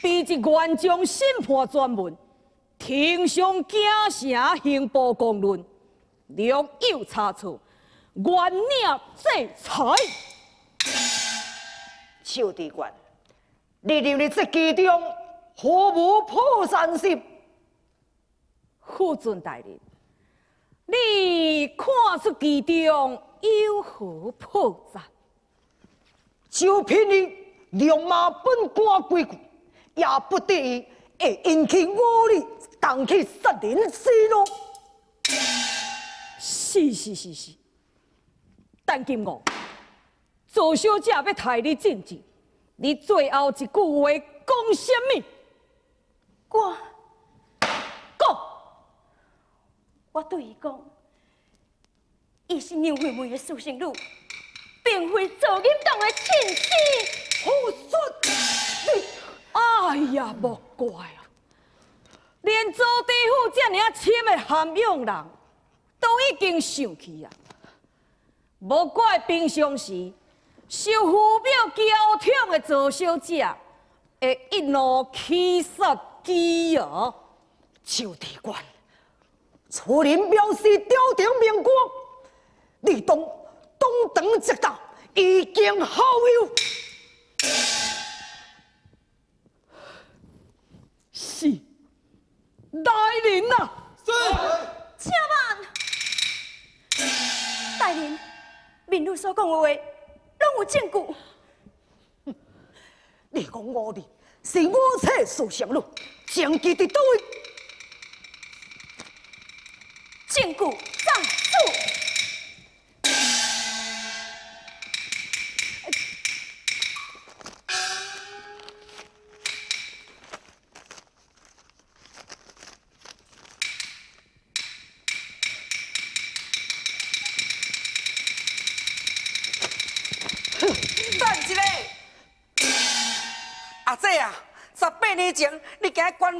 比之元将审判专门，庭上警城刑部公论，良有差错，原领制裁。邱地官，你认为这其中何无破绽性？副尊大人，你看出其中有何破绽？就凭你两马本官规矩，也不得已会引起我力，动起杀人死咯。是是是是，但金吾，做小姐要替你进去，你最后一句话讲什么？我讲。我对伊讲，伊是牛惠妹的私生女，并非做淫党的亲戚。胡说！你，哎呀，莫怪啊！连做地府这样深的涵养人，都已经生气啊！莫怪平常时受父表娇宠的周小姐，会一怒气杀机啊！秋地官。楚人表示朝廷命官，你当东堂直道，已经好友。是，大人呐，是。请慢，大人，民女所讲的话，拢有证据。你讲我的，是我妻所想路，证据伫倒位？证据上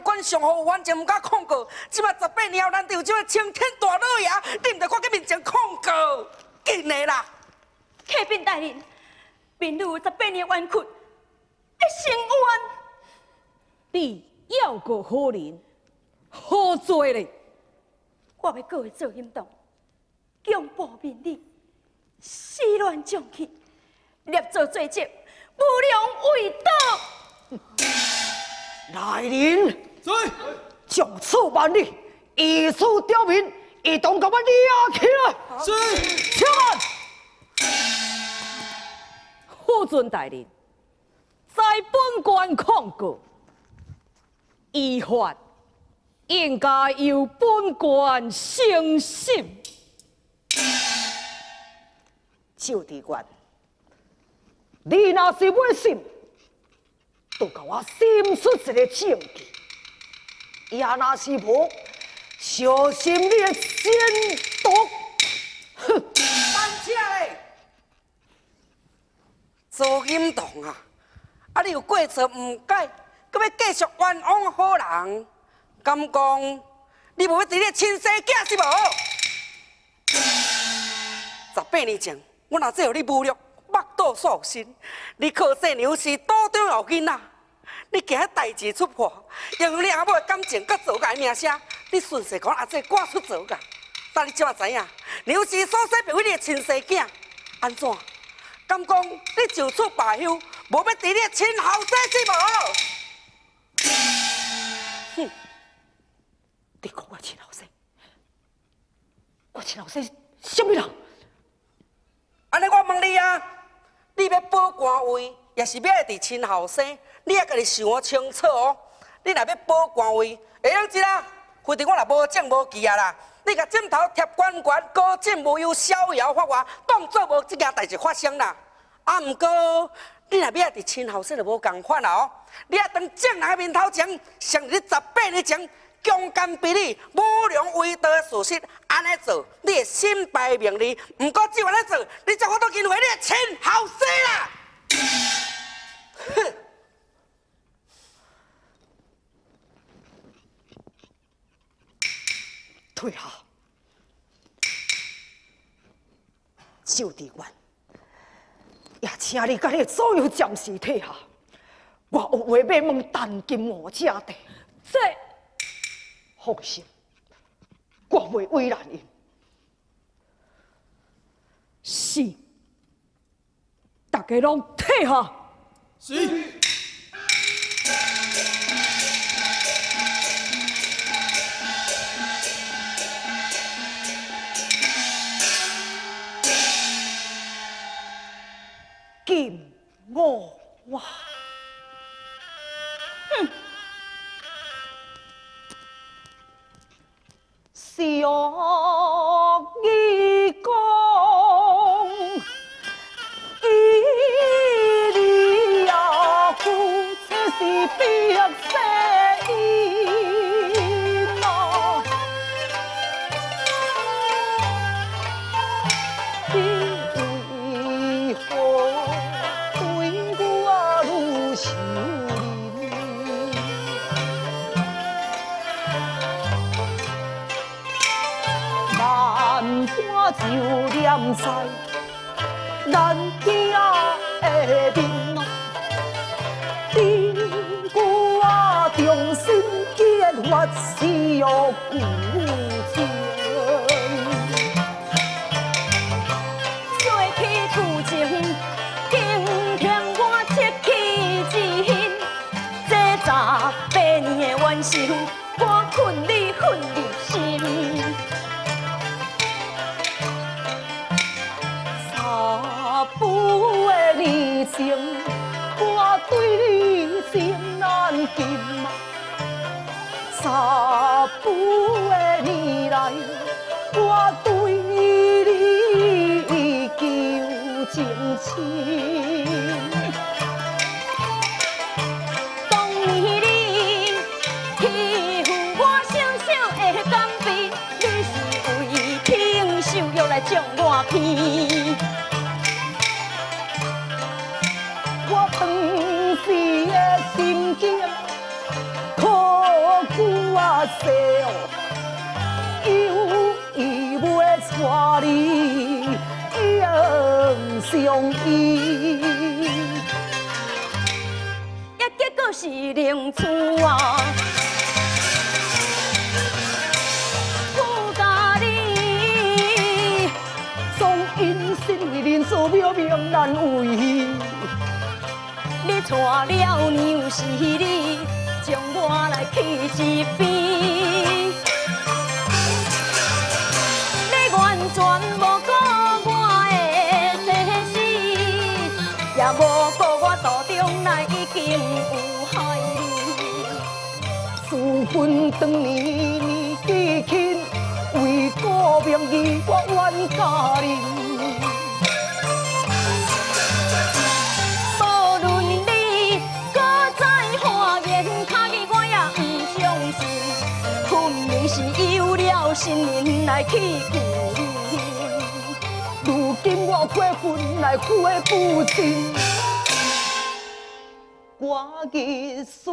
官官相护，完全唔敢控告。即马十八年后，咱就这青天大老爷，你唔得看佮面前控告，紧的啦！启禀大人，民女有十八年冤屈，一生冤。你要过好人，好做咧！我要告伊做行动，强暴民女，私乱将去，捏造罪证，无良为盗。来人，是，将此万里，以此刁民，一同给我抓起来。是，请问，副尊大人，在本官控告，依法应该由本官审审。就地官，你那是为什？都给我审出一个证据，也那西婆小心你的奸毒。哼，慢车嘞！做淫党啊！啊，你有过错唔改，搁要继续冤枉好人，敢讲你无要伫你亲生囝是无？十八年前，我若真有你侮辱。目睹所心，你可惜娘是多中后囡仔，你今日代志出破，用你阿母的感情甲做个名声，你顺势讲阿姐赶出走噶。但你即马知影，娘是所生并非你的亲生囝，安怎？敢讲你就出罢休，无要伫你亲后生是无？哼！你讲我亲后生，我亲后生什么人？安尼我问你啊，你要保官位，也是要伫亲后生，你也家己想清楚哦。你若要保官位，会用一啦，反正我若无证无据啊啦，你甲枕头贴官官，高枕无忧，逍遥法外，当作无这件代志发生啦。啊，毋过你若要伫亲后生就无共款啦哦，你要当正人面头前，像你十八年前。强奸比你无良为盗的事实，安尼做，你会身败名裂。不过照安尼做，你才我都认为你的亲后生啦。哼！退下，就地官，也请你甲你所有将士退下。我有话要问陈金娥姐弟。这。放心，我袂为难因。是，大家拢退下。是。金我哇。小义公，就念在咱家的面咯，弟姑啊，重新结发是有故乡。三不的年来，我对你旧情深。永相依，也结果是另娶啊！不嫁你，总因心为人所渺渺难为，你娶了娘是你。将我来去一边，分当年年纪轻，为国名义我愿嫁人。新人来欺负如今我过分来悔不尽，我日思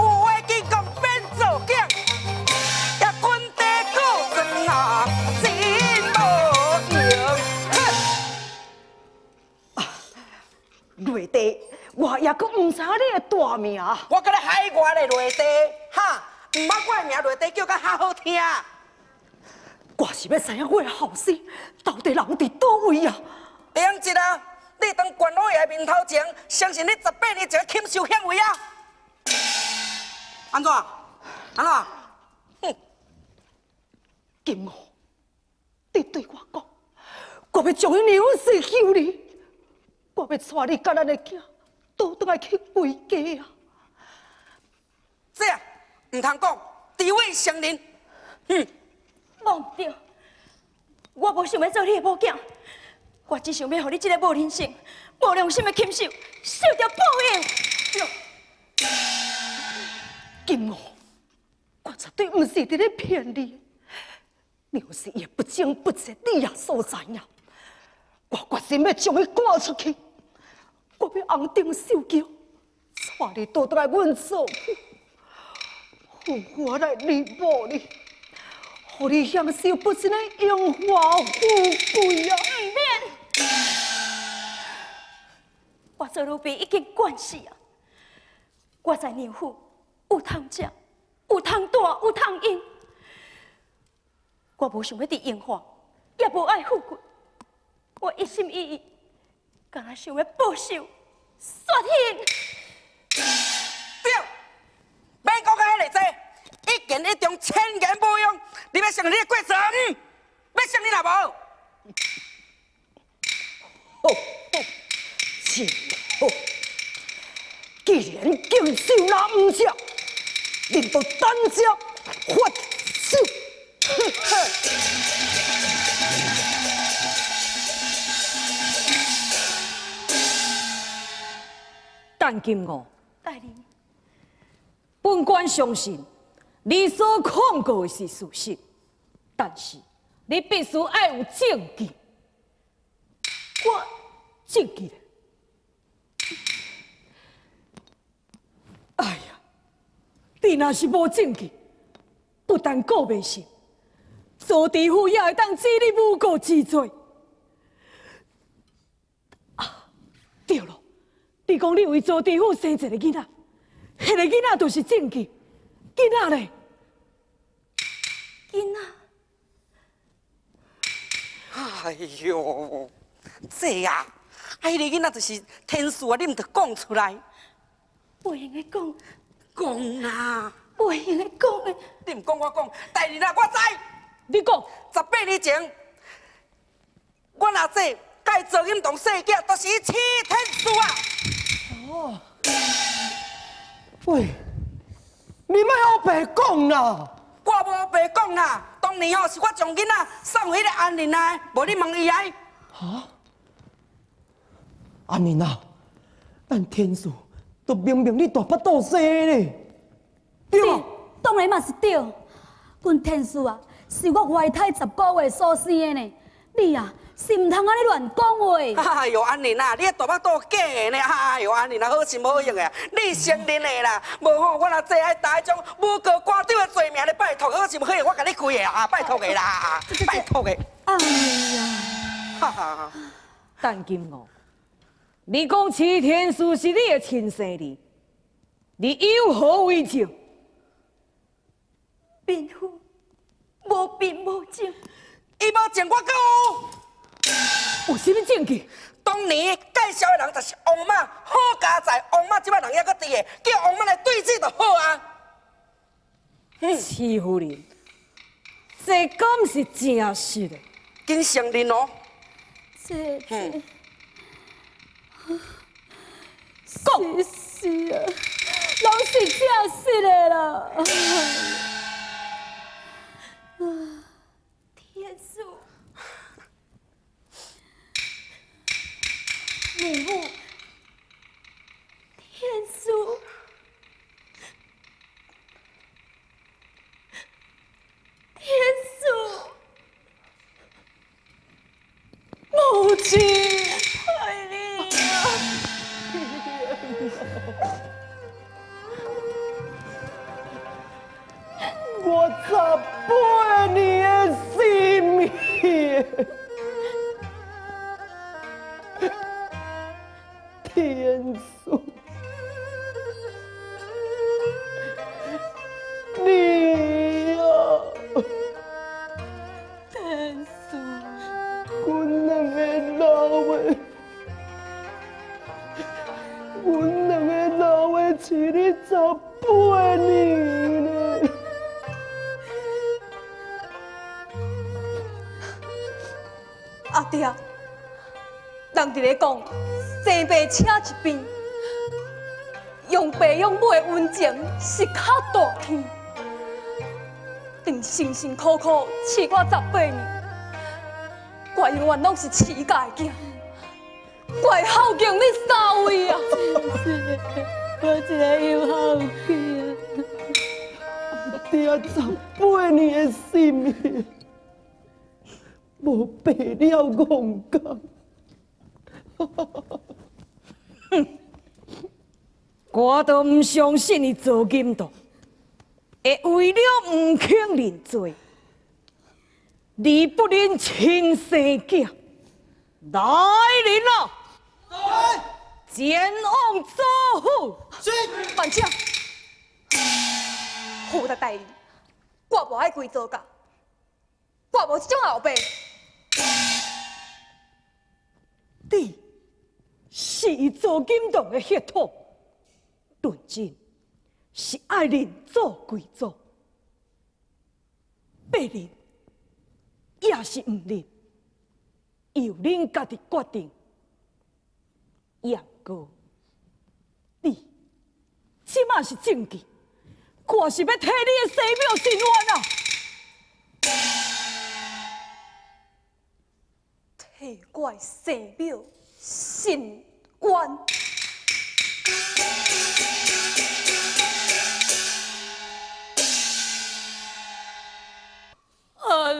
地，我也阁唔知你的大名。我甲你海外的落地，哈，唔捌我的名落地叫甲较好听。我是要知影我的后生到底人伫倒位啊？梁吉啊，你当关老爷面头前，相信你十八年前禽兽显位啊？安怎？安怎？哼！金娥，你对我讲，我要将伊娘婿休你，我要带你甲咱的囝倒转来去回家啊！这样唔通讲，地位相邻。嗯！忘掉，我无想要做你的母囝，我只想要让你这个无人性、无良心的禽兽受到报应。金娥，我绝对不是伫咧骗你，娘是也不争不争，你也所知呀。我决心要将伊赶出去，我要昂顶受教，带你倒转来阮祖父，我来弥补你。互你享受不尽的荣华富贵啊！唔免，我做奴婢已经惯死啊！我在娘府有通食，有通住，有通用。我无想要伫荣华，也无爱富贵。我一心一意，干那想要报仇雪恨。对，别讲个遐个济。一言一中，千言无用。你要想你的过程，要想你哪无？好，是好。既然敬寿那唔食，你就单只发寿。但金娥，大人，本官相信。你所控告的是事实，但是你必须要有证据。我证据。哎呀，你若是无证据，不但告不成，做地府也会当治你诬告之罪。啊，对了，你讲你为做地府生一个囡仔，迄个囡仔就是证据。囡仔嘞，囡仔，哎呦，这呀，哎，你囡仔就是天数啊，你唔得讲出来，袂用个讲，讲啊，袂用个讲。的，你唔讲我讲，大人啊我知，你讲，十八年前，我阿姐该做运动世界，都是七天数啊。哦，喂。你莫要白讲啦！我无白讲啦，当年哦是我将囡仔送回个安宁啊，无你问伊来。哈？安宁啊，但天数都明明你大把多生呢。对，当然嘛是对。阮天数啊，是我怀胎十个月所生的呢。你啊。是唔通安尼乱讲话？[LAUGHS] 哎呦，安妮啊，你大巴肚假的呢？哎呦，安妮啊，好心好用的，你承认的啦。无吼，我若坐爱打迄种无告官长的罪名咧，拜托，好心好用，我甲你跪的啊，拜托的啦，[LAUGHS] 拜托的。哎呀，[LAUGHS] 哈哈，但金娥，你讲齐天书是你的亲生的，你有何为证？贫夫无凭无证，伊无证，我有。有啥物证据？当年介绍的人就是王妈，好家在王妈即摆人也搁伫个，叫王妈来对质就好啊。欺负人，这敢是真实的？真承认哦。这这，讲是啊，拢是真实的啦。礼物，天书，天书，母亲，爱你啊！我砸破你的性命。天祖，你呀、啊，天祖，我两个老的，我两个老的，是你十八年呢。爹、啊。人伫咧讲生爸请一边，用爸用母的温情是较大天。定辛辛苦苦饲我十八年，我永远拢是饲家的囝，怪孝敬你三位啊！我一个有孝敬，爹十八年的性命，无白了戆工。哼，[LAUGHS] 我都唔相信你做金童。会为了唔肯认罪，你不能亲生囝，来人啊！来，前往做父。是，万丈。父的代理，我无爱跪做噶，我无这种后辈。你是伊做金童的血统，论真。是爱认做归做，不认也是唔认，由恁家己决定。杨哥，你即马是证据，我是要替你的生命伸冤啊！替我生命姓关。好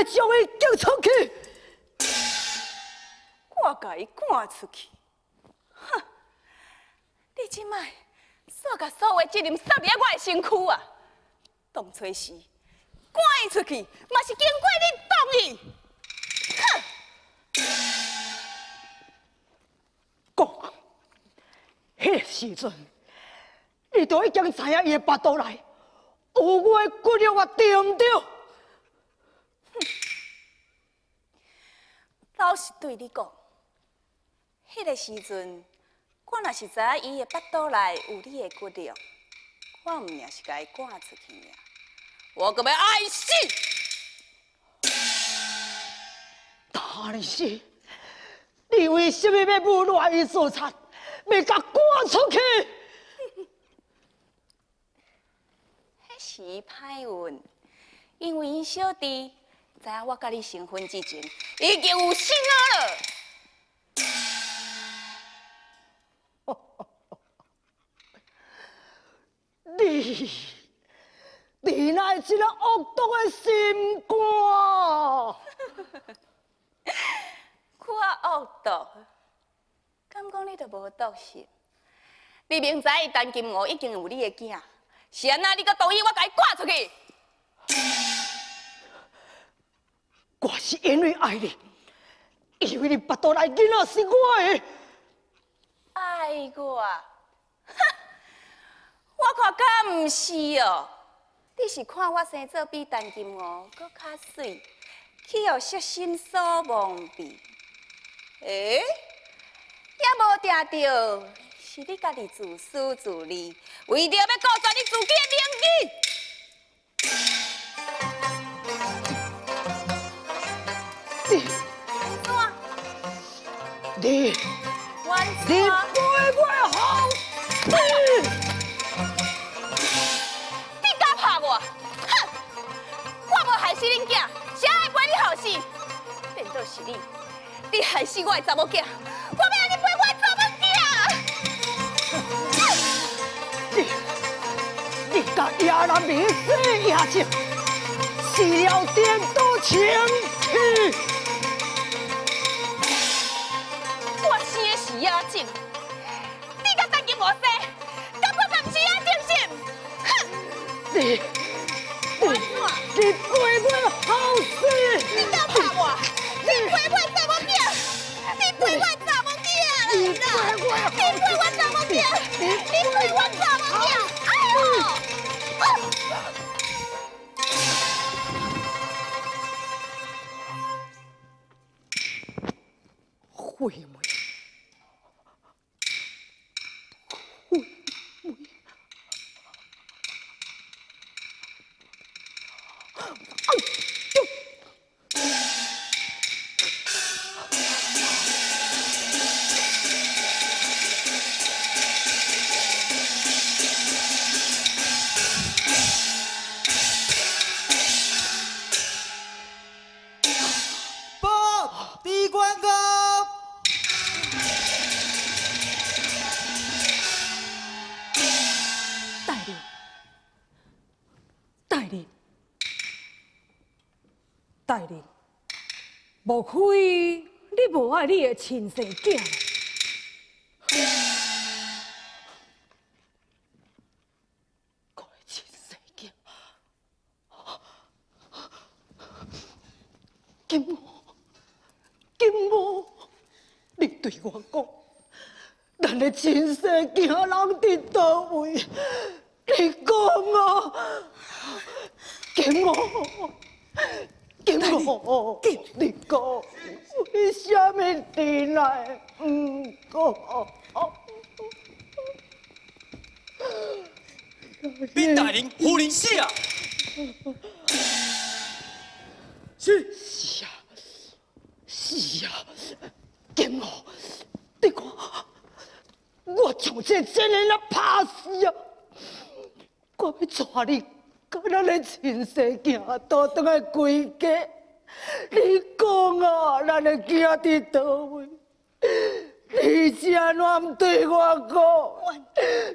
要将伊叫出去？我甲伊赶出去，哼！你即摆煞甲所有的责任撒伫我的身躯啊！当初时赶伊出去，嘛是经过你同意，哼！讲，迄个时阵，你都已经知影伊的巴肚内有我的骨肉啊，对毋对？[LAUGHS] 老实对你讲，迄个时阵，我若是知影伊的腹肚内有你的骨肉，我毋也是甲伊赶出去呀，我搁要爱死！但是，你为什么要诬赖伊做贼，要甲赶出去？[LAUGHS] 迄是伊歹运，因为伊小弟知影我甲你成婚之前已经有心了。[LAUGHS] 你，你乃一个恶毒的心肝！[LAUGHS] 我恶毒，敢讲你都无毒心？你明知伊陈金娥已经有你的囝，是安那你搁同意我甲伊赶出去？我是因为爱你，因为你腹肚内囡仔是我的。爱我？哼！[LAUGHS] 我看敢毋是哦，你是看我生做比陈金娥搁较水，去互色心所蒙蔽。诶、也无定着是你家己自私自利，为着要顾全你自己的名你，你，你怎？陪我好死！你敢拍我？哼！我无害死恁囝，谁会陪你后死？变做是你，你害死我的查某囝，我要让你陪我查某囝！你，你甲野人明死野情，死了颠倒情去。野种，你甲陈金娥生，根本就不是野种性！哼！你，完怎？你陪我好死！你敢打我？的亲生囝？我的亲生囝，金毛，金毛，你对我讲，咱的亲生囝人伫倒位？你讲啊，金毛，金毛，你讲，为什么你来唔讲？兵大人，胡林死啊！是是啊，是啊，金毛，你看，我从这真人来拍死啊！我要带你跟咱的亲生囝倒转来归家。你讲啊，咱的囝伫倒位？你是安对我讲？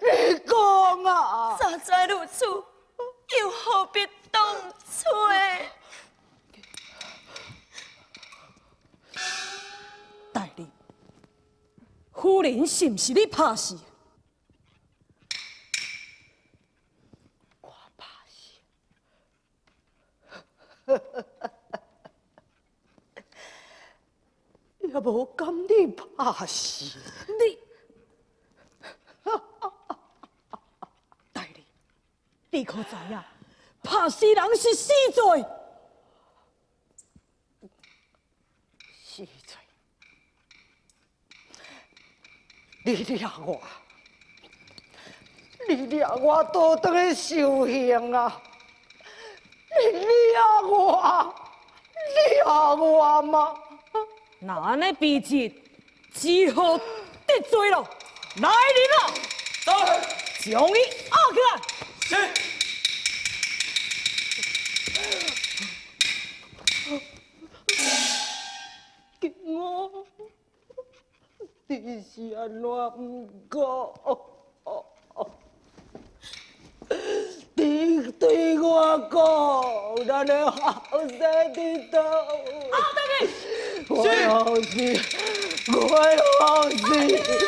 你讲啊！早知如此，又何必当初？大人，夫人是不是你拍死？我拍死，也无敢你拍死。你，[LAUGHS] 大理，你可知影？拍死人是死罪。死罪！你掠我，你掠我倒当去受刑啊！你掠我，掠我吗？那安尼比之，只好得罪了。来人啊！走，将伊押起来。是。金我，你是安怎唔讲？你对我讲，咱的后生伫倒？啊，大人，我好死，我好死。